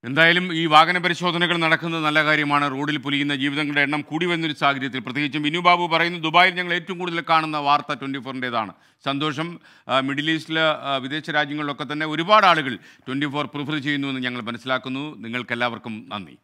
എന്തായാലും ഈ വാഹന പരിശോധനകൾ നടക്കുന്നത് നല്ല കാര്യമാണ്. റോഡിൽ പുലിയുന്ന ജീവിതങ്ങളുടെ എണ്ണം കൂടി വരുന്നൊരു സാഹചര്യത്തിൽ. പ്രത്യേകിച്ചും വിനു ബാബു പറയുന്നു ദുബായിൽ ഞങ്ങൾ ഏറ്റവും കൂടുതൽ കാണുന്ന വാർത്ത ട്വന്റി ഫോറിന്റേതാണ് സന്തോഷം മിഡിൽ ഈസ്റ്റിലെ വിദേശ രാജ്യങ്ങളിലൊക്കെ തന്നെ ഒരുപാട് ആളുകൾ ട്വന്റി ഫോർ പ്രിഫർ ചെയ്യുന്നുവെന്ന് ഞങ്ങൾ മനസ്സിലാക്കുന്നു. നിങ്ങൾക്കെല്ലാവർക്കും നന്ദി.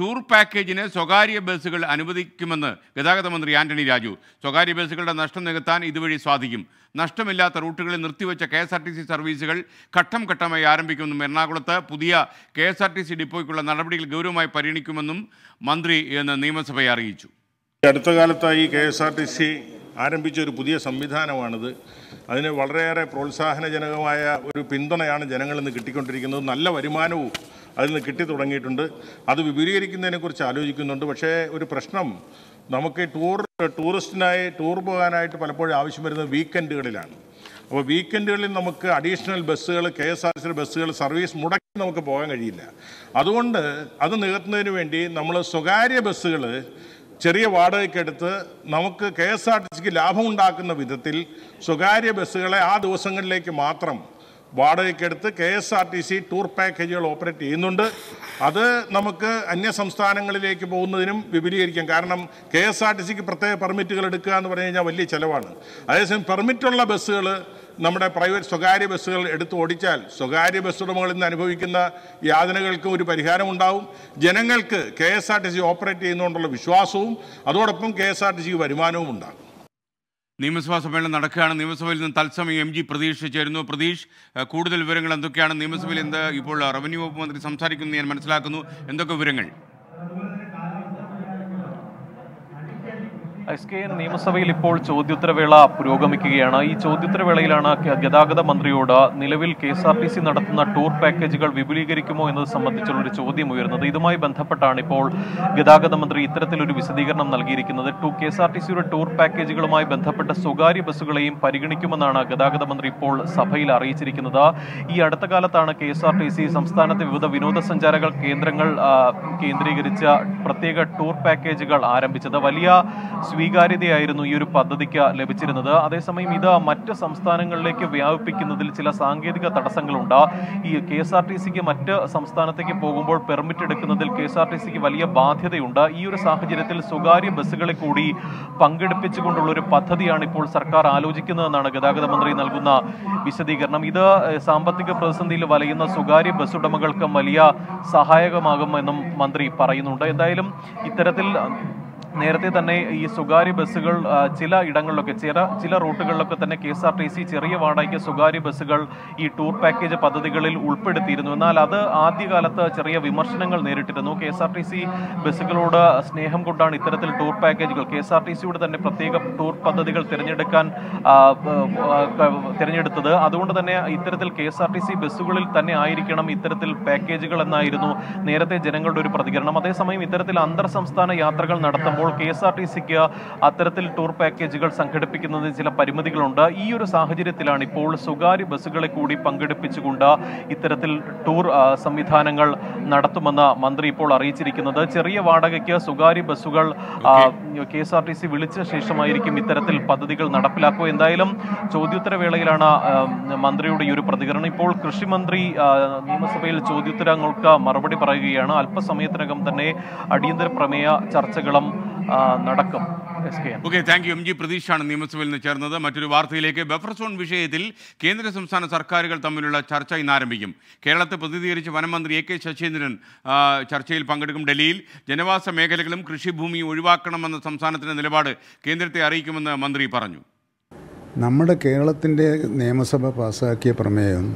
ടൂർ പാക്കേജിന് സ്വകാര്യ ബസ്സുകൾ അനുവദിക്കുമെന്ന് ഗതാഗത മന്ത്രി ആന്റണി രാജു. സ്വകാര്യ ബസ്സുകളുടെ നഷ്ടം നികത്താൻ ഇതുവഴി സാധിക്കും. നഷ്ടമില്ലാത്ത റൂട്ടുകളിൽ നിർത്തിവെച്ച K S R T C സർവീസുകൾ ഘട്ടം ഘട്ടമായി ആരംഭിക്കുമെന്നും എറണാകുളത്ത് പുതിയ K S R T C ഡിപ്പോയ്ക്കുള്ള നടപടികൾ ഗൗരവമായി പരിഗണിക്കുമെന്നും മന്ത്രി എന്ന് നിയമസഭയെ അറിയിച്ചു. അടുത്ത കാലത്തായി K S R T C ആരംഭിച്ച ഒരു പുതിയ സംവിധാനമാണിത്. അതിന് വളരെയേറെ പ്രോത്സാഹനജനകമായ ഒരു പിന്തുണയാണ് ജനങ്ങളിൽ നിന്ന് കിട്ടിക്കൊണ്ടിരിക്കുന്നത്. നല്ല വരുമാനവും അതിൽ നിന്ന് കിട്ടി തുടങ്ങിയിട്ടുണ്ട്. അത് വിപുലീകരിക്കുന്നതിനെക്കുറിച്ച് ആലോചിക്കുന്നുണ്ട്. പക്ഷേ ഒരു പ്രശ്നം നമുക്ക് ടൂർ ടൂറിസ്റ്റിനായി ടൂർ പോകാനായിട്ട് പലപ്പോഴും ആവശ്യം വരുന്നത് വീക്കെൻഡുകളിലാണ്. അപ്പോൾ വീക്കെൻഡുകളിൽ നമുക്ക് അഡീഷണൽ ബസ്സുകൾ കെ എസ് ആർ സി ബസ്സുകൾ സർവീസ് മുടക്കി നമുക്ക് പോകാൻ കഴിയില്ല. അതുകൊണ്ട് അത് നികത്തുന്നതിന് വേണ്ടി നമ്മൾ സ്വകാര്യ ബസ്സുകൾ ചെറിയ വാടകയ്ക്കെടുത്ത് നമുക്ക് കെ എസ് ആർ ടി സിക്ക് ലാഭമുണ്ടാക്കുന്ന വിധത്തിൽ സ്വകാര്യ ബസ്സുകളെ ആ ദിവസങ്ങളിലേക്ക് മാത്രം വാടകയ്ക്കെടുത്ത് K S R T C tour പാക്കേജുകൾ ഓപ്പറേറ്റ് ചെയ്യുന്നുണ്ട്. അത് നമുക്ക് അന്യ സംസ്ഥാനങ്ങളിലേക്ക് പോകുന്നതിനും വിപുലീകരിക്കാം. കാരണം കെ എസ് ആർ ടി സിക്ക് പ്രത്യേക പെർമിറ്റുകൾ എടുക്കുക എന്ന് പറഞ്ഞു കഴിഞ്ഞാൽ വലിയ ചിലവാണ്. അതേസമയം പെർമിറ്റുള്ള ബസ്സുകൾ നമ്മുടെ പ്രൈവറ്റ് സ്വകാര്യ ബസ്സുകൾ എടുത്ത് ഓടിച്ചാൽ സ്വകാര്യ ബസ് ഉടമകളിൽ നിന്ന് അനുഭവിക്കുന്ന യാതനകൾക്ക് ഒരു പരിഹാരമുണ്ടാവും ജനങ്ങൾക്ക് K S R T C operate ചെയ്യുന്നതുകൊണ്ടുള്ള വിശ്വാസവും അതോടൊപ്പം കെ എസ് ആർ ടി സിക്ക് വരുമാനവും ഉണ്ടാകും. നിയമസഭാ സമ്മേളനം നടക്കുകയാണ്. നിയമസഭയിൽ നിന്ന് തത്സമയം എം ജി പ്രതീക്ഷ ചേരുന്നു. പ്രതീഷ് കൂടുതൽ വിവരങ്ങൾ എന്തൊക്കെയാണ്? നിയമസഭയിൽ എന്ത് ഇപ്പോൾ റവന്യൂ വകുപ്പ് മന്ത്രി സംസാരിക്കുന്നു ഞാൻ മനസ്സിലാക്കുന്നു. എന്തൊക്കെ വിവരങ്ങൾ? എസ് കെ എൻ നിയമസഭയിൽ ഇപ്പോൾ ചോദ്യോത്തരവേള പുരോഗമിക്കുകയാണ്. ഈ ചോദ്യോത്തരവേളയിലാണ് ഗതാഗത മന്ത്രിയോട് നിലവിൽ K S R T C നടത്തുന്ന ടൂർ പാക്കേജുകൾ വിപുലീകരിക്കുമോ എന്നത് സംബന്ധിച്ചുള്ള ഒരു ചോദ്യം ഉയർന്നത് ഇതുമായി ബന്ധപ്പെട്ടാണ് ഇപ്പോൾ ഗതാഗത മന്ത്രി ഇത്തരത്തിലൊരു വിശദീകരണം നൽകിയിരിക്കുന്നത്. ടു കെ എസ് ആർ ടി സിയുടെ ടൂർ പാക്കേജുകളുമായി ബന്ധപ്പെട്ട സ്വകാര്യ ബസ്സുകളെയും പരിഗണിക്കുമെന്നാണ് ഗതാഗത മന്ത്രി ഇപ്പോൾ സഭയിൽ അറിയിച്ചിരിക്കുന്നത്. ഈ അടുത്ത കാലത്താണ് K S R T C സംസ്ഥാനത്തെ വിവിധ വിനോദസഞ്ചാര കേന്ദ്രങ്ങൾ കേന്ദ്രീകരിച്ച പ്രത്യേക ടൂർ പാക്കേജുകൾ ആരംഭിച്ചത്. വലിയ സ്വീകാര്യതയായിരുന്നു ഈ ഒരു പദ്ധതിക്ക് ലഭിച്ചിരുന്നത്. അതേസമയം ഇത് മറ്റ് സംസ്ഥാനങ്ങളിലേക്ക് വ്യാപിപ്പിക്കുന്നതിൽ ചില സാങ്കേതിക തടസ്സങ്ങളുണ്ട്. ഈ കെ എസ് ആർ ടി സിക്ക് മറ്റ് സംസ്ഥാനത്തേക്ക് പോകുമ്പോൾ പെർമിറ്റ് എടുക്കുന്നതിൽ കെ എസ് ആർ ടി സിക്ക് വലിയ ബാധ്യതയുണ്ട്. ഈ ഒരു സാഹചര്യത്തിൽ സ്വകാര്യ ബസ്സുകളെ കൂടി പങ്കെടുപ്പിച്ചുകൊണ്ടുള്ള ഒരു പദ്ധതിയാണ് ഇപ്പോൾ സർക്കാർ ആലോചിക്കുന്നതെന്നാണ് ഗതാഗത മന്ത്രി നൽകുന്ന വിശദീകരണം. ഇത് സാമ്പത്തിക പ്രതിസന്ധിയിൽ വലയുന്ന സ്വകാര്യ ബസ് ഉടമകൾക്ക് വലിയ സഹായകമാകുമെന്നും മന്ത്രി പറയുന്നുണ്ട്. എന്തായാലും ഇത്തരത്തിൽ നേരത്തെ തന്നെ ഈ സ്വകാര്യ ബസ്സുകൾ ചില ഇടങ്ങളിലൊക്കെ ചില ചില റൂട്ടുകളിലൊക്കെ തന്നെ K S R T C ചെറിയ വാടകയ്ക്ക് സ്വകാര്യ ബസ്സുകൾ ഈ ടൂർ പാക്കേജ് പദ്ധതികളിൽ ഉൾപ്പെടുത്തിയിരുന്നു. എന്നാൽ അത് ആദ്യകാലത്ത് ചെറിയ വിമർശനങ്ങൾ നേരിട്ടിരുന്നു. K S R T C ബസ്സുകളോട് സ്നേഹം കൊണ്ടാണ് ഇത്തരത്തിൽ ടൂർ പാക്കേജുകൾ കെ എസ് ആർ ടി സിയുടെ തന്നെ പ്രത്യേക ടൂർ പദ്ധതികൾ തിരഞ്ഞെടുക്കാൻ തിരഞ്ഞെടുത്തത്. അതുകൊണ്ട് തന്നെ ഇത്തരത്തിൽ K S R T C ബസ്സുകളിൽ തന്നെ ആയിരിക്കണം ഇത്തരത്തിൽ പാക്കേജുകൾ എന്നായിരുന്നു നേരത്തെ ജനങ്ങളുടെ ഒരു പ്രതികരണം. അതേസമയം ഇത്തരത്തിൽ അന്തർ സംസ്ഥാന യാത്രകൾ നടത്തുമ്പോൾ കെ എസ് ആർ ടി സിക്ക് അത്തരത്തിൽ ടൂർ പാക്കേജുകൾ സംഘടിപ്പിക്കുന്നതിന് ചില പരിമിതികളുണ്ട്. ഈ ഒരു സാഹചര്യത്തിലാണ് ഇപ്പോൾ സ്വകാര്യ ബസ്സുകളെ കൂടി പങ്കെടുപ്പിച്ചുകൊണ്ട് ഇത്തരത്തിൽ ടൂർ സംവിധാനങ്ങൾ നടത്തുമെന്ന് മന്ത്രി ഇപ്പോൾ അറിയിച്ചിരിക്കുന്നത്. ചെറിയ വാടകയ്ക്ക് സ്വകാര്യ ബസ്സുകൾ K S R T C വിളിച്ച ശേഷമായിരിക്കും ഇത്തരത്തിൽ പദ്ധതികൾ നടപ്പിലാക്കുക. എന്തായാലും ചോദ്യോത്തരവേളയിലാണ് മന്ത്രിയുടെ ഈ ഒരു പ്രതികരണം. ഇപ്പോൾ കൃഷിമന്ത്രി നിയമസഭയിൽ ചോദ്യോത്തരങ്ങൾക്ക് മറുപടി പറയുകയാണ്. അല്പസമയത്തിനകം തന്നെ അടിയന്തര പ്രമേയ ചർച്ചകളും നടക്കും. Okay thank you M G പ്രതീഷാണ് നിയമസഭയിൽ നിന്ന് ചേർന്നത്. മറ്റൊരു വാർത്തയിലേക്ക്. ബഫർ സോൺ വിഷയത്തിൽ കേന്ദ്ര സംസ്ഥാന സർക്കാരുകൾ തമ്മിലുള്ള ചർച്ച ഇന്ന് ആരംഭിക്കും. കേരളത്തെ പ്രതിനിധീകരിച്ച് വനമന്ത്രി എ കെ ശശീന്ദ്രൻ ചർച്ചയിൽ പങ്കെടുക്കും ഡൽഹിയിൽ. ജനവാസ മേഖലകളും കൃഷിഭൂമിയും ഒഴിവാക്കണമെന്ന സംസ്ഥാനത്തിന്റെ നിലപാട് കേന്ദ്രത്തെ അറിയിക്കുമെന്ന് മന്ത്രി പറഞ്ഞു. നമ്മുടെ കേരളത്തിന്റെ നിയമസഭ പാസാക്കിയ പ്രമേയം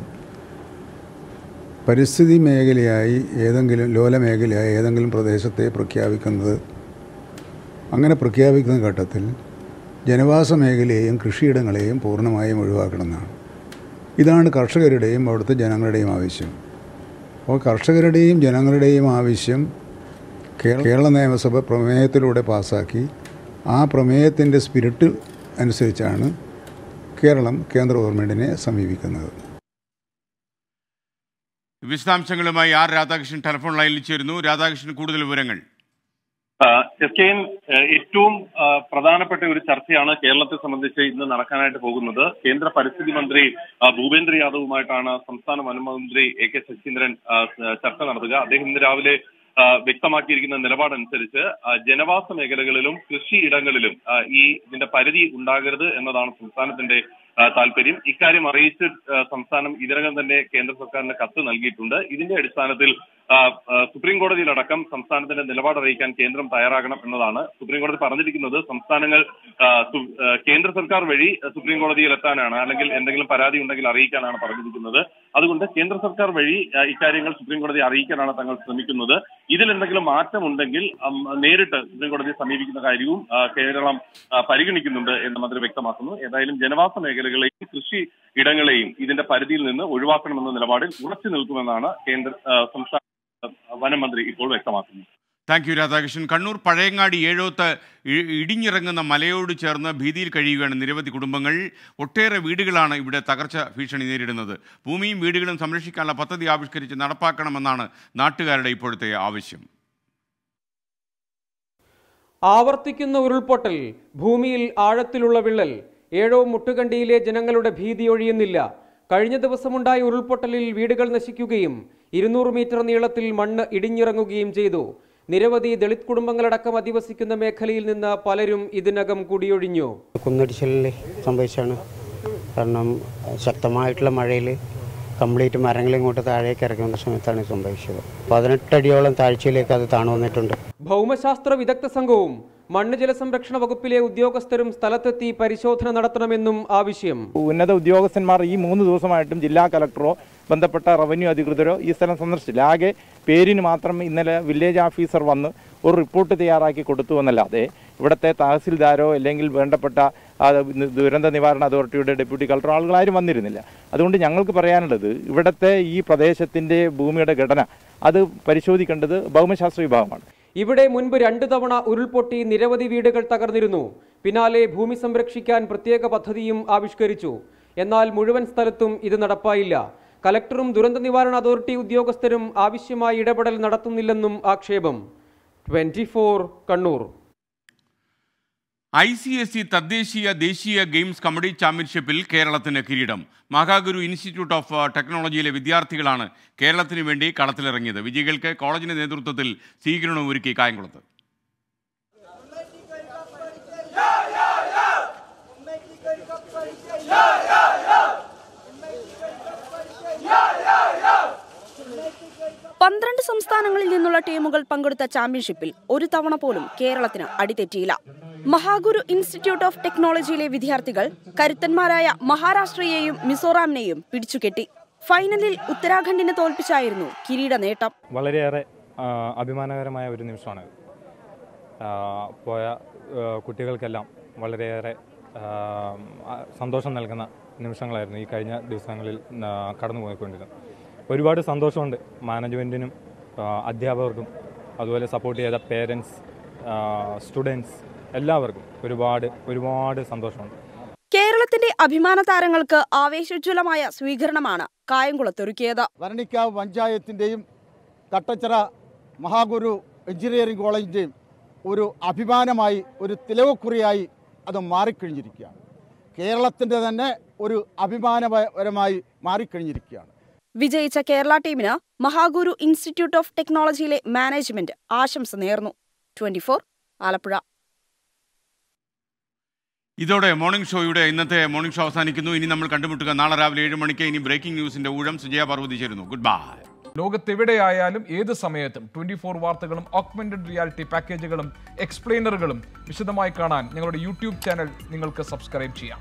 പരിസ്ഥിതി മേഖലയായി ഏതെങ്കിലും ലോല മേഖലയായി ഏതെങ്കിലും പ്രദേശത്തെ പ്രഖ്യാപിക്കുന്നത് അങ്ങനെ പ്രഖ്യാപിക്കുന്ന ഘട്ടത്തിൽ ജനവാസ മേഖലയെയും കൃഷിയിടങ്ങളെയും പൂർണമായും ഒഴിവാക്കണമെന്നാണ്. ഇതാണ് കർഷകരുടെയും അവിടുത്തെ ജനങ്ങളുടെയും ആവശ്യം. അപ്പോൾ കർഷകരുടെയും ജനങ്ങളുടെയും ആവശ്യം കേരള നിയമസഭ പ്രമേയത്തിലൂടെ പാസ്സാക്കി ആ പ്രമേയത്തിന്റെ സ്പിരിറ്റ് അനുസരിച്ചാണ് കേരളം കേന്ദ്ര ഗവൺമെന്റിനെ സമീപിക്കുന്നത്. വിശദാംശങ്ങളുമായി ആർ രാധാകൃഷ്ണൻ ടെലിഫോൺ ലൈനിൽ ചേരുന്നു. രാധാകൃഷ്ണൻ കൂടുതൽ വിവരങ്ങൾ. എസ് കെ എൻ ഏറ്റവും പ്രധാനപ്പെട്ട ഒരു ചർച്ചയാണ് കേരളത്തെ സംബന്ധിച്ച് ഇന്ന് നടക്കാനായിട്ട് പോകുന്നത്. കേന്ദ്ര പരിസ്ഥിതി മന്ത്രി ഭൂപേന്ദ്ര യാദവുമായിട്ടാണ് സംസ്ഥാന വനമന്ത്രി എ കെ ശശീന്ദ്രൻ ചർച്ച നടത്തുക. അദ്ദേഹം ഇന്ന് രാവിലെ വ്യക്തമാക്കിയിരിക്കുന്ന നിലപാടനുസരിച്ച് ജനവാസ മേഖലകളിലും കൃഷി ഇടങ്ങളിലും ഈ ഇതിന്റെ പരിധി ഉണ്ടാകരുത് എന്നതാണ് സംസ്ഥാനത്തിന്റെ താല്പര്യം. ഇക്കാര്യം അറിയിച്ച് സംസ്ഥാനം ഇതിനകം തന്നെ കേന്ദ്ര സർക്കാരിന് കത്ത് നൽകിയിട്ടുണ്ട്. ഇതിന്റെ അടിസ്ഥാനത്തിൽ സുപ്രീം കോടതിയിലടക്കം സംസ്ഥാനത്തിന്റെ നിലപാട് അറിയിക്കാൻ കേന്ദ്രം തയ്യാറാകണം എന്നതാണ് സുപ്രീം കോടതി പറഞ്ഞിരിക്കുന്നത്. സംസ്ഥാനങ്ങൾ കേന്ദ്ര സർക്കാർ വഴി സുപ്രീം കോടതിയിൽ എത്താനാണ് അല്ലെങ്കിൽ എന്തെങ്കിലും പരാതി ഉണ്ടെങ്കിൽ അറിയിക്കാനാണ് പറഞ്ഞിരിക്കുന്നത്. അതുകൊണ്ട് കേന്ദ്ര സർക്കാർ വഴി ഇക്കാര്യങ്ങൾ സുപ്രീം കോടതി അറിയിക്കാനാണ് തങ്ങൾ ശ്രമിക്കുന്നത്. ഇതിൽ എന്തെങ്കിലും മാറ്റമുണ്ടെങ്കിൽ നേരിട്ട് സുപ്രീം കോടതിയെ സമീപിക്കുന്ന കാര്യവും കേരളം പരിഗണിക്കുന്നുണ്ട് എന്ന് മന്ത്രി വ്യക്തമാക്കുന്നു. ഏതായാലും ജനവാസ മേഖലകളെയും കൃഷി ഇടങ്ങളെയും ഇതിന്റെ പരിധിയിൽ നിന്ന് ഒഴിവാക്കണമെന്ന നിലപാടിൽ ഉറച്ചു നിൽക്കുമെന്നാണ് കേന്ദ്ര സംസ്ഥാന ആ, വനം മന്ത്രി ഇപ്പോൾ വ്യക്തമാക്കുന്നു. Thank you Radhakrishnan. Kannur Pazhayangadi ഏഴോത്ത് ഇടിഞ്ഞിറങ്ങുന്ന മലയോട് ചേർന്ന് ഭീതിയിൽ കഴിയുകയാണ് നിരവധി കുടുംബങ്ങൾ. ഒട്ടേറെ വീടുകളാണ് ഇവിടെ തകർച്ച ഭീഷണി നേരിടുന്നത്. ഭൂമിയും വീടുകളും സംരക്ഷിക്കാനുള്ള പദ്ധതി ആവിഷ്കരിച്ച് നടപ്പാക്കണമെന്നാണ് നാട്ടുകാരുടെ ഇപ്പോഴത്തെ ആവശ്യം. ആവർത്തിക്കുന്ന ഉരുൾപൊട്ടൽ ഭൂമിയിൽ ആഴത്തിലുള്ള വിള്ളൽ ഏഴോ മുട്ടുകണ്ടിയിലെ ജനങ്ങളുടെ ഭീതി ഒഴിയുന്നില്ല. കഴിഞ്ഞ ദിവസമുണ്ടായ ഉരുൾപൊട്ടലിൽ വീടുകൾ നശിക്കുകയും ഇരുന്നൂറ് മീറ്റർ നീളത്തിൽ മണ്ണ് ഇടിഞ്ഞിറങ്ങുകയും ചെയ്തു. നിരവധി ദളിത് കുടുംബങ്ങളടക്കം അധിവസിക്കുന്ന മേഖലയിൽ നിന്ന് പലരും ഇതിനകം കുടിയൊഴിഞ്ഞു. കുന്നിടിച്ചിലിൽ സംഭവിച്ചാണ് കാരണം ശക്തമായിട്ടുള്ള മഴയിൽ കംപ്ലീറ്റ് മരങ്ങൾ ഇങ്ങോട്ട് താഴേക്ക് ഇറങ്ങുന്ന സമയത്താണ് സംഭവിച്ചത്. പതിനെട്ടടിയോളം താഴ്ചയിലേക്ക് അത് താണു വന്നിട്ടുണ്ട്. ഭൗമശാസ്ത്ര വിദഗ്ധ സംഘവും മണ്ണ് ജലസംരക്ഷണ വകുപ്പിലെ ഉദ്യോഗസ്ഥരും സ്ഥലത്തെത്തി പരിശോധന നടത്തണമെന്നും ആവശ്യം. ഉന്നത ഉദ്യോഗസ്ഥന്മാർ ഈ മൂന്ന് ദിവസമായിട്ടും ജില്ലാ കലക്ടറോ ബന്ധപ്പെട്ട റവന്യൂ അധികൃതരോ ഈ സ്ഥലം സന്ദർശിച്ചില്ല. ആകെ പേരിന് മാത്രം ഇന്നലെ വില്ലേജ് ഓഫീസർ വന്ന് ഒരു റിപ്പോർട്ട് തയ്യാറാക്കി കൊടുത്തു എന്നല്ലാതെ ഇവിടുത്തെ തഹസിൽദാരോ അല്ലെങ്കിൽ വേണ്ടപ്പെട്ട ദുരന്ത നിവാരണ അതോറിറ്റിയുടെ ഡെപ്യൂട്ടി കളക്ടർ ആളുകൾ ആരും വന്നിരുന്നില്ല. അതുകൊണ്ട് ഞങ്ങൾക്ക് പറയാനുള്ളത് ഇവിടുത്തെ ഈ പ്രദേശത്തിന്റെ ഭൂമിയുടെ ഘടന അത് പരിശോധിക്കേണ്ടത് ഭൗമശാസ്ത്ര വിഭാഗമാണ്. ഇവിടെ മുൻപ് രണ്ടു തവണ ഉരുൾപൊട്ടി നിരവധി വീടുകൾ തകർന്നിരുന്നു. പിന്നാലെ ഭൂമി സംരക്ഷിക്കാൻ പ്രത്യേക പദ്ധതിയും ആവിഷ്കരിച്ചു. എന്നാൽ മുഴുവൻ സ്ഥലത്തും ഇത് നടപ്പായില്ല. കലക്ടറും ദുരന്ത നിവാരണ അതോറിറ്റി ഉദ്യോഗസ്ഥരും ആവശ്യമായ ഇടപെടൽ നടത്തുന്നില്ലെന്നും ആക്ഷേപം. Twenty Kannur. I C S C തദ്ദേശീയ ദേശീയ ഗെയിംസ് കബഡി ചാമ്പ്യൻഷിപ്പിൽ കേരളത്തിന് കിരീടം. മഹാഗുരു ഇൻസ്റ്റിറ്റ്യൂട്ട് ഓഫ് ടെക്നോളജിയിലെ വിദ്യാർത്ഥികളാണ് കേരളത്തിന് വേണ്ടി കളത്തിലിറങ്ങിയത്. വിജയികൾക്ക് കോളേജിന്റെ നേതൃത്വത്തിൽ സ്വീകരണം ഒരുക്കി കായംകുളത്ത്. പന്ത്രണ്ട് സംസ്ഥാനങ്ങളിൽ നിന്നുള്ള ടീമുകൾ പങ്കെടുത്ത ചാമ്പ്യൻഷിപ്പിൽ ഒരു തവണ പോലും കേരളത്തിന് അടിതെറ്റിയില്ല. മഹാഗുരു ഇൻസ്റ്റിറ്റ്യൂട്ട് ഓഫ് ടെക്നോളജിയിലെ വിദ്യാർത്ഥികൾ കരുത്തന്മാരായ മഹാരാഷ്ട്രയെയും മിസോറാമിനെയും പിടിച്ചുകെട്ടി. ഫൈനലിൽ ഉത്തരാഖണ്ഡിനെ തോൽപ്പിച്ചായിരുന്നു കിരീട നേട്ടം. വളരെയേറെ അഭിമാനകരമായ ഒരു നിമിഷമാണ്. പോയ കുട്ടികൾക്കെല്ലാം വളരെയേറെ സന്തോഷം നൽകുന്ന നിമിഷങ്ങളായിരുന്നു ഈ കഴിഞ്ഞ ദിവസങ്ങളിൽ കടന്നു പോയിക്കൊണ്ടിരുന്നത് ഒരുപാട് സന്തോഷമുണ്ട് മാനേജ്മെന്റിനും അധ്യാപകർക്കും അതുപോലെ സപ്പോർട്ട് ചെയ്ത പേരൻസ് സ്റ്റുഡൻസ് എല്ലാവർക്കും ഒരുപാട് ഒരുപാട് സന്തോഷമുണ്ട്. കേരളത്തിന്റെ അഭിമാന താരങ്ങൾക്ക് ആവേശോജ്വലമായ സ്വീകരണമാണ് കായംകുളത്തൊരുക്കിയത്. വരണിക്കാവ് പഞ്ചായത്തിന്റെയും തട്ടച്ചിറ മഹാഗുരു എഞ്ചിനീയറിംഗ് കോളേജിന്റെയും ഒരു അഭിമാനമായി ഒരു തിലവക്കുറിയായി അത് മാറിക്കഴിഞ്ഞിരിക്കുകയാണ്. കേരളത്തിന്റെ തന്നെ ഒരു അഭിമാനപരമായി മാറിക്കഴിഞ്ഞിരിക്കുകയാണ്. വിജയിച്ച കേരള ടീമിന് മഹാഗുരു ഇൻസ്റ്റിറ്റ്യൂട്ട് ഓഫ് ടെക്നോളജിയിലെ മാനേജ്മെന്റ് ആശംസ നേർന്നു. Twenty four Alappuzha. ഇതോടെ മോർണിംഗ് ഷോയുടെ ഇന്നത്തെ മോർണിംഗ് ഷോ അവസാനിക്കുന്നു. ഇനി നമ്മൾ കണ്ടുമുട്ടുക നാളെ രാവിലെ ഏഴ് മണിക്ക് ഇനി ബ്രേക്കിംഗ് ന്യൂസിന്റെ ഊഴം സുജയ പാർവതി ചേരുന്നു. ഗുഡ് ബൈ ലോകത്തെവിടെയായാലും ഏത് സമയത്തും ട്വന്റി ഫോർ വാർത്തകളും ഓക്മെന്റഡ് റിയാലിറ്റി പാക്കേജുകളും എക്സ്പ്ലെയിനറുകളും വിശദമായി കാണാൻ ഞങ്ങളുടെ യൂട്യൂബ് ചാനൽ നിങ്ങൾക്ക് സബ്സ്ക്രൈബ് ചെയ്യാം.